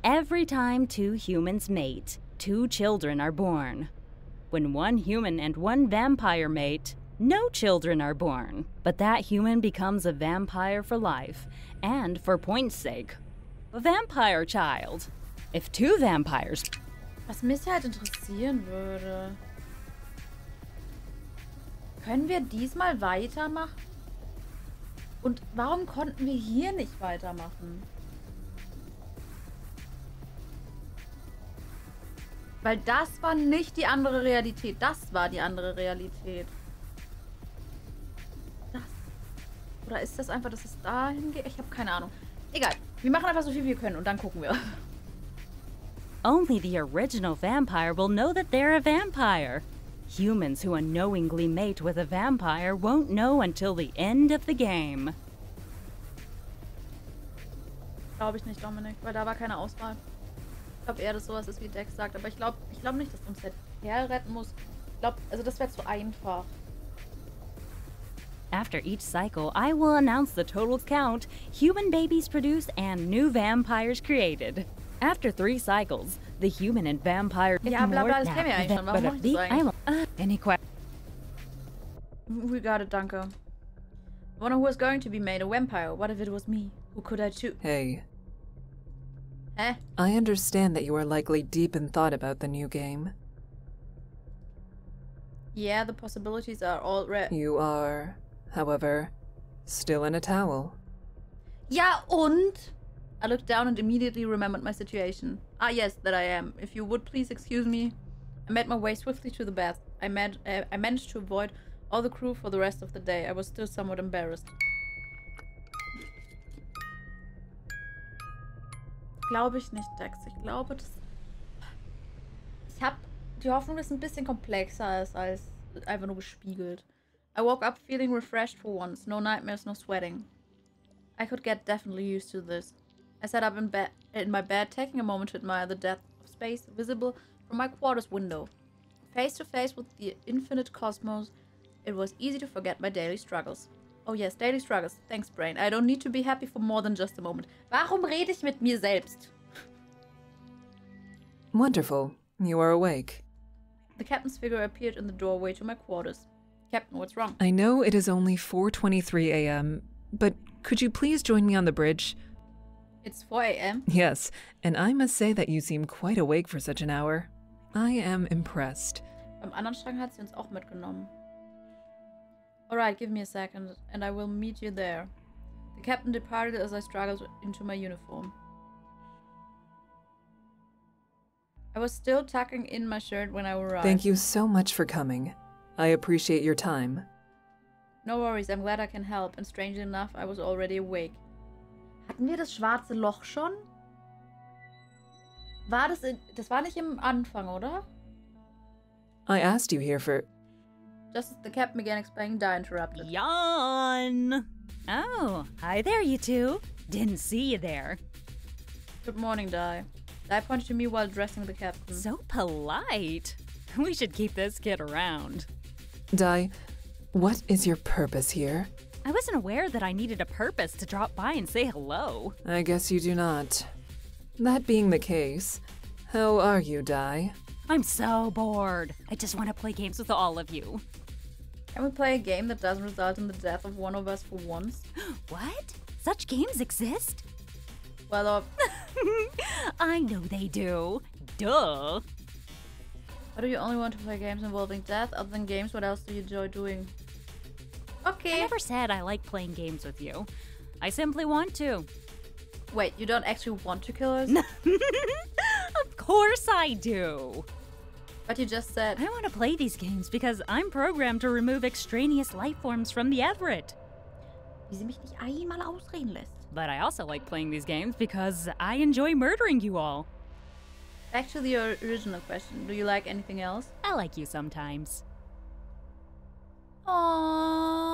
Every time two humans mate, two children are born. When one human and one vampire mate, no children are born, but that human becomes a vampire for life, and for point's sake, vampire child. If two vampires Was mich halt interessieren würde. Können wir diesmal weitermachen? Und warum konnten wir hier nicht weitermachen? Weil das war nicht die andere Realität. Das war die andere Realität. Oder ist das einfach, dass es dahin geht? Ich habe keine Ahnung. Egal. Wir machen einfach so viel wir können und dann gucken wir. Only the original vampire will know that they're a vampire. Humans who unknowingly mate with a vampire won't know until the end of the game. Glaube ich nicht, Dominik, weil da war keine Auswahl. Ich glaube eher, dass sowas ist, wie Dex sagt. Aber ich glaube ich glaub nicht, dass uns der Kerl retten muss. Ich glaube, also das wäre zu einfach. After each cycle, I will announce the total count, human babies produced, and new vampires created. After three cycles, the human and vampire. Ja, bla bla, das kennen wir eigentlich schon. Warum mach ich das eigentlich? Uh, any questions? We got it, danke. One who was going to be made a vampire. What if it was me? Who could I choose? Hey, Eh? I understand that you are likely deep in thought about the new game. Yeah, the possibilities are all red. You are, however, still in a towel. Ja, und? I looked down and immediately remembered my situation. Ah, yes, that I am. If you would please excuse me. I made my way swiftly to the bath. I, man- uh, I managed to avoid all the crew for the rest of the day. I was still somewhat embarrassed. Glaube ich nicht, Dex. Ich glaube, das. Ich habe die Hoffnung, dass es ein bisschen komplexer ist als einfach nur gespiegelt. I woke up feeling refreshed for once. No nightmares, no sweating. I could get definitely used to this. I sat up in bed in my bed, taking a moment to admire the depth of space visible from my quarters window. Face to face with the infinite cosmos, it was easy to forget my daily struggles. Oh yes, daily struggles. Thanks, brain. I don't need to be happy for more than just a moment. Warum rede ich mit mir selbst? Wonderful. You are awake. The captain's figure appeared in the doorway to my quarters. Captain, what's wrong? I know it is only 4:23 a.m., but could you please join me on the bridge? It's 4 a.m. Yes, and I must say that you seem quite awake for such an hour. I am impressed. Beim anderen Strang hat sie uns auch mitgenommen. Alright, give me a second, and I will meet you there. The captain departed as I struggled into my uniform. I was still tucking in my shirt when I arrived. Thank you so much for coming. I appreciate your time. No worries, I'm glad I can help, and strangely enough, I was already awake. Hatten wir das schwarze Loch schon? War das in, Das war nicht im Anfang, oder? I asked you here for. Just as the captain began explaining, Dai interrupted. Yawn! Oh, hi there, you two. Didn't see you there. Good morning, Dai. Dai pointed to me while dressing the captain. So polite. We should keep this kid around. Dai, what is your purpose here? I wasn't aware that I needed a purpose to drop by and say hello. I guess you do not. That being the case, how are you, Dai? I'm so bored. I just want to play games with all of you. Can we play a game that doesn't result in the death of one of us for once? <gasps> What? Such games exist? Well, uh, <laughs> I know they do. Duh. Why do you only want to play games involving death? Other than games, what else do you enjoy doing? Okay. I never said I like playing games with you. I simply want to. Wait, you don't actually want to kill us? <laughs> of course I do. But you just said. I want to play these games because I'm programmed to remove extraneous life forms from the Everett. Wie sie mich nicht einmal ausreden lässt. But I also like playing these games because I enjoy murdering you all. Back to the original question. Do you like anything else? I like you sometimes. Aww.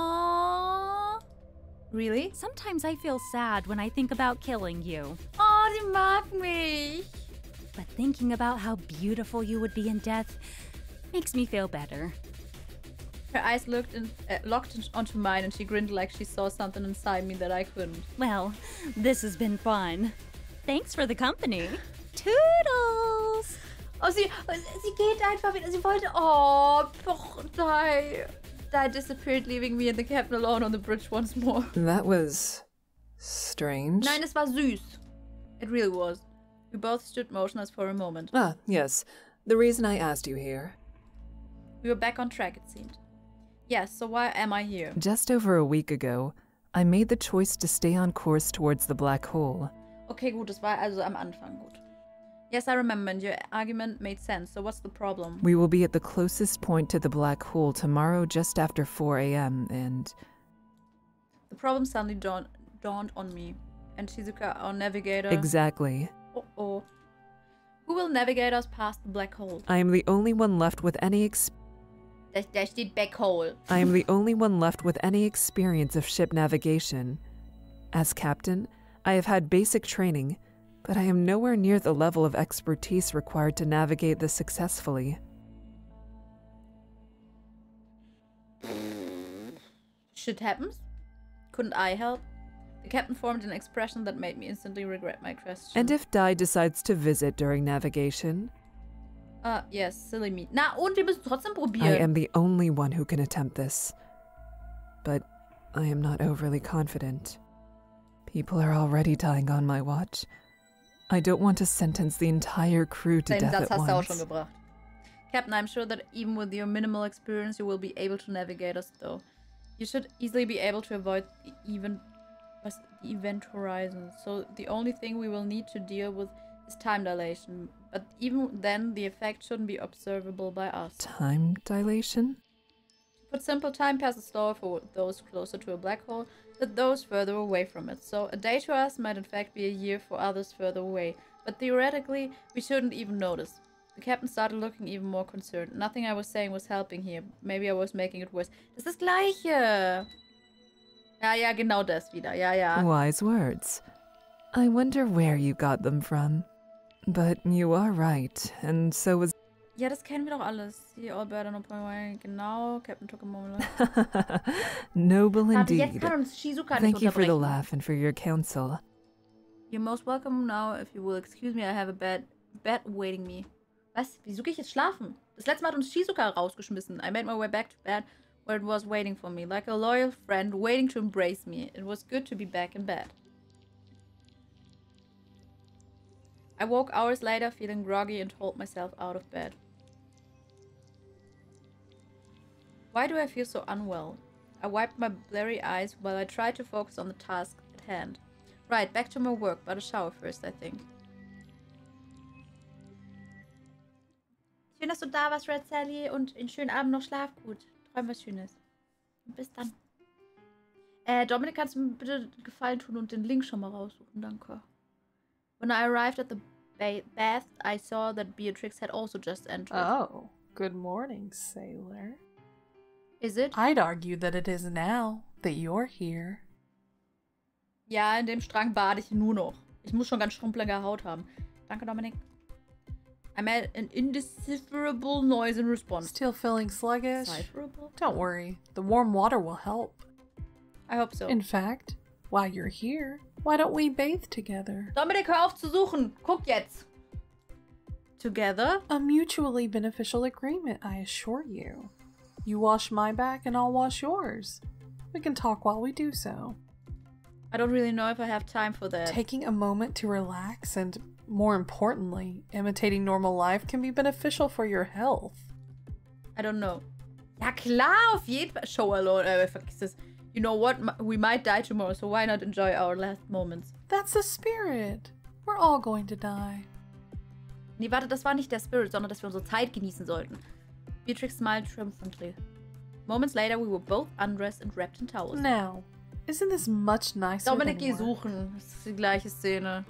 Really? Sometimes I feel sad when I think about killing you. Oh, die mag mich. But thinking about how beautiful you would be in death makes me feel better. Her eyes looked in, uh, locked onto mine, and she grinned like she saw something inside me that I couldn't. Well, this has been fun. Thanks for the company. <laughs> Toodles! Oh, sie, sie geht einfach wieder. Sie wollte. Oh, die. Dai disappeared, leaving me and the captain alone on the bridge once more. That was. strange. Nein, es war süß. It really was. We both stood motionless for a moment. Ah, yes. The reason I asked you here. We were back on track, it seemed. Yes, so why am I here? Just over a week ago, I made the choice to stay on course towards the black hole. Okay, gut, das war also am Anfang gut. Yes, I remember, and your argument made sense. So what's the problem? We will be at the closest point to the black hole tomorrow just after 4 a.m., and The problem suddenly dawned, dawned on me. And Shizuka, our navigator. exactly. Oh oh. Who will navigate us past the black hole? I am the only one left with any ex- Da, da steht black hole. <laughs> I am the <laughs> only one left with any experience of ship navigation. As captain, I have had basic training, but I am nowhere near the level of expertise required to navigate this successfully. Shit happens. Couldn't I help? The captain formed an expression that made me instantly regret my question. And if Dai decides to visit during navigation, Ah, yes, silly me. Na, und wir müssen trotzdem I am the only one who can attempt this. But I am not overly confident. People are already dying on my watch. I don't want to sentence the entire crew to death Satz at hast du auch schon once. gebracht. Captain, I'm sure that even with your minimal experience, you will be able to navigate us, though. You should easily be able to avoid the even the event horizon. So the only thing we will need to deal with is time dilation. But even then, the effect shouldn't be observable by us. Time dilation? To put simple, time passes slower for those closer to a black hole than those further away from it. So a day to us might in fact be a year for others further away. But theoretically, we shouldn't even notice. The captain started looking even more concerned. Nothing I was saying was helping here. Maybe I was making it worse. Das ist das Gleiche. Ja, ja, genau das wieder. Ja, ja. Wise words. I wonder where you got them from. But you are right, and so was. Ja, das kennen wir doch alles. Die All Better No Point Genau, Captain took a moment. Noble Warte, jetzt indeed. kann uns Shizuka nicht Thank you for the laugh and for your counsel. You're most welcome now. If you will excuse me, I have a bed, bed waiting me. Was? Wieso gehe ich jetzt schlafen? Das letzte Mal hat uns Shizuka rausgeschmissen. I made my way back to bed where it was waiting for me, like a loyal friend waiting to embrace me. It was good to be back in bed. I woke hours later feeling groggy and hauled myself out of bed. Why do I feel so unwell? I wiped my blurry eyes while I tried to focus on the task at hand. Right, back to my work, but a shower first, I think. Schön, dass du da warst, Red Sally, und einen schönen Abend noch. Schlaf gut. Träum was Schönes. Bis dann. Äh, Dominik, kannst du mir bitte Gefallen tun und den Link schon mal raussuchen? Danke. When I arrived at the ba bath, I saw that Beatrix had also just entered. Oh, good morning, sailor. Is it? I'd argue that it is now that you're here. Ja, in dem Strang bade ich nur noch. Ich muss schon ganz schrumpelige Haut haben. Danke, Dominik. I made an indecipherable noise in response. Still feeling sluggish? Decipherable? Don't worry, the warm water will help. I hope so. In fact, while you're here, why don't we bathe together? Dominik, hör auf zu suchen. Guck jetzt. Together? A mutually beneficial agreement, I assure you. You wash my back and I'll wash yours. We can talk while we do so. I don't really know if I have time for that. Taking a moment to relax and, more importantly, imitating normal life can be beneficial for your health. I don't know. Ja klar, auf jeden Fall. Show alone. Äh, vergiss es. You know what? We might die tomorrow, so why not enjoy our last moments? That's the spirit. We're all going to die. Nee, warte, das war nicht der Spirit, sondern dass wir unsere Zeit genießen sollten. Beatrix smiled triumphantly. Moments later, we were both undressed and wrapped in towels. Now, isn't this much nicer Dominik, than geh suchen. Das ist die gleiche Szene.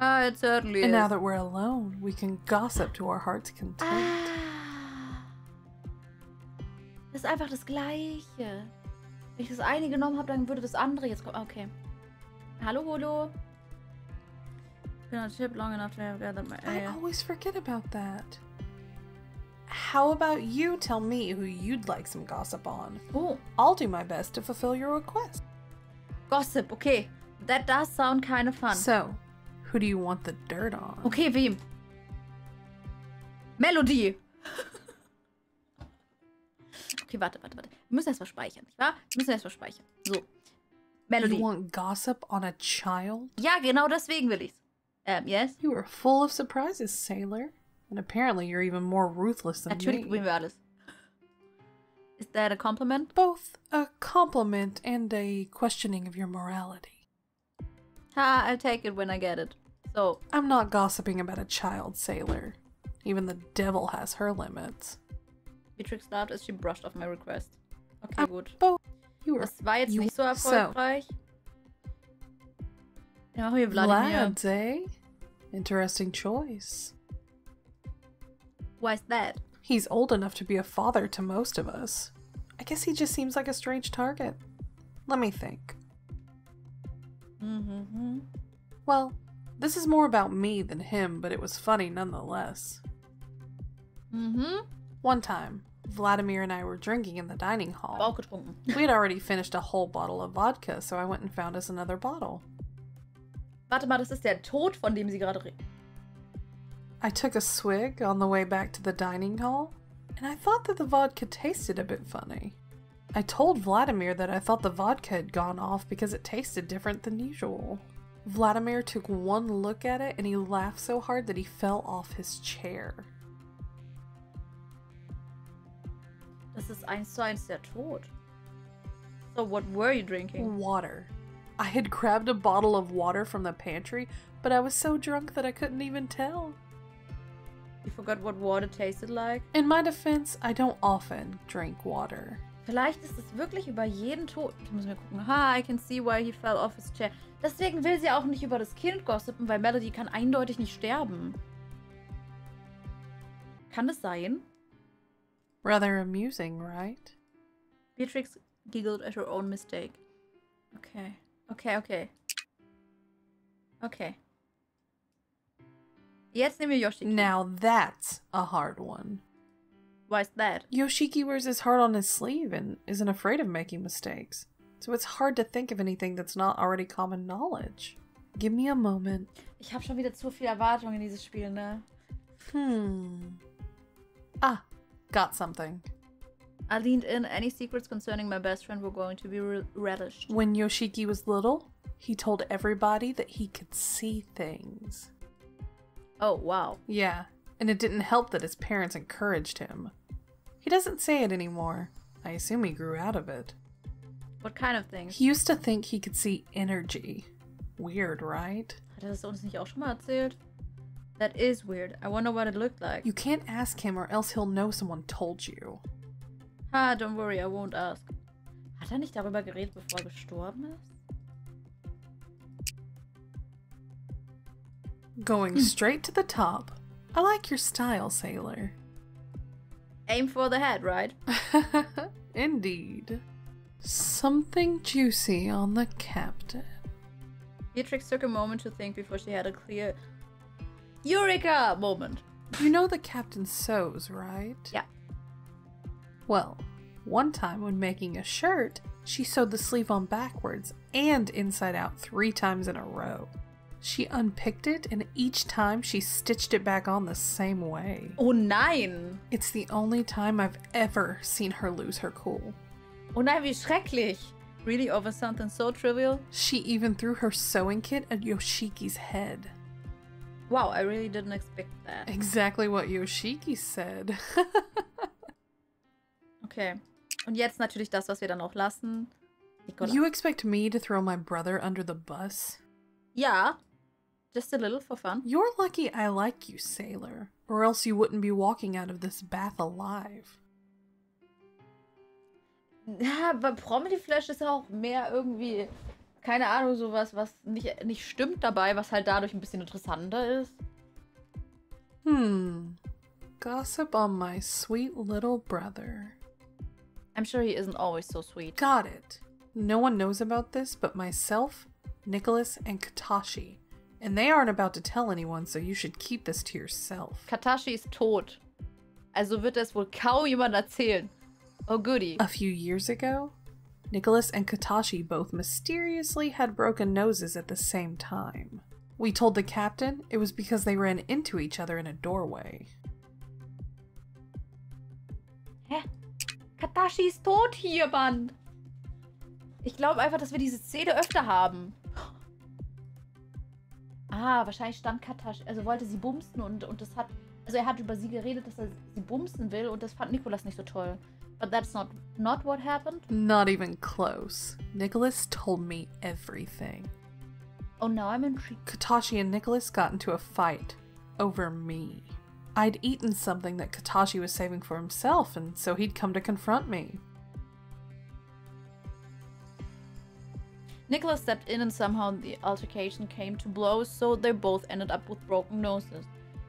Ah, it certainly And is. now that we're alone, we can gossip to our heart's content. Ah. Das ist einfach das Gleiche. Wenn ich das eine genommen habe, dann würde das andere jetzt kommen. Okay. Hallo, Holo. Been on ship long enough to have gathered my... I always forget about that. How about you tell me who you'd like some gossip on? Oh, I'll do my best to fulfill your request. Gossip, okay. That does sound kind of fun. So, who do you want the dirt on? Okay, wem? Melody! <laughs> Okay, warte, warte, warte. Wir müssen erstmal speichern, nicht wahr? Wir müssen erstmal speichern. So. Melody. You want gossip on a child? Ja, genau deswegen will ich's. Um, yes? You were full of surprises, sailor. And apparently you're even more ruthless than Natürlich me. Is that a compliment? Both a compliment and a questioning of your morality. Ha, I'll take it when I get it. So, I'm not gossiping about a child sailor. Even the devil has her limits. Beatrix laughed as she brushed off my request. Okay, gut. You were Das war jetzt you- nicht so erfolgreich. Ja, hier Vladimir. lads, eh? Interesting choice. Why's that? He's old enough to be a father to most of us. I guess he just seems like a strange target. Let me think. Mm-hmm. Well, this is more about me than him, but it was funny nonetheless. Mm-hmm. One time, Vladimir and I were drinking in the dining hall. <laughs> We had already finished a whole bottle of vodka, so I went and found us another bottle. Warte mal, das ist der Tod, von dem sie gerade reden. I took a swig on the way back to the dining hall, and I thought that the vodka tasted a bit funny. I told Vladimir that I thought the vodka had gone off because it tasted different than usual. Vladimir took one look at it and he laughed so hard that he fell off his chair. Das ist eins zu eins der Tod. So, what were you drinking? Water. I had grabbed a bottle of water from the pantry, but I was so drunk that I couldn't even tell. You forgot what water tasted like? In my defense, I don't often drink water. Vielleicht ist es wirklich über jeden Tod. Ich muss mir gucken. Ha, I can see why he fell off his chair. Deswegen will sie auch nicht über das Kind gossipen, weil Melody kann eindeutig nicht sterben. Kann es sein? Rather amusing, right? Beatrix giggled at her own mistake. Okay. Okay, okay. Okay. Jetzt nehmen wir Yoshiki. Now that's a hard one. Why's that? Yoshiki wears his heart on his sleeve and isn't afraid of making mistakes. So it's hard to think of anything that's not already common knowledge. Give me a moment. Ich habe schon wieder zu viel Erwartung in dieses Spiel, ne? Hmm. Ah, got something. I leaned in. Any secrets concerning my best friend were going to be re- relished. When Yoshiki was little, he told everybody that he could see things. Oh, wow. Yeah, and it didn't help that his parents encouraged him. He doesn't say it anymore. I assume he grew out of it. What kind of things? He used to think he could see energy. Weird, right? Hat er das uns nicht auch schon mal erzählt? That is weird. I wonder what it looked like. You can't ask him or else he'll know someone told you. Ha, don't worry, I won't ask. Hat er nicht darüber geredet, bevor er gestorben ist? Going hmm. straight to the top. I like your style, sailor. Aim for the head, right? <laughs> Indeed. Something juicy on the captain. Beatrix took a moment to think before she had a clear Eureka moment. You know the captain sews, right? Yeah. Well, one time when making a shirt, she sewed the sleeve on backwards and inside out three times in a row. She unpicked it, and each time she stitched it back on the same way. Oh nein! It's the only time I've ever seen her lose her cool. Oh nein, wie schrecklich! Really over something so trivial? She even threw her sewing kit at Yoshiki's head. Wow, I really didn't expect that. Exactly what Yoshiki said. <laughs> Okay. Und jetzt natürlich das, was wir dann auch lassen. Nicola. you expect me to throw my brother under the bus? Ja. Just a little for fun. You're lucky I like you, sailor, or else you wouldn't be walking out of this bath alive. <laughs> Ja, bei ist auch mehr irgendwie, keine Ahnung, sowas, was nicht, nicht stimmt dabei, was halt dadurch ein bisschen interessanter ist. Hmm. Gossip on my sweet little brother. I'm sure he isn't always so sweet. Got it. No one knows about this but myself, Nicholas, and Katashi. And they aren't about to tell anyone, so you should keep this to yourself. Katashi ist tot. Also wird es wohl kaum jemand erzählen. Oh goody. A few years ago, Nicholas and Katashi both mysteriously had broken noses at the same time. We told the captain it was because they ran into each other in a doorway. Hä? Katashi ist tot hier, Mann. Ich glaube einfach, dass wir diese Szene öfter haben. Ah, wahrscheinlich stand Katashi, also wollte sie bumsen und, und das hat, also er hat über sie geredet, dass er sie bumsen will und das fand Nicholas nicht so toll. But that's not, not what happened. Not even close. Nicholas told me everything. Oh, now I'm intrigued. Katashi and Nicholas got into a fight over me. I'd eaten something that Katashi was saving for himself, and so he'd come to confront me. Nicholas stepped in and somehow the altercation came to blows, so they both ended up with broken noses.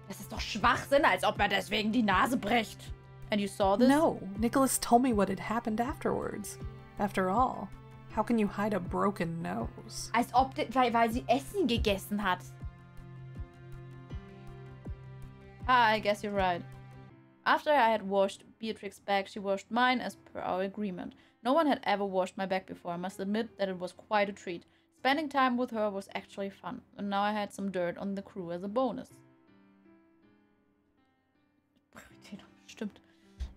Das ist doch Schwachsinn, als ob er deswegen die Nase bricht. And you saw this? No, Nicholas told me what had happened afterwards. After all, how can you hide a broken nose? Als ob, de, weil, weil sie Essen gegessen hat. Ah, I guess you're right. After I had washed Beatrix's bag, she washed mine as per our agreement. No one had ever washed my bag before. I must admit that it was quite a treat. Spending time with her was actually fun, and now I had some dirt on the crew as a bonus. <laughs> Stimmt.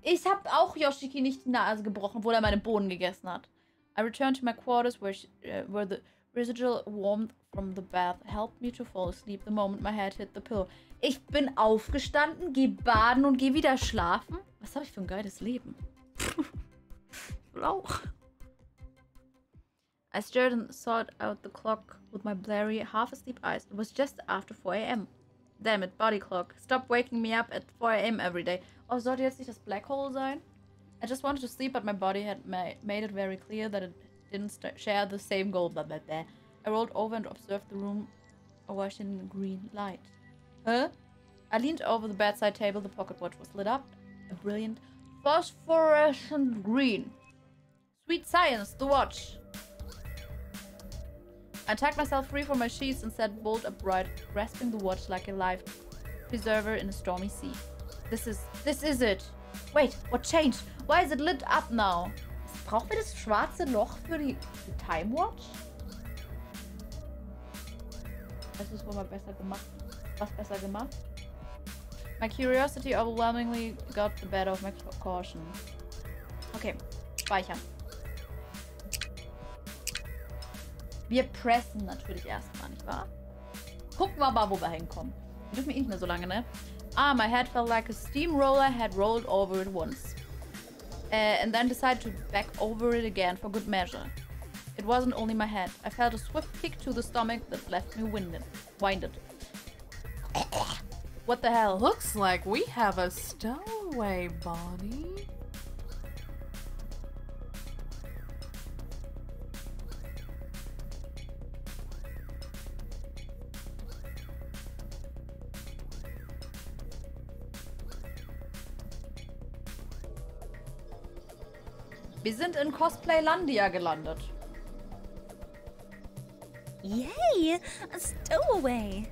Ich hab auch Yoshiki nicht die Nase gebrochen, obwohl er meine Bohnen gegessen hat. I returned to my quarters where, she, uh, where the residual warmth from the bath helped me to fall asleep the moment my head hit the pillow. Ich bin aufgestanden, geh baden und geh wieder schlafen? Was habe ich für ein geiles Leben? <laughs> auch. <laughs> I stared and sought out the clock with my blurry, half-asleep eyes. It was just after 4 a.m. Damn it, body clock. Stop waking me up at 4 a.m. every day. Oh, sollte jetzt nicht das Black Hole sein? I just wanted to sleep, but my body had ma made it very clear that it didn't share the same goal. Blah, blah, blah. I rolled over and observed the room awash in green light. Huh? I leaned over the bedside table. The pocket watch was lit up. A brilliant phosphorescent green. Sweet science, the watch. I tucked myself free from my sheets and sat bolt upright, grasping the watch like a life preserver in a stormy sea. This is, this is it. Wait, what changed? Why is it lit up now? Brauchen wir das schwarze Loch für die, die Time Watch? Das ist wohl mal besser gemacht. Was besser gemacht? My curiosity overwhelmingly got the better of my caution. Okay, speichern. Wir pressen natürlich erstmal, nicht wahr? Gucken wir mal, wo wir hinkommen. Wir dürfen eh nicht mehr so lange, ne? Ah, my head felt like a steamroller had rolled over it once. Uh, and then decided to back over it again for good measure. It wasn't only my head. I felt a swift kick to the stomach that left me winded. Winded. What the hell? Looks like we have a stowaway, Bonnie. Wir sind in Cosplaylandia gelandet. Yay! A stowaway!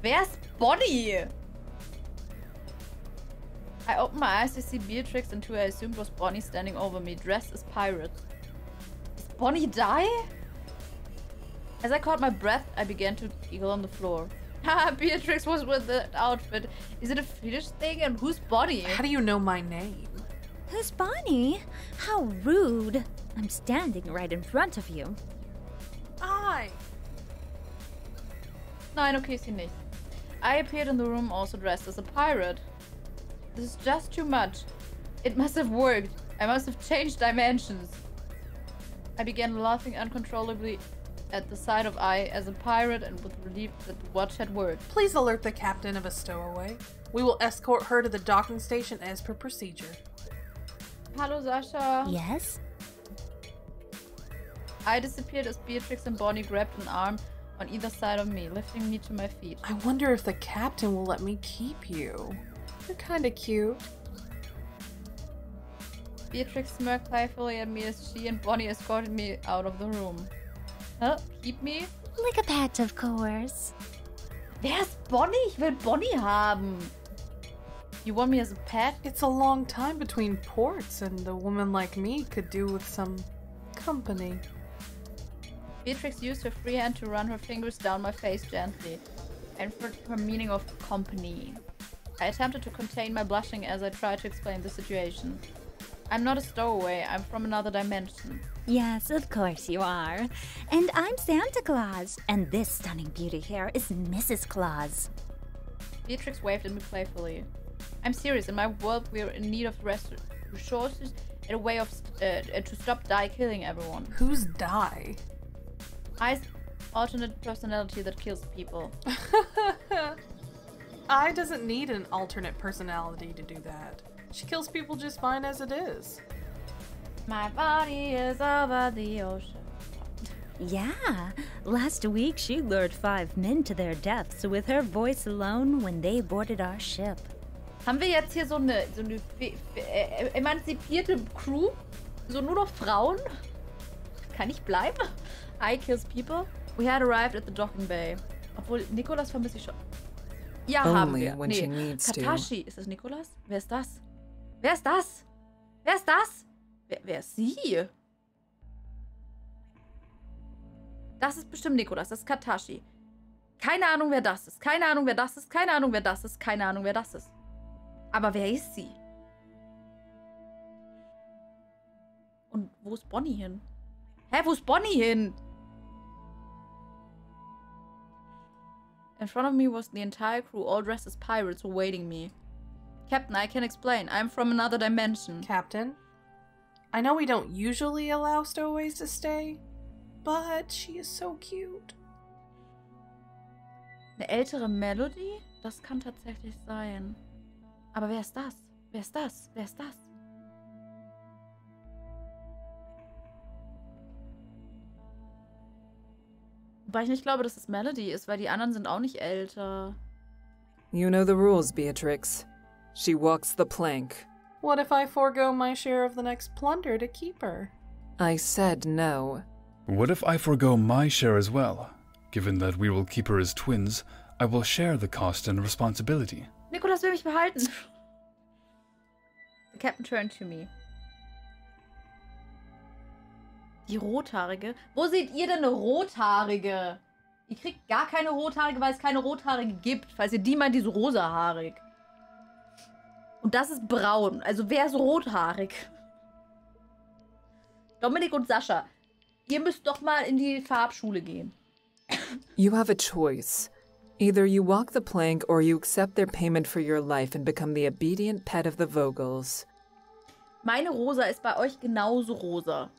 Wer ist Bonnie? I opened my eyes to see Beatrix and who I assumed was Bonnie standing over me, dressed as pirate. Is Bonnie die? As I caught my breath, I began to giggle on the floor. <laughs> Haha, Beatrix was with the outfit. Is it a Finnish thing? And who's Bonnie? How do you know my name? Who's Bonnie? How rude. I'm standing right in front of you. I. Nein, okay, sie nicht. Ai appeared in the room also dressed as a pirate. This is just too much. It must have worked. I must have changed dimensions. I began laughing uncontrollably at the sight of Ai as a pirate and with relief that the watch had worked. Please alert the captain of a stowaway. We will escort her to the docking station as per procedure. Hallo, Sasha. Yes? Ai disappeared as Beatrix and Bonnie grabbed an arm on either side of me, lifting me to my feet. I wonder if the captain will let me keep you. You're kinda cute. Beatrix smirked playfully at me as she and Bonnie escorted me out of the room. Huh? Keep me? Like a pet, of course. Wer ist Bonnie? Ich will Bonnie haben. You want me as a pet? It's a long time between ports, and a woman like me could do with some company. Beatrix used her free hand to run her fingers down my face gently, and for her meaning of company. I attempted to contain my blushing as I tried to explain the situation. I'm not a stowaway. I'm from another dimension. Yes, of course you are. And I'm Santa Claus. And this stunning beauty here is Mrs. Claus. Beatrix waved at me playfully. I'm serious. In my world, we're in need of res- resources and a way of st- uh, to stop Dai killing everyone. Who's Dai? Ai's alternate personality that kills people. <laughs> Ai doesn't need an alternate personality to do that. She kills people just fine as it is. My body is over the ocean. Yeah, last week she lured five men to their deaths with her voice alone when they boarded our ship. Haben wir jetzt hier so eine, so eine äh, emanzipierte Crew? So nur noch Frauen? Kann ich bleiben? I kills people. We had arrived at the docking bay. Obwohl, Nikolas vermisse ich schon. Ja, haben wir. to. Katashi. Ist das Nikolas? Wer ist das? Wer ist das? Wer ist das? Wer, wer ist sie? Das ist bestimmt Nikolas. Das ist Katashi. Keine Ahnung, wer das ist. Keine Ahnung, wer das ist. Keine Ahnung, wer das ist. Keine Ahnung, wer das ist. Aber wer ist sie? Und wo ist Bonnie hin? Hä, wo ist Bonnie hin? In front of me was the entire crew, all dressed as pirates, awaiting me. Captain, I can explain. I'm from another dimension. Captain, I know we don't usually allow stowaways to stay, but she is so cute. Eine ältere Melody? Das kann tatsächlich sein. Aber wer ist das? Wer ist das? Wer ist das? Wobei ich nicht glaube, dass es Melody ist, weil die anderen sind auch nicht älter. You know the rules, Beatrix. She walks the plank. What if I forego my share of the next plunder to keep her? I said no. What if I forego my share as well? Given that we will keep her as twins, I will share the cost and responsibility. Nikolas will mich behalten. The captain turned to me. Die Rothaarige? Wo seht ihr denn eine Rothaarige? Ihr kriegt gar keine Rothaarige, weil es keine Rothaarige gibt. Falls ihr die meint, die ist rosahaarig. Und das ist braun. Also wer ist rothaarig? Dominik und Sascha, ihr müsst doch mal in die Farbschule gehen. You have a choice. Either you walk the plank or you accept their payment for your life and become the obedient pet of the Vogels. Meine Rosa ist bei euch genauso rosa.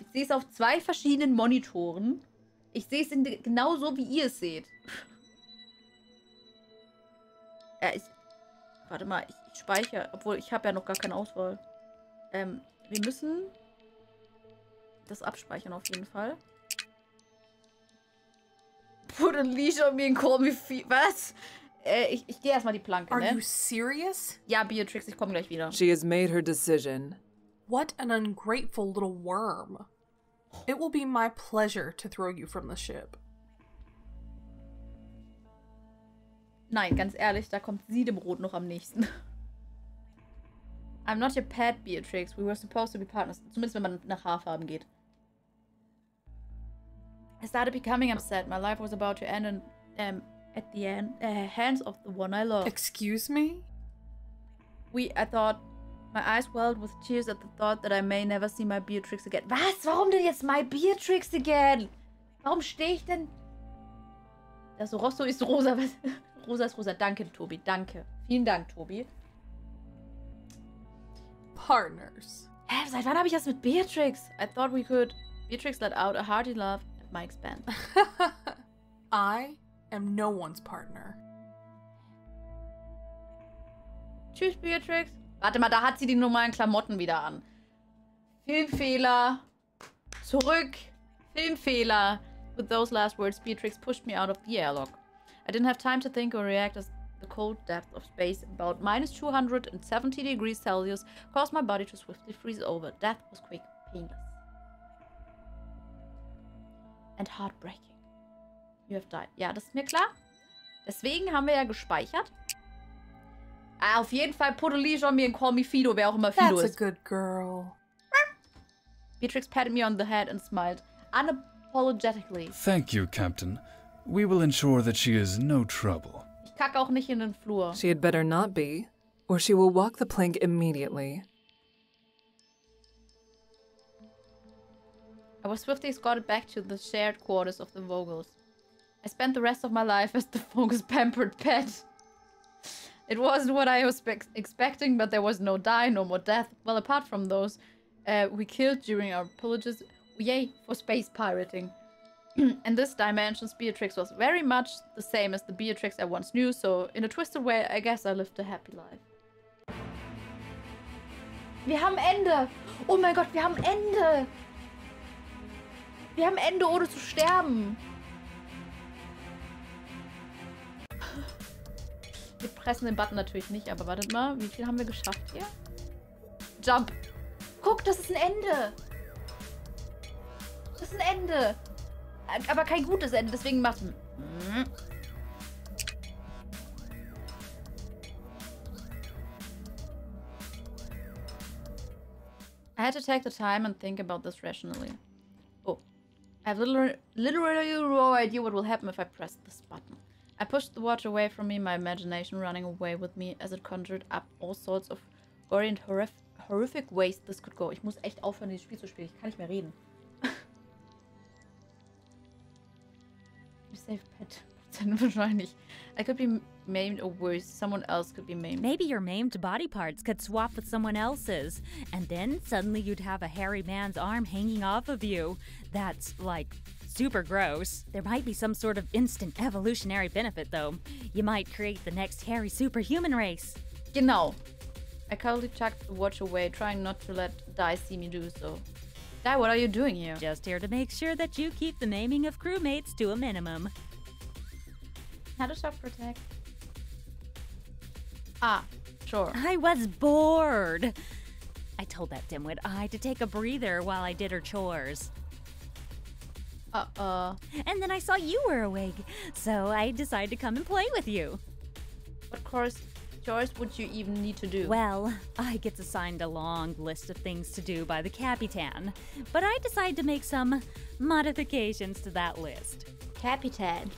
Ich sehe es auf zwei verschiedenen Monitoren. Ich sehe es in, genauso, wie ihr es seht. Ja, ich, warte mal, ich, ich speichere. Obwohl, ich habe ja noch gar keine Auswahl. Ähm, wir müssen das abspeichern auf jeden Fall. Put a leash on me and call me fe Was? Äh, ich, ich gehe erstmal die Planke, Are ne? you serious? Ja, Beatrix, ich komme gleich wieder. She has made her decision. What an ungrateful little worm. It will be my pleasure to throw you from the ship. Nein, ganz ehrlich, da kommt sie dem Rot noch am nächsten. I'm not your pet, Beatrix. We were supposed to be partners. Zumindest wenn man nach Haarfarben geht. I started becoming upset. My life was about to end in, um, at the end, uh, hands of the one I love. Excuse me? We, I thought, my eyes welled with tears at the thought that I may never see my Beatrix again. Was? Warum denn jetzt my Beatrix again? Warum stehe ich denn? Das Rosso ist rosa. <laughs> Rosa ist rosa. Danke, Tobi. Danke. Vielen Dank, Tobi. Partners. Hä, seit wann habe ich das mit Beatrix? I thought we could. Beatrix let out a hearty laugh my expense. <laughs> I am no one's partner. Tschüss, Beatrix. Warte mal, da hat sie die normalen Klamotten wieder an. Filmfehler. Zurück. Filmfehler. With those last words, Beatrix pushed me out of the airlock. I didn't have time to think or react as the cold depth of space, about minus 270 degrees Celsius, caused my body to swiftly freeze over. Death was quick, painless. And heartbreaking. You have died. Ja, das ist mir klar. Deswegen haben wir ja gespeichert. Ah, auf jeden Fall put a leash on me and call me Fido, wer auch immer Fido That's a ist. good girl. Beatrix patted me on the head and smiled unapologetically. Thank you, Captain. We will ensure that she is no trouble. Ich kacke auch nicht in den Flur. She had better not be, or she will walk the plank immediately. I was swiftly escorted back to the shared quarters of the Vogels. I spent the rest of my life as the <laughs> Vogel's pampered pet. It wasn't what I was expecting, but there was no Dai, no more death. Well, apart from those uh, we killed during our pillages. Yay for space pirating. <clears throat> In this dimension, Beatrix was very much the same as the Beatrix I once knew, so in a twisted way, I guess I lived a happy life. Wir haben Ende! Oh mein Gott, wir haben Ende! Wir haben Ende, ohne zu sterben! Wir pressen den Button natürlich nicht, aber wartet mal, wie viel haben wir geschafft hier? Jump! Guck, das ist ein Ende! Das ist ein Ende! Aber kein gutes Ende, deswegen macht. I had to take the time and think about this rationally. I have literally, literally no idea what will happen if I press this button. I pushed the watch away from me, my imagination running away with me as it conjured up all sorts of gory and horrific, horrific ways this could go. Ich muss echt aufhören, dieses Spiel zu spielen. Ich kann nicht mehr reden. <laughs> safe pet. <laughs> Wahrscheinlich. I could be maimed or worse. Someone else could be maimed. Maybe your maimed body parts could swap with someone else's, and then suddenly you'd have a hairy man's arm hanging off of you. That's like super gross. There might be some sort of instant evolutionary benefit, though. You might create the next hairy superhuman race. Genau. I calmly chucked the watch away, trying not to let Dai see me do so. Dai, what are you doing here? Just here to make sure that you keep the maiming of crewmates to a minimum. How to shock protect? Ah, sure. I was bored. I told that dimwit Ai to take a breather while I did her chores. Uh uh. And then I saw you were awake, so I decided to come and play with you. What course chores would you even need to do? Well, I get assigned a long list of things to do by the Capitan, but I decided to make some modifications to that list. Capitan.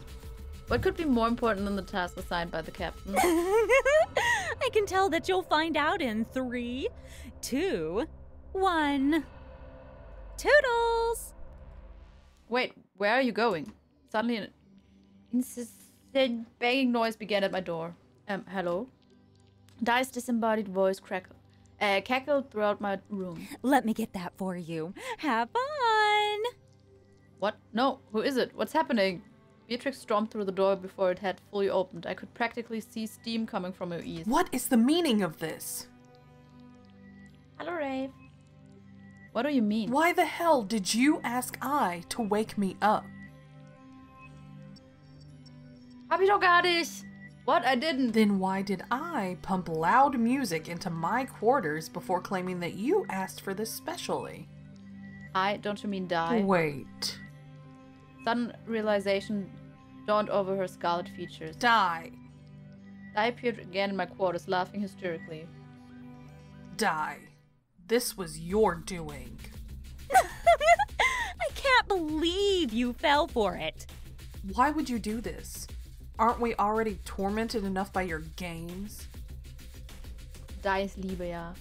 What could be more important than the task assigned by the captain? <laughs> I can tell that you'll find out in three, two, one. Toodles! Wait, where are you going? Suddenly, an insistent banging noise began at my door. Um, hello? Dai's disembodied voice crackled, uh, cackled throughout my room. Let me get that for you. Have fun! What? No, who is it? What's happening? Beatrix stormed through the door before it had fully opened. I could practically see steam coming from her ears. What is the meaning of this? Hello, Rave. What do you mean? Why the hell did you ask Ai to wake me up? Hab ich doch gar nicht. What? I didn't. Then why did Ai pump loud music into my quarters before claiming that you asked for this specially? Ai? Don't you mean Dai? Wait. Sudden realization dawned over her scarlet features. Die. Dai appeared again in my quarters, laughing hysterically. Dai. This was your doing. <laughs> I can't believe you fell for it. Why would you do this? Aren't we already tormented enough by your games? Dais Liebe, ja.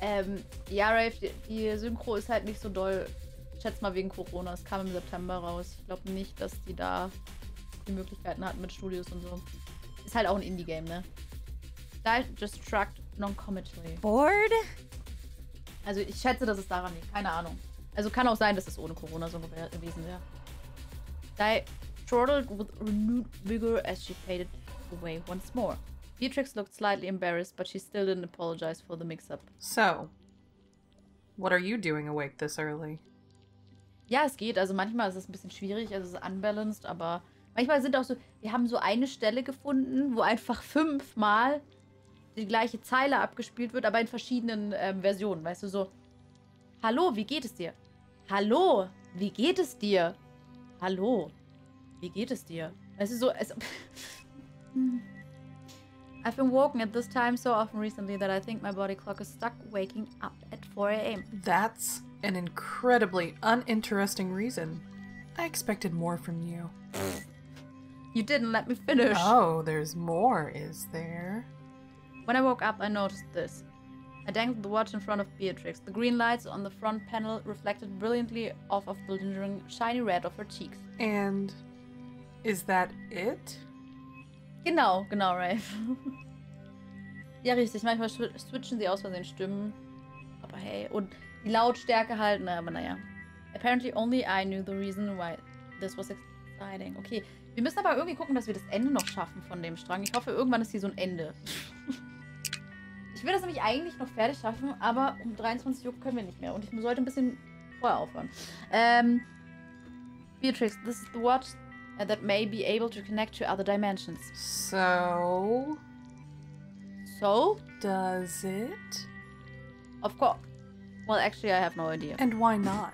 Ähm, ja, Rave, die, die Synchro ist halt nicht so doll. Ich schätze mal wegen Corona. Es kam im September raus. Ich glaube nicht, dass die da die Möglichkeiten hatten mit Studios und so. Ist halt auch ein Indie-Game, ne? Dai just shrugged non-commentally. Bored? Also ich schätze, dass es daran liegt. Keine Ahnung. Also kann auch sein, dass es ohne Corona so gewesen wäre. Die chortled with renewed vigor as she faded away once more. Beatrix looked slightly embarrassed, but she still didn't apologize for the mix-up. So, what are you doing awake this early? Ja, es geht. Also manchmal ist es ein bisschen schwierig, also es ist unbalanced, aber manchmal sind auch so, wir haben so eine Stelle gefunden, wo einfach fünfmal die gleiche Zeile abgespielt wird, aber in verschiedenen ähm, Versionen. Weißt du, so, hallo, wie geht es dir? Hallo, wie geht es dir? Hallo, wie geht es dir? Weißt du, so, es, <laughs> I've been woken at this time so often recently that I think my body clock is stuck waking up at 4 a.m. That's an incredibly uninteresting reason. I expected more from you. You didn't let me finish. Oh, there's more, is there? When I woke up, I noticed this. I dangled the watch in front of Beatrix. The green lights on the front panel reflected brilliantly off of the lingering shiny red of her cheeks. And is that it? Genau, genau, Rafe. <laughs> ja, richtig. Manchmal swi- switchen sie aus Versehen Stimmen. Aber hey, und die Lautstärke halt, na, aber naja. Apparently only I knew the reason why this was exciting. Okay, wir müssen aber irgendwie gucken, dass wir das Ende noch schaffen von dem Strang. Ich hoffe, irgendwann ist hier so ein Ende. <laughs> ich will das nämlich eigentlich noch fertig schaffen, aber um 23 Uhr können wir nicht mehr. Und ich sollte ein bisschen vorher aufhören. Ähm, Beatrix, this is the watch that may be able to connect to other dimensions. So, So, does it? of course. Well, actually, I have no idea. And why not?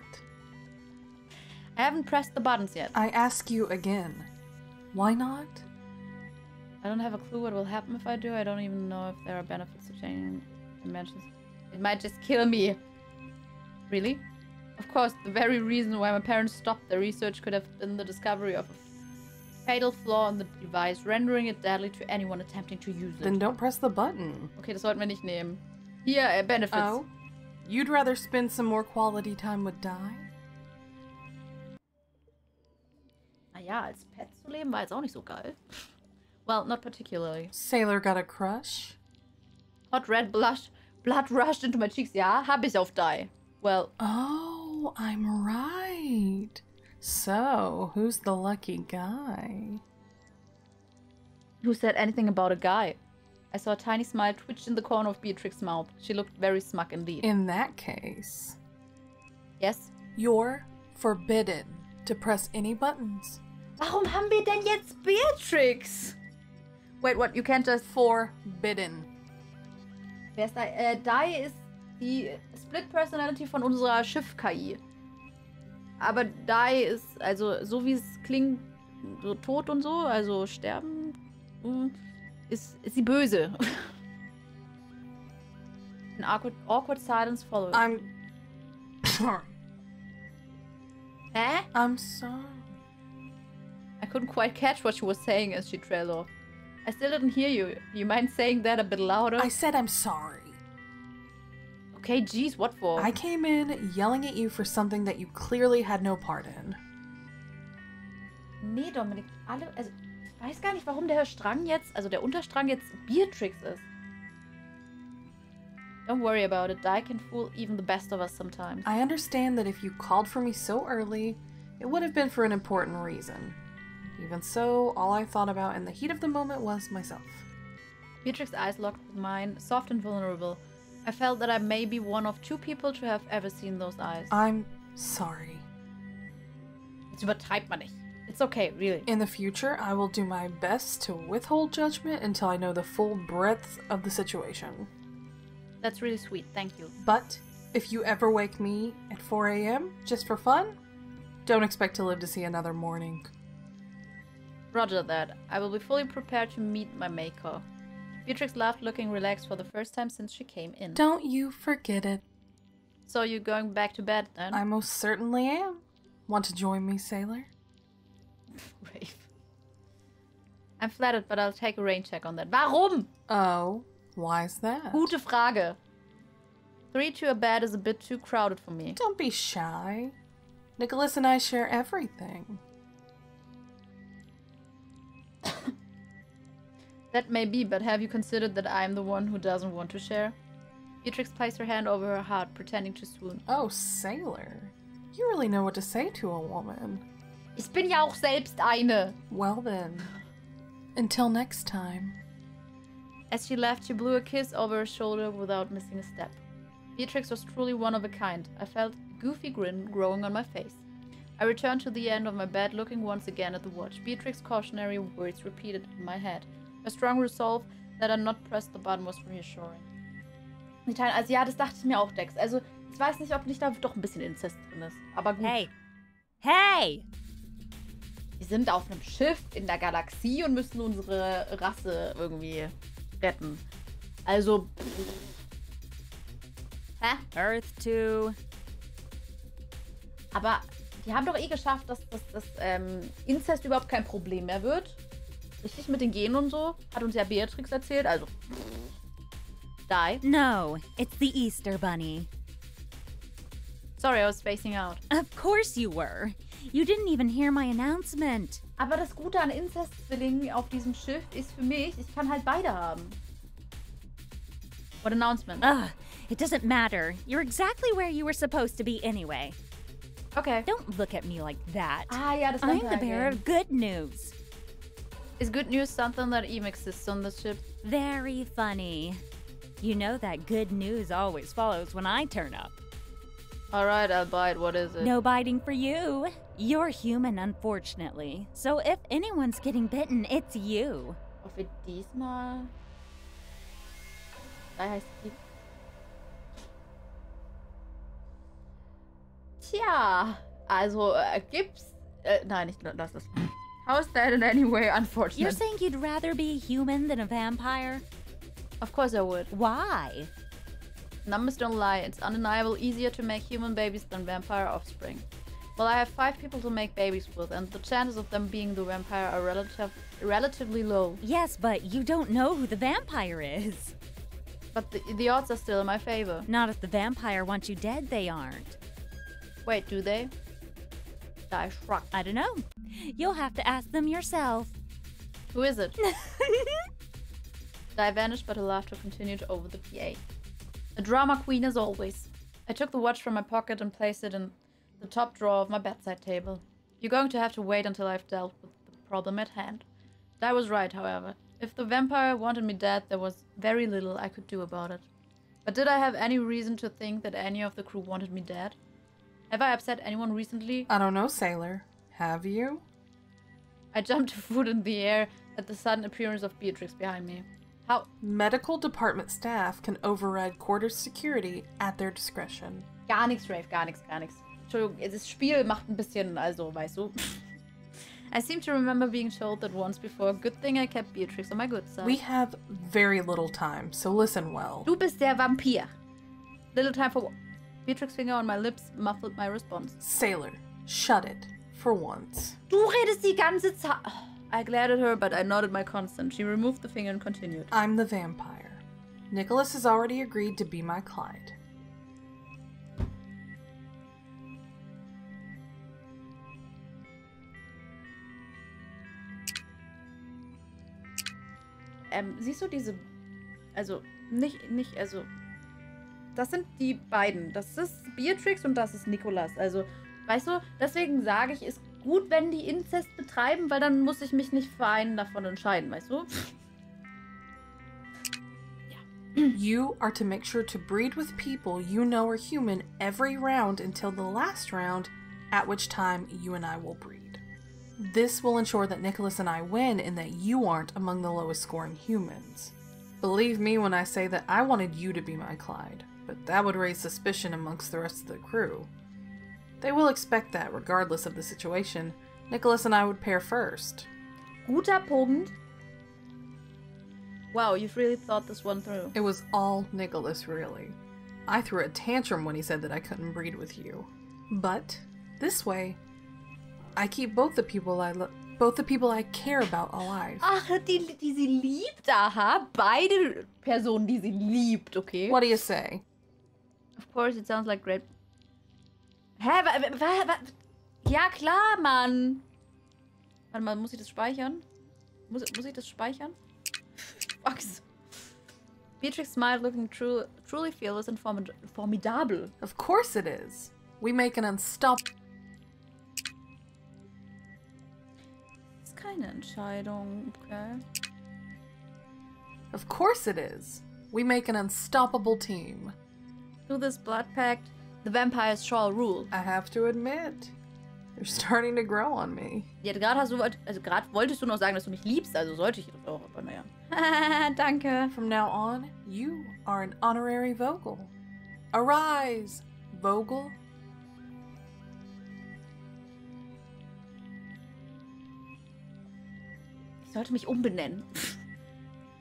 I haven't pressed the buttons yet. I ask you again. Why not? I don't have a clue what will happen if I do. I don't even know if there are benefits to changing dimensions. It might just kill me. Really? Of course, the very reason why my parents stopped their research could have been the discovery of a fatal flaw in the device, rendering it deadly to anyone attempting to use it. Then don't press the button. okay, das sollten wir nicht nehmen. Hier, äh, uh, Benefits. Oh? You'd rather spend some more quality time with Dai? Naja, als Pet zu leben war jetzt auch nicht so geil. Well, not particularly. Sailor got a crush? Hot red blush, blood rushed into my cheeks. Yeah, hab ich auf die. Well, Oh, I'm right. So, who's the lucky guy? who said anything about a guy? I saw a tiny smile twitch in the corner of Beatrix's mouth. She looked very smug indeed. In that case, yes? you're forbidden to press any buttons. Warum haben wir denn jetzt Beatrix? Wait, what? You can't just... Forbidden. Wer ist da? Äh, Dai ist die Split-Personality von unserer Schiff-KI. Aber Dai ist, also so wie es klingt, so tot und so, also sterben, mm, ist, ist sie böse. <laughs> An awkward, awkward silence followed. I'm. Hä? I'm sorry. I couldn't quite catch what she was saying as she trailed off. I still didn't hear you. You mind saying that a bit louder? I said I'm sorry. Okay, geez, what for? I came in yelling at you for something that you clearly had no part in. Nee, Dominik, alle, also ich weiß gar nicht, warum der Strang jetzt, also der Unterstrang jetzt Beatrix ist. Don't worry about it. Dai can fool even the best of us sometimes. I understand that if you called for me so early, it would have been for an important reason. Even so, all I thought about in the heat of the moment was myself. Beatrix's eyes locked with mine, soft and vulnerable. I felt that I may be one of two people to have ever seen those eyes. I'm sorry. Jetzt übertreibt man nicht. It's okay, really. In the future, I will do my best to withhold judgment until I know the full breadth of the situation. That's really sweet, thank you. But if you ever wake me at 4 a.m. just for fun, don't expect to live to see another morning. Roger that. I will be fully prepared to meet my maker. Beatrix laughed, looking relaxed for the first time since she came in. Don't you forget it. So you're going back to bed then? I most certainly am. Want to join me, sailor? <laughs> Rafe. I'm flattered, but I'll take a rain check on that. Warum? Oh, why is that? Gute Frage. Three to a bed is a bit too crowded for me. Don't be shy. Nicholas and I share everything. <coughs> That may be, but have you considered that I'm the one who doesn't want to share? Beatrix placed her hand over her heart, pretending to swoon. Oh, sailor. You really know what to say to a woman. Ich bin ja auch selbst eine. Well then, until next time. As she left, she blew a kiss over her shoulder without missing a step. Beatrix was truly one of a kind. I felt a goofy grin growing on my face. I returned to the end of my bed, looking once again at the watch. Beatrix's cautionary words repeated in my head. My strong resolve that I not press the button was reassuring. Also ja, das dachte ich mir auch, Dex. Also ich weiß nicht, ob nicht da doch ein bisschen Inzest drin ist. Aber gut. Hey. Hey! Wir sind auf einem Schiff in der Galaxie und müssen unsere Rasse irgendwie retten. Also. Hä? Earth 2. Aber die haben doch eh geschafft, dass, dass, dass ähm, Inzest überhaupt kein Problem mehr wird. Richtig mit den Genen und so. Hat uns ja Beatrix erzählt. Also. Die? No, it's the Easter Bunny. Sorry, I was spacing out. Of course you were. You didn't even hear my announcement. Aber das Gute an Incest-Zwillingen auf diesem Schiff ist für mich, ich kann halt beide haben. What announcement? Ugh, it doesn't matter. You're exactly where you were supposed to be anyway. Okay. Don't look at me like that. Ah, ja, das I'm the bearer of good news. Is good news something that even exists on the ship? Very funny. You know that good news always follows when I turn up. Alright, I'll bite. What is it? No biting for you. You're human, unfortunately. So if anyone's getting bitten, it's you. Ob wir diesmal. Da heißt Tja, also äh, gibt's. Äh, nein, ich lass das. How is that in any way unfortunate? You're saying you'd rather be a human than a vampire? Of course I would. Why? Numbers don't lie. It's undeniable easier to make human babies than vampire offspring. Well, I have five people to make babies with, and the chances of them being the vampire are relative, relatively low. Yes, but you don't know who the vampire is. But the, the odds are still in my favor. Not if the vampire wants you dead, they aren't. Wait, do they? Dai shrugged. I don't know. You'll have to ask them yourself. Who is it? <laughs> Dai vanished, but her laughter continued over the PA. A drama queen as always. I took the watch from my pocket and placed it in the top drawer of my bedside table. You're going to have to wait until I've dealt with the problem at hand. Dai was right, however. If the vampire wanted me dead, there was very little I could do about it. But did I have any reason to think that any of the crew wanted me dead? Have I upset anyone recently? I don't know, Sailor. Have you? I jumped <laughs> a foot in the air at the sudden appearance of Beatrix behind me. How? Medical department staff can override quarters security at their discretion. Gar nichts, Rafe, gar nichts, gar nichts. Entschuldigung, das Spiel macht ein bisschen, also, weißt du. <laughs> I seem to remember being told that once before. Good thing I kept Beatrix on my good side. We have very little time, so listen well. Du bist der Vampir. Little time for. Beatrix' finger on my lips muffled my response. Sailor, shut it. For once. Du redest die ganze Zeit. I glared at her, but I nodded my consent. She removed the finger and continued. I'm the vampire. Nicholas has already agreed to be my client. Ähm, siehst du diese. Also, nicht, nicht, also. Das sind die beiden. Das ist Beatrix und das ist Nicholas. Also, weißt du, deswegen sage ich, ist gut, wenn die Inzest betreiben, weil dann muss ich mich nicht für einen davon entscheiden, weißt du? <clears throat> You are to make sure to breed with people you know are human every round until the last round, at which time you and I will breed. This will ensure that Nicholas and I win and that you aren't among the lowest scoring humans. Believe me when I say that I wanted you to be my Clyde, but that would raise suspicion amongst the rest of the crew. They will expect that regardless of the situation. Nicholas and I would pair first. Guter Punkt. Wow, you've really thought this one through. It was all Nicholas, really. I threw a tantrum when he said that I couldn't breed with you. But this way, I keep both the people I lo- both the people I care about alive. Ach, die, die sie liebt, aha. Beide Personen, die sie liebt, okay? What do you say? Of course, it sounds like great. Hä? Ja, klar, Mann. Warte mal, muss ich das speichern? Muss, muss ich das speichern? Fucks. Beatrix smiled, looking true, truly fearless and formid formidable. Of course it is. We make an unstop. Ist keine Entscheidung, okay? Of course it is. We make an unstoppable team. Through this blood pact, the vampires shall rule. I have to admit, you're starting to grow on me. Ja, gerade hast du, also gerade wolltest du noch sagen, dass du mich liebst, also sollte ich das auch, aber naja. <laughs> Danke. From now on, you are an honorary Vogel. Arise, Vogel. Ich sollte mich umbenennen.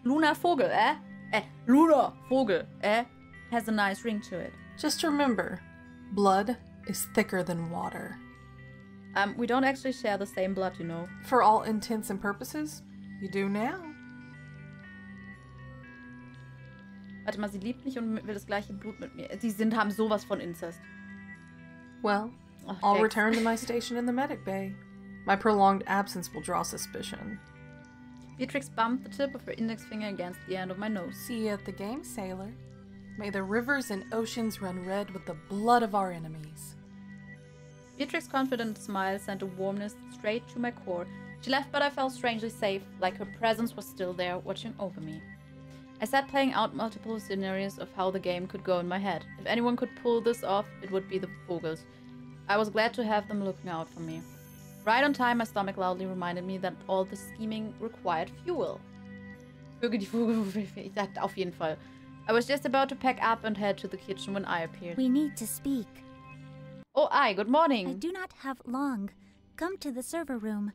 Luna Vogel, äh? Äh, Luna Vogel, äh? Has a nice ring to it. Just remember, blood is thicker than water. Um, we don't actually share the same blood, you know. For all intents and purposes, you do now. Warte mal, sie liebt mich und will das gleiche Blut mit mir. Die sind, haben sowas von Inzest. Well, Ach, I'll return to my station in the medic bay. My prolonged absence will draw suspicion. Beatrix bumped the tip of her index finger against the end of my nose. See you at the game, sailor. May the rivers and oceans run red with the blood of our enemies. Beatrix's confident smile sent a warmness straight to my core. She left, but I felt strangely safe, like her presence was still there, watching over me. I sat playing out multiple scenarios of how the game could go in my head. If anyone could pull this off, it would be the Vogels. I was glad to have them looking out for me. Right on time, my stomach loudly reminded me that all the scheming required fuel. Die ich auf jeden Fall. I was just about to pack up and head to the kitchen when Ai appeared. We need to speak. Oh, Ai, good morning. I do not have long. Come to the server room.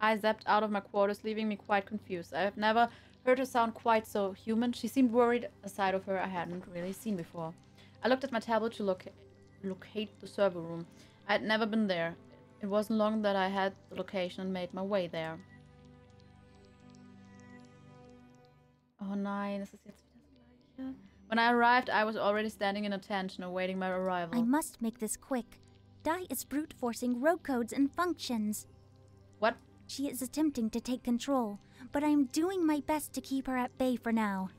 Ai zapped out of my quarters, leaving me quite confused. I have never heard her sound quite so human. She seemed worried, a side of her I hadn't really seen before. I looked at my tablet to loca- locate the server room. I had never been there. It wasn't long that I had the location and made my way there. Oh nein, es ist jetzt wieder das gleiche. When I arrived, Ai was already standing in attention, awaiting my arrival. I must make this quick. Dai is brute forcing rogue codes and functions. What? She is attempting to take control, but I am doing my best to keep her at bay for now.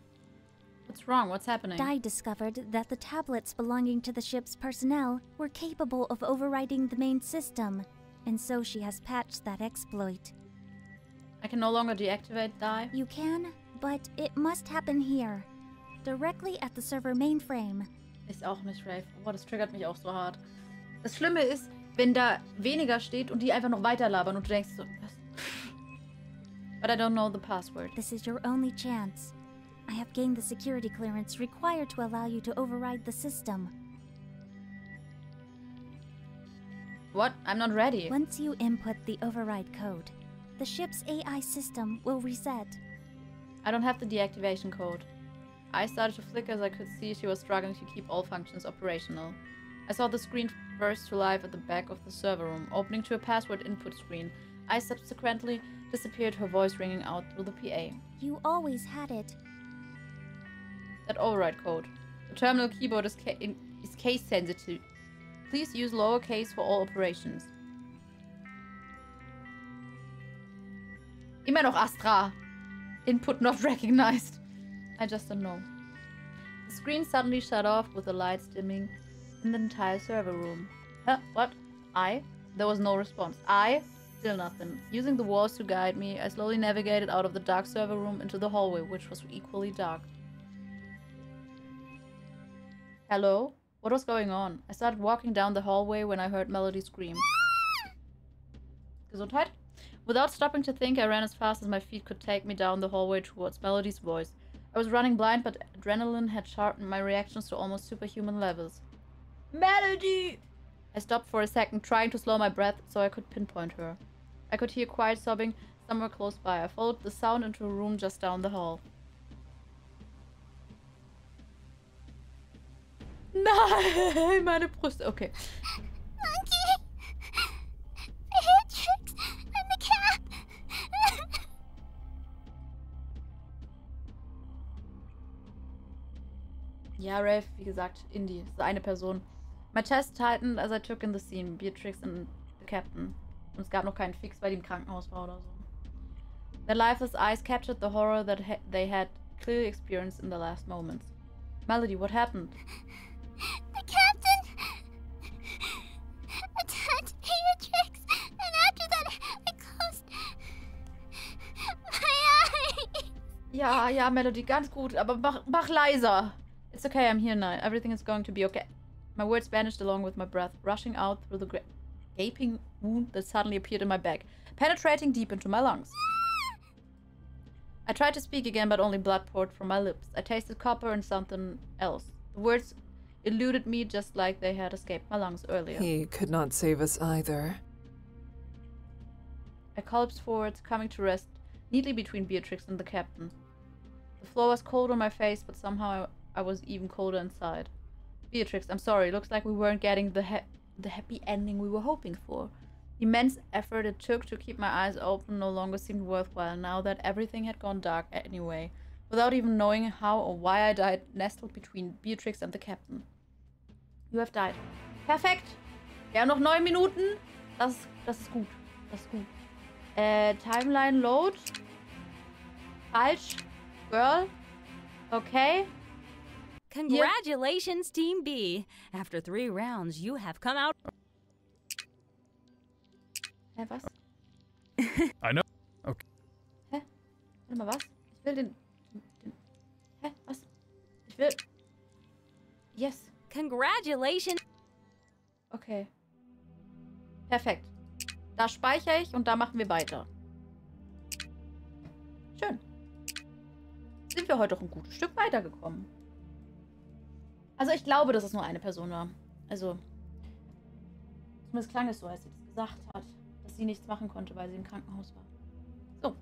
What's wrong? What's happening? Dai discovered that the tablets belonging to the ship's personnel were capable of overriding the main system, and so she has patched that exploit. I can no longer deactivate Dai. You can, but it must happen here, directly at the server mainframe. Ist auch nicht Rave. Boah, das triggert mich auch so hart. Das Schlimme ist, wenn da weniger steht und die einfach noch weiter labern und du denkst so, was? But I don't know the password. This is your only chance. I have gained the security clearance required to allow you to override the system. What? I'm not ready. Once you input the override code, the ship's AI system will reset. I don't have the deactivation code. Ai started to flicker as I could see she was struggling to keep all functions operational. I saw the screen burst to life at the back of the server room, opening to a password input screen. Ai subsequently disappeared, her voice ringing out through the PA. You always had it. That override code. The terminal keyboard is, ca- in- is case sensitive. Please use lowercase for all operations. Immer noch Astra. Input not <laughs> recognized. I just don't know. The screen suddenly shut off with the lights dimming in the entire server room. Huh? What? Ai? There was no response. Ai? Still nothing. Using the walls to guide me, I slowly navigated out of the dark server room into the hallway, which was equally dark. Hello? What was going on? I started walking down the hallway when I heard Melody scream. Gesundheit? Without stopping to think, I ran as fast as my feet could take me down the hallway towards Melody's voice. I was running blind, but adrenaline had sharpened my reactions to almost superhuman levels. Melody! I stopped for a second, trying to slow my breath so I could pinpoint her. I could hear quiet sobbing somewhere close by. I followed the sound into a room just down the hall. <laughs> Nein, meine Brüste. Okay. Monkey! Ja, Rafe, wie gesagt, Indie. So eine Person. My chest tightened as I took in the scene. Beatrix and the captain. Und es gab noch keinen Fix, weil die im Krankenhaus war oder so. Their lifeless eyes captured the horror that ha they had clearly experienced in the last moments. Melody, what happened? The captain attacked Beatrix, and after that, I closed my eyes. Ja, ja, Melody, ganz gut, aber mach, mach leiser. It's okay, I'm here now. Everything is going to be okay. My words vanished along with my breath, rushing out through the gaping wound that suddenly appeared in my back, penetrating deep into my lungs. I tried to speak again, but only blood poured from my lips. I tasted copper and something else. The words eluded me just like they had escaped my lungs earlier. He could not save us either. I collapsed forward, coming to rest neatly between Beatrix and the captain. The floor was cold on my face, but somehow I, was even colder inside. Beatrix, I'm sorry. Looks like we weren't getting the ha- the happy ending we were hoping for. The immense effort it took to keep my eyes open no longer seemed worthwhile now that everything had gone dark anyway. without even knowing how or why I died, nestled between Beatrix and the captain. You have died. Wir haben noch neun Minuten. Das, das ist gut. Das ist gut. Äh, Timeline Load. Falsch. Girl. Okay. Congratulations, Team B. After three rounds, you have come out. Hä, was? I know. Okay. Hä? Warte mal, was? Ich will den, den... Hä? Was? Ich will... Yes. Congratulations. Okay. Perfekt. Da speichere ich und da machen wir weiter. Schön. Sind wir heute doch ein gutes Stück weitergekommen. Also ich glaube, dass es nur eine Person war. Also, zumindest klang es so, als sie das gesagt hat, dass sie nichts machen konnte, weil sie im Krankenhaus war. So,